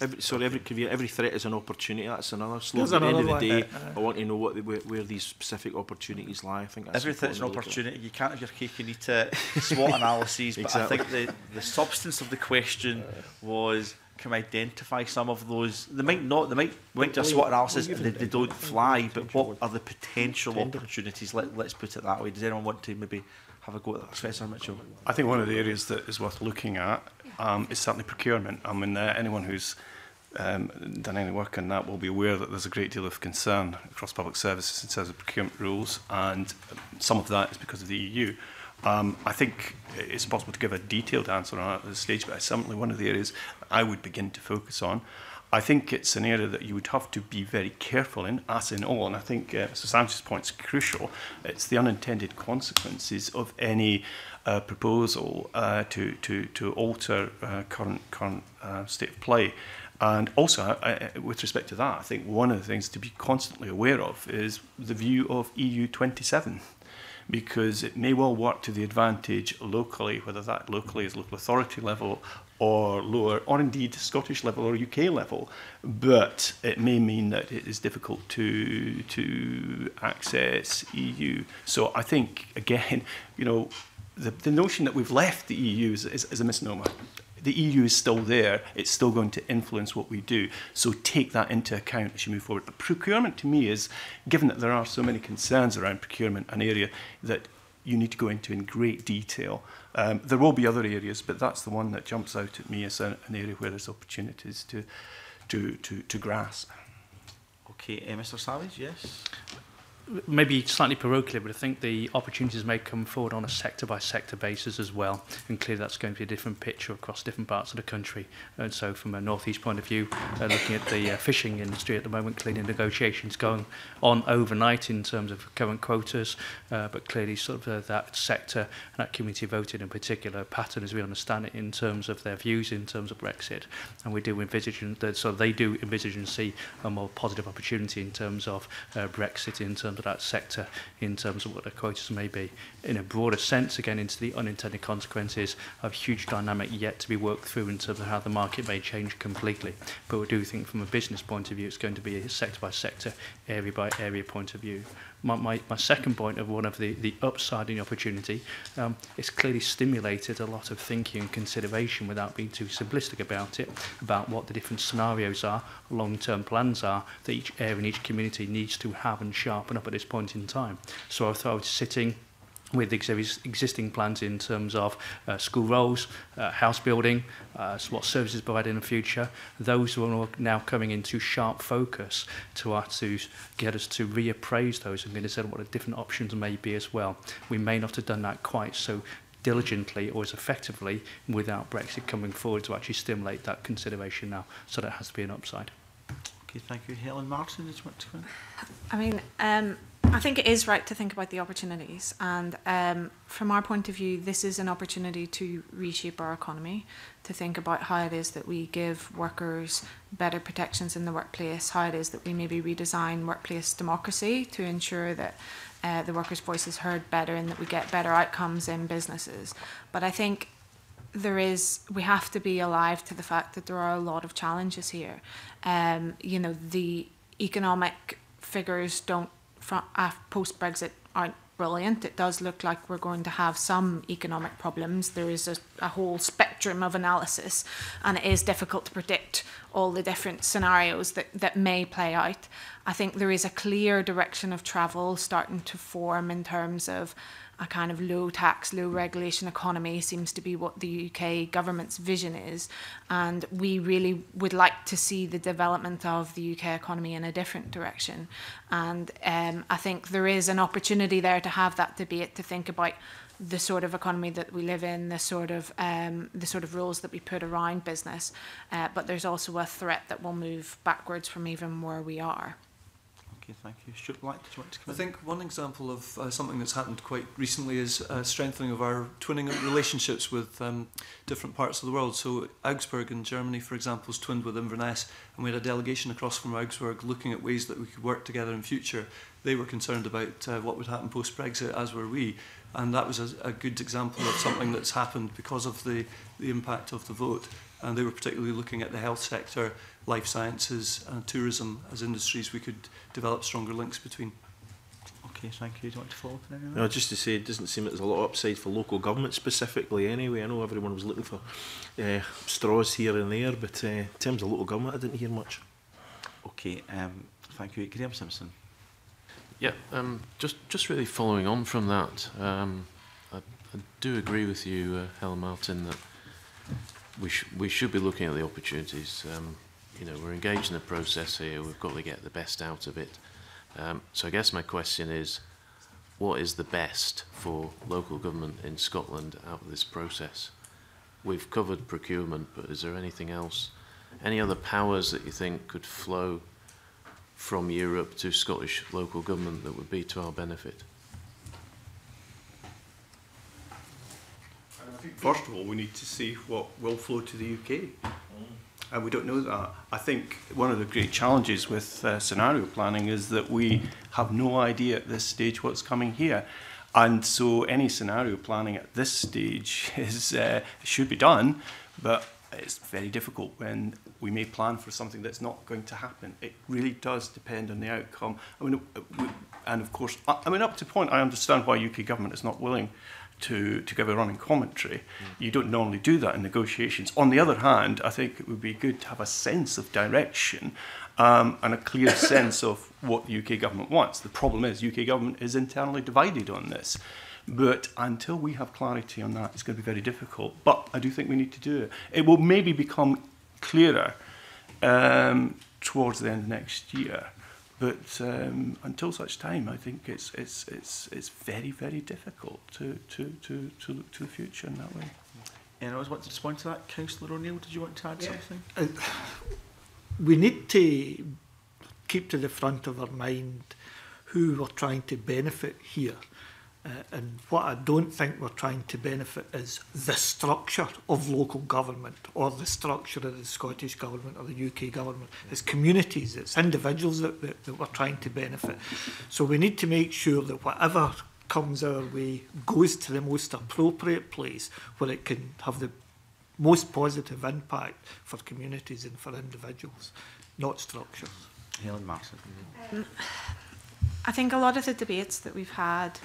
Every, sorry, every career, every threat is an opportunity. That's another slogan. At the end of the day, uh, uh, I want to know what the, where, where these specific opportunities lie. I think that's every threat is an opportunity. You can't have your cake and eat it. SWOT analyses, exactly. but I think the, the substance of the question was can identify some of those. They might not. They might went to a SWOT analysis and they, they don't fly. But what are the potential opportunities? Let, let's put it that way. Does anyone want to maybe have a go at that, Professor Mitchell? I think one of the areas that is worth looking at um, is certainly procurement. I mean, uh, anyone who's um, done any work on that will be aware that there's a great deal of concern across public services in terms of procurement rules, and some of that is because of the EU. Um, I think it's impossible to give a detailed answer on that at this stage, but certainly one of the areas I would begin to focus on. I think it's an area that you would have to be very careful in, as in all, and I think uh, Mr. Sanchez' point is crucial. It's the unintended consequences of any uh, proposal uh, to, to, to alter uh, current, current uh, state of play. And also, uh, uh with respect to that, I think one of the things to be constantly aware of is the view of EU 27. because it may well work to the advantage locally, whether that locally is local authority level or lower, or indeed Scottish level or UK level, but it may mean that it is difficult to to access EU. So I think again, you know, the, the notion that we've left the EU is, is, is a misnomer. The EU is still there; it's still going to influence what we do. So take that into account as you move forward. But procurement, to me, is given that there are so many concerns around procurement, an area that you need to go into in great detail. Um, there will be other areas, but that's the one that jumps out at me as a, an area where there's opportunities to, to, to, to grasp. Okay, uh, Mr. Savage, yes? maybe slightly parochially, but I think the opportunities may come forward on a sector by sector basis as well. And clearly that's going to be a different picture across different parts of the country. And so from a northeast point of view, uh, looking at the uh, fishing industry at the moment, clearly negotiations going on overnight in terms of current quotas, uh, but clearly sort of uh, that sector and that community voted in particular pattern as we understand it in terms of their views in terms of Brexit. And we do envisage, and uh, so they do envisage and see a more positive opportunity in terms of uh, Brexit in terms terms of that sector, in terms of what the quotas may be. In a broader sense, again, into the unintended consequences of huge dynamic yet to be worked through in terms of how the market may change completely. But we do think from a business point of view, it's going to be a sector by sector, area by area point of view my, my, my second point of one of the, the upside in the opportunity, um, it's clearly stimulated a lot of thinking and consideration without being too simplistic about it, about what the different scenarios are, long-term plans are, that each area and each community needs to have and sharpen up at this point in time. So I thought I was sitting with existing plans in terms of uh, school roles, uh, house building, uh, what services provided in the future. Those are now coming into sharp focus to, our, to get us to reappraise those and consider what the different options may be as well. We may not have done that quite so diligently or as effectively without Brexit coming forward to actually stimulate that consideration now. So that has to be an upside. Okay, thank you. Helen Martin is what to come I mean, um, I think it is right to think about the opportunities. And um, from our point of view, this is an opportunity to reshape our economy, to think about how it is that we give workers better protections in the workplace, how it is that we maybe redesign workplace democracy to ensure that uh, the workers' voice is heard better and that we get better outcomes in businesses. But I think there is we have to be alive to the fact that there are a lot of challenges here. Um, you know, the economic figures don't post-Brexit aren't brilliant. It does look like we're going to have some economic problems. There is a, a, whole spectrum of analysis, and it is difficult to predict all the different scenarios that, that may play out. I think there is a clear direction of travel starting to form in terms of a kind of low tax, low regulation economy seems to be what the UK government's vision is. And we really would like to see the development of the UK economy in a different direction. And um, I think there is an opportunity there to have that debate, to think about the sort of economy that we live in, the sort of um, the sort of rules that we put around business, uh, but there's also a threat that we'll move backwards from even where we are. Okay, thank you. Stuart Black, do you want to come I in? think one example of uh, something that's happened quite recently is uh, strengthening of our twinning relationships with um, different parts of the world. So Augsburg in Germany, for example, is twinned with Inverness, and we had a delegation across from Augsburg looking at ways that we could work together in future. They were concerned about uh, what would happen post-Brexit, as were we. And that was a, a good example of something that's happened because of the the impact of the vote. And they were particularly looking at the health sector, life sciences and tourism as industries we could develop stronger links between. Okay, thank you. Do you want to follow up on anything? No, just to say, it doesn't seem that there's a lot of upside for local government specifically anyway. I know everyone was looking for uh, straws here and there, but uh, in terms of local government, I didn't hear much. Okay, um, thank you. Graham Simpson. Yeah, um, just, just really following on from that, um, I, I do agree with you, uh, Helen Martin, that we, sh we should be looking at the opportunities. Um, you know, we're engaged in the process here. We've got to get the best out of it. Um, so I guess my question is, what is the best for local government in Scotland out of this process? We've covered procurement, but is there anything else? Any other powers that you think could flow from Europe to Scottish local government that would be to our benefit? First of all, we need to see what will flow to the UK. And we don't know that. I think one of the great challenges with uh, scenario planning is that we have no idea at this stage what's coming here. And so any scenario planning at this stage is uh, should be done, but it's very difficult when we may plan for something that's not going to happen. It really does depend on the outcome. I mean, uh, and of course, I mean, up to point, I understand why UK government is not willing to, to give a running commentary. Mm. You don't normally do that in negotiations. On the other hand, I think it would be good to have a sense of direction um, and a clear sense of what the UK government wants. The problem is, UK government is internally divided on this. But until we have clarity on that, it's going to be very difficult. But I do think we need to do it. It will maybe become clearer um, towards the end of next year. But um, until such time, I think it's, it's, it's, it's very, very difficult to, to, to, to look to the future in that way. And I was want to respond to that, Councillor O'Neill. Did you want to add yeah. something? Uh, we need to keep to the front of our mind who we're trying to benefit here. Uh, and what I don't think we're trying to benefit is the structure of local government or the structure of the Scottish government or the UK government. It's communities, it's individuals that, that, that we're trying to benefit. So we need to make sure that whatever comes our way goes to the most appropriate place where it can have the most positive impact for communities and for individuals, not structures. Helen Marson. Um, I think a lot of the debates that we've had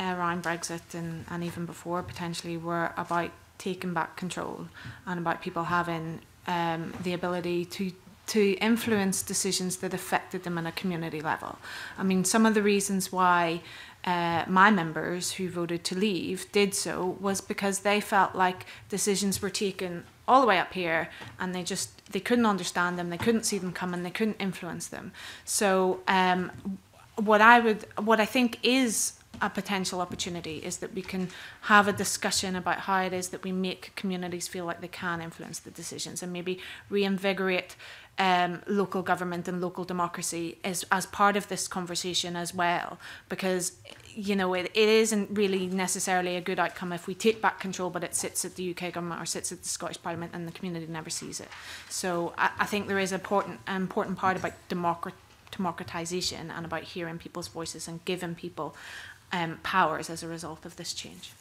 uh, around Brexit and, and even before potentially were about taking back control and about people having um, the ability to to influence decisions that affected them on a community level. I mean, some of the reasons why uh, my members who voted to leave did so was because they felt like decisions were taken all the way up here and they just they couldn't understand them they couldn't see them coming they couldn't influence them so um, what i would what i think is a potential opportunity is that we can have a discussion about how it is that we make communities feel like they can influence the decisions and maybe reinvigorate um, local government and local democracy as, as part of this conversation as well because you know it, it isn't really necessarily a good outcome if we take back control but it sits at the UK government or sits at the Scottish Parliament and the community never sees it so I, I think there is an important, an important part about democracy democratization and about hearing people's voices and giving people um, powers as a result of this change.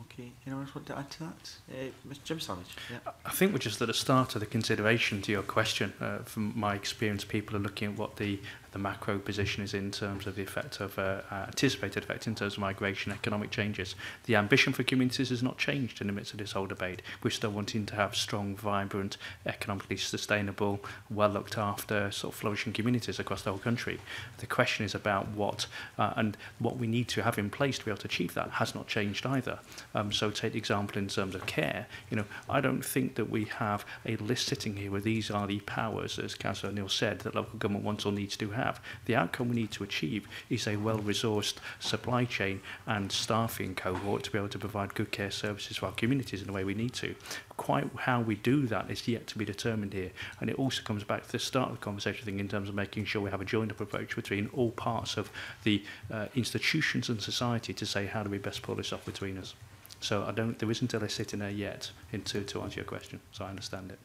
Okay, anyone else want to add to that? Uh, Jim Savage. Yeah. I think we're just at the start of the consideration to your question. Uh, from my experience, people are looking at what the the macro position is in terms of the effect of uh, uh, anticipated effect in terms of migration, economic changes. The ambition for communities has not changed in the midst of this whole debate. We're still wanting to have strong, vibrant, economically sustainable, well looked after, sort of flourishing communities across the whole country. The question is about what uh, and what we need to have in place to be able to achieve that has not changed either. Um, so take the example in terms of care. You know, I don't think that we have a list sitting here where these are the powers, as Councillor Neil said, that local government wants or needs to have have. The outcome we need to achieve is a well-resourced supply chain and staffing cohort to be able to provide good care services for our communities in the way we need to. Quite how we do that is yet to be determined here. And it also comes back to the start of the conversation thing in terms of making sure we have a joined-up approach between all parts of the uh, institutions and society to say how do we best pull this off between us. So I don't, there isn't a sit in there yet in to, to answer your question, so I understand it.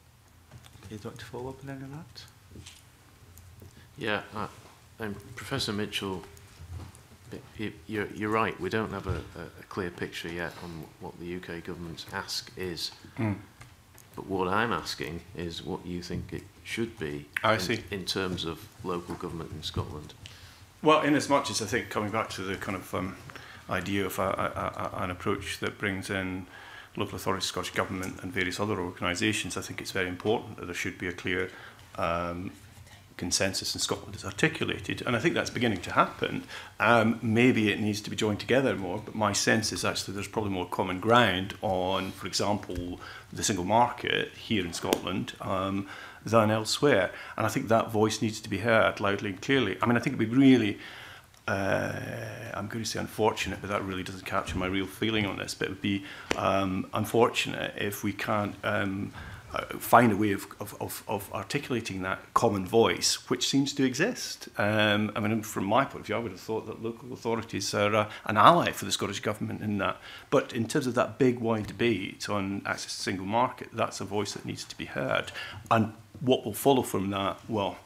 Okay, Dr. Follow up on that? Yeah, I, and Professor Mitchell, you, you're, you're right. We don't have a, a, clear picture yet on what the UK government's ask is. Mm. But what I'm asking is what you think it should be I in, see. in terms of local government in Scotland. Well, in as much as I think coming back to the kind of um, idea of a, a, a, an approach that brings in local authorities, Scottish Government and various other organisations, I think it's very important that there should be a clear um, consensus in Scotland is articulated, and I think that's beginning to happen. Um, maybe it needs to be joined together more, but my sense is actually there's probably more common ground on, for example, the single market here in Scotland um, than elsewhere. And I think that voice needs to be heard loudly and clearly. I mean, I think it'd be really. Uh, I'm going to say unfortunate, but that really doesn't capture my real feeling on this. But it would be um, unfortunate if we can't Um, Uh, find a way of, of, of, articulating that common voice, which seems to exist. Um, I mean, from my point of view, I would have thought that local authorities are uh, an ally for the Scottish Government in that. But in terms of that big, wide debate on access to single market, that's a voice that needs to be heard. And what will follow from that, well,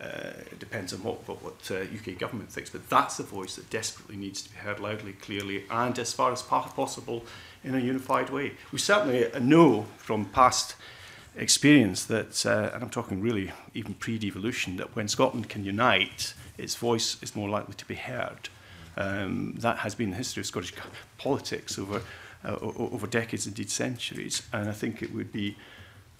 uh, it depends on what, what, what uh, UK government thinks, but that's a voice that desperately needs to be heard loudly, clearly, and as far as possible in a unified way. We certainly know from past experience that, uh, and I'm talking really even pre-devolution, that when Scotland can unite, its voice is more likely to be heard. Um, that has been the history of Scottish politics over, uh, over decades, indeed centuries, and I think it would be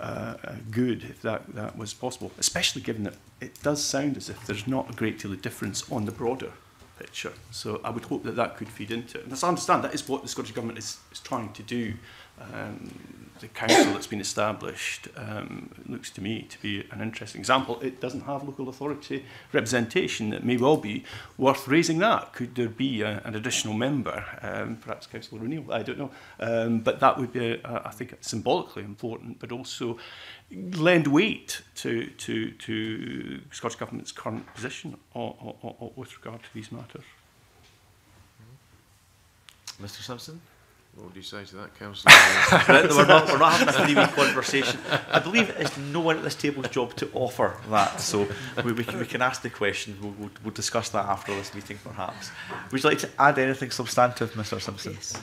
uh, good if that, that was possible, especially given that it does sound as if there's not a great deal of difference on the broader picture. So I would hope that that could feed into it. And as I understand, that is what the Scottish Government is, is trying to do um, the council that's been established um, looks to me to be an interesting example. It doesn't have local authority representation. that may well be worth raising that. Could there be a, an additional member, um, perhaps Councillor O'Neill? I don't know. Um, but that would be, uh, I think, symbolically important, but also lend weight to, to, to Scottish Government's current position or, or, or, or with regard to these matters. Mr Simpson? What would you say to that, councillor? we're, not, we're not having a three conversation. I believe it's no one at this table's job to offer that, so we, we, can, we can ask the question. We'll, we'll, we'll discuss that after this meeting, perhaps. Would you like to add anything substantive, Mr Simpson? Yes.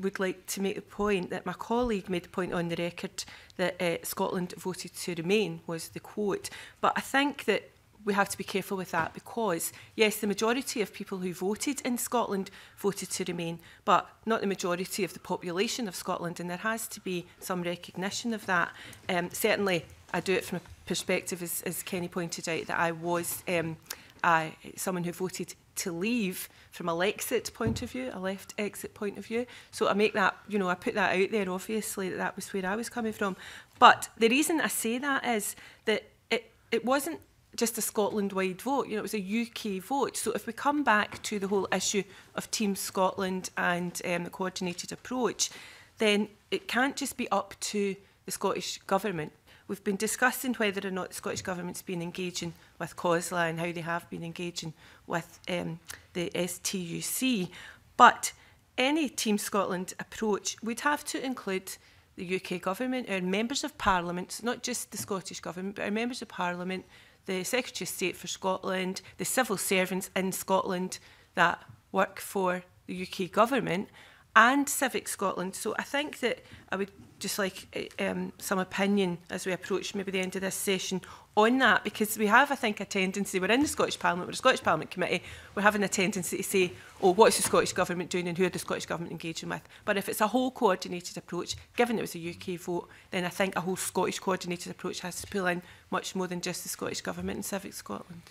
would like to make the point that my colleague made the point on the record that uh, Scotland voted to remain was the quote. But I think that we have to be careful with that because, yes, the majority of people who voted in Scotland voted to remain, but not the majority of the population of Scotland, and there has to be some recognition of that. Um, certainly, I do it from a perspective, as, as Kenny pointed out, that I was um, I, someone who voted to leave from a Lexit point of view, a left exit point of view. So I make that, you know, I put that out there, obviously, that that was where I was coming from. But the reason I say that is that it, it wasn't just a Scotland-wide vote. You know, it was a UK vote. So if we come back to the whole issue of Team Scotland and um, the coordinated approach, then it can't just be up to the Scottish Government. We've been discussing whether or not the Scottish Government's been engaging with COSLA and how they have been engaging with um, the STUC. But any Team Scotland approach would have to include the UK Government, our members of Parliament, not just the Scottish Government, but our members of Parliament, the Secretary of State for Scotland, the civil servants in Scotland that work for the UK government and Civic Scotland. So I think that I would just like eh, um, some opinion as we approach maybe the end of this session on that, because we have, I think, a tendency, we're in the Scottish Parliament, we're a Scottish Parliament committee, we're having a tendency to say, oh, what's the Scottish Government doing and who are the Scottish Government engaging with? But if it's a whole coordinated approach, given it was a UK vote, then I think a whole Scottish coordinated approach has to pull in much more than just the Scottish Government and Civic Scotland.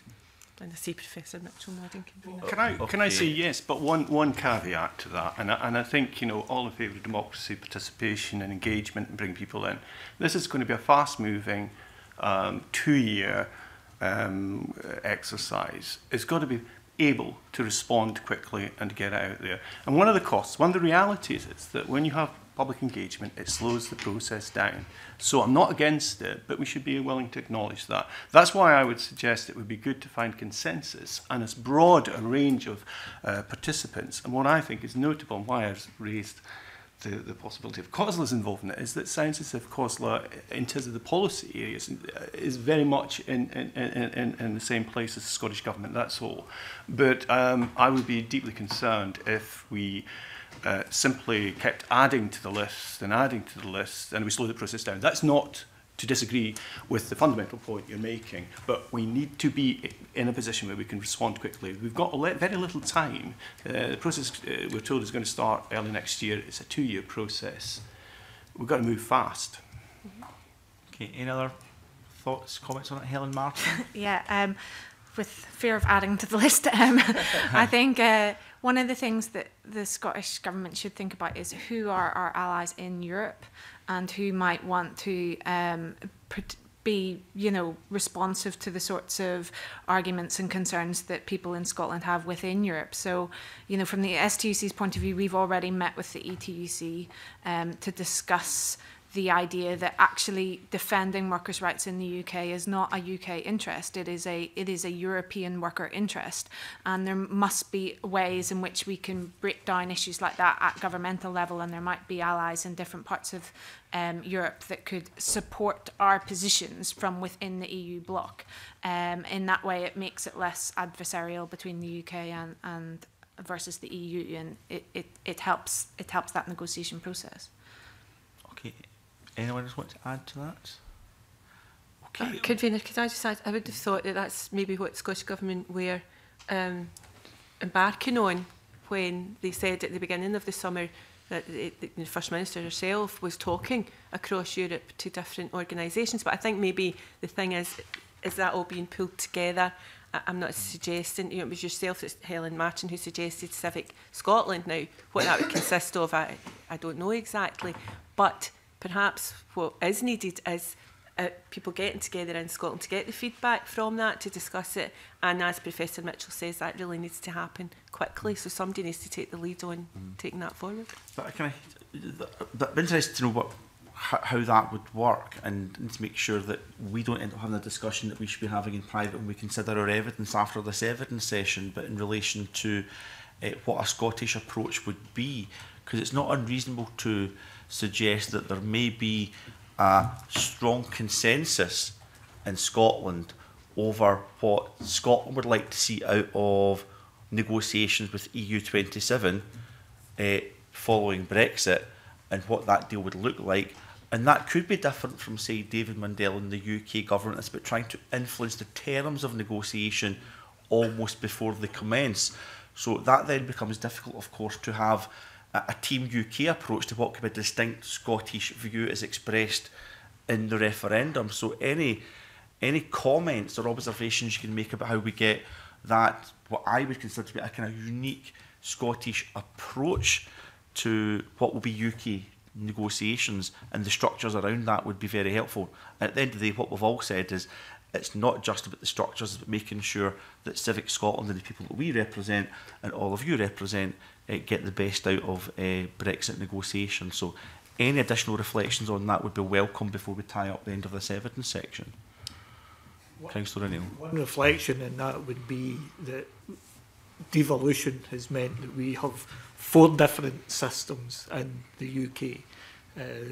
Mitchell Can I okay. can I say yes? But one one caveat to that, and I, and I think you know all in favour of democracy, participation, and engagement, and bring people in. This is going to be a fast moving, um, two year um, exercise. It's got to be able to respond quickly and get out there. And one of the costs, one of the realities is that when you have public engagement, it slows the process down. So I'm not against it, but we should be willing to acknowledge that. That's why I would suggest it would be good to find consensus and as broad a range of uh, participants. And what I think is notable and why I've raised the, the possibility of COSLA's involvement is that of COSLA, in terms of the policy areas, uh, is very much in, in, in, in the same place as the Scottish Government, that's all. But um, I would be deeply concerned if we uh, simply kept adding to the list and adding to the list, and we slowed the process down. That's not to disagree with the fundamental point you're making, but we need to be in a position where we can respond quickly. We've got very little time. Uh, the process uh, we're told is going to start early next year. It's a two-year process. We've got to move fast. Okay, any other thoughts, comments on that, Helen Martin? yeah, um, with fear of adding to the list, um, I think uh, one of the things that the Scottish government should think about is who are our allies in Europe and who might want to um, be, you know, responsive to the sorts of arguments and concerns that people in Scotland have within Europe. So, you know, from the STUC's point of view, we've already met with the ETUC um, to discuss the idea that actually defending workers' rights in the UK is not a UK interest. It is a it is a European worker interest, and there must be ways in which we can break down issues like that at governmental level. And there might be allies in different parts of um, Europe that could support our positions from within the EU bloc. Um, in that way, it makes it less adversarial between the UK and and versus the EU, and it, it, it helps it helps that negotiation process. Anyone else want to add to that? Okay. Uh, Convener, could I just add, I would have thought that that's maybe what Scottish Government were um, embarking on when they said at the beginning of the summer that the, the First Minister herself was talking across Europe to different organisations. But I think maybe the thing is, is that all being pulled together? I'm not suggesting, you know, it was yourself, it's Helen Martin, who suggested Civic Scotland. Now, what that would consist of, I, I don't know exactly. But perhaps what is needed is uh, people getting together in Scotland to get the feedback from that, to discuss it. And as Professor Mitchell says, that really needs to happen quickly. Mm. So somebody needs to take the lead on mm. taking that forward. But can I, that, that, interested to know what, how that would work and, and to make sure that we don't end up having a discussion that we should be having in private when we consider our evidence after this evidence session, but in relation to uh, what a Scottish approach would be, because it's not unreasonable to suggest that there may be a strong consensus in Scotland over what Scotland would like to see out of negotiations with EU27 uh, eh, following Brexit and what that deal would look like. And that could be different from, say, David Mundell and the UK government. It's about trying to influence the terms of negotiation almost before they commence. So that then becomes difficult, of course, to have a, a Team UK approach to what could be a distinct Scottish view as expressed in the referendum. So any any comments or observations you can make about how we get that what I would consider to be a kind of unique Scottish approach to what will be UK negotiations and the structures around that would be very helpful. at the end of the day, what we've all said is it's not just about the structures, but making sure that Civic Scotland and the people that we represent and all of you represent uh, get the best out of uh, Brexit negotiations. So any additional reflections on that would be welcome before we tie up the end of this evidence section. Councillor O'Neill. One reflection and that would be that devolution has meant that we have four different systems in the UK. Uh, eh,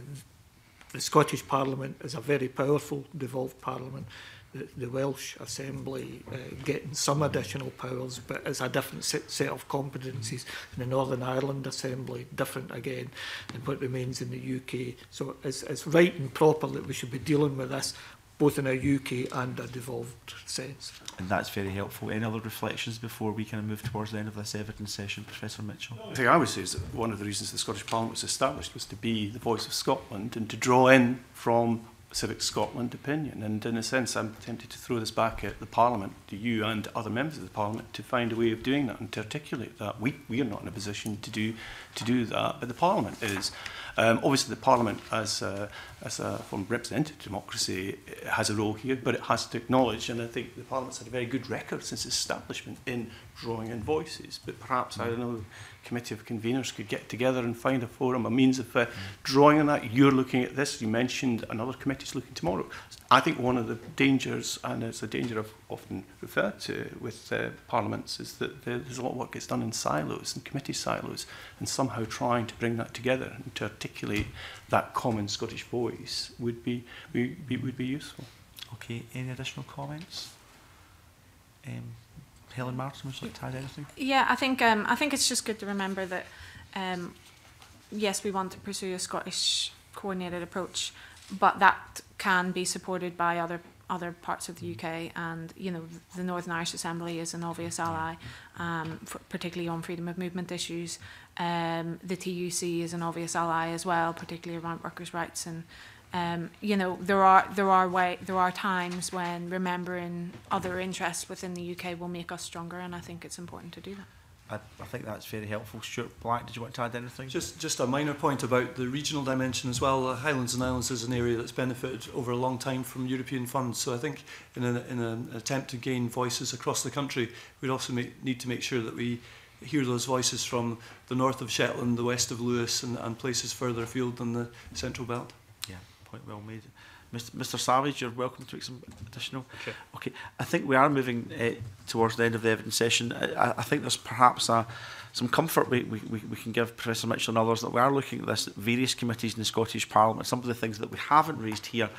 the Scottish Parliament is a very powerful devolved parliament the Welsh Assembly uh, getting some additional powers, but it's a different set, set of competencies. And the Northern Ireland Assembly, different again than what remains in the UK. So it's, it's right and proper that we should be dealing with this both in a UK and a devolved sense. And that's very helpful. Any other reflections before we kind of move towards the end of this evidence session, Professor Mitchell? The thing I would say is that one of the reasons the Scottish Parliament was established was to be the voice of Scotland and to draw in from Civic Scotland opinion. And in a sense, I'm tempted to throw this back at the Parliament, to you and other members of the Parliament, to find a way of doing that and to articulate that. We, we are not in a position to do, to do that, but the Parliament is. Um, obviously, the Parliament, as a, as a form of representative democracy, has a role here, but it has to acknowledge, and I think the Parliament's had a very good record since its establishment in drawing in voices, but perhaps, I don't know, committee of conveners could get together and find a forum, a means of uh, drawing on that. You're looking at this, you mentioned another committee's looking tomorrow. I think one of the dangers, and it's a danger I've often referred to with uh, parliaments, is that there's a lot of work gets done in silos, and committee silos, and somehow trying to bring that together and to articulate that common Scottish voice would be, would be, would be useful. Okay, any additional comments? Um, Helen Martin, was you like tied anything? Yeah, I think um, I think it's just good to remember that um, yes, we want to pursue a Scottish coordinated approach, but that can be supported by other other parts of the UK, and you know the Northern Irish Assembly is an obvious ally, um, for, particularly on freedom of movement issues. Um, the TUC is an obvious ally as well, particularly around workers' rights and Um, you know, there are there are way there are times when remembering other interests within the UK will make us stronger, and I think it's important to do that. I, I, think that's very helpful. Stuart Black, did you want to add anything? Just, just a minor point about the regional dimension as well. The Highlands and Islands is an area that's benefited over a long time from European funds. So I think in, an, in an attempt to gain voices across the country, we'd also make, need to make sure that we hear those voices from the north of Shetland, the west of Lewis, and, and places further afield than the Central Belt well made. Mr. Mr. Savage, you're welcome to make some additional. Okay. Okay, I think we are moving uh, towards the end of the evidence session. I, I think there's perhaps a, some comfort we, we, we can give Professor Mitchell and others that we are looking at this at various committees in the Scottish Parliament. Some of the things that we haven't raised here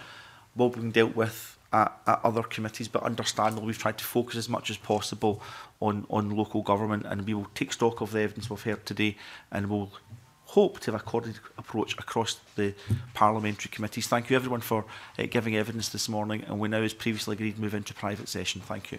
will be dealt with at, at other committees, but understandably we've tried to focus as much as possible on, on local government and we will take stock of the evidence we've heard today and we'll hope to have a coordinated approach across the parliamentary committees. Thank you everyone for uh, giving evidence this morning and we now, as previously agreed, move into private session. Thank you.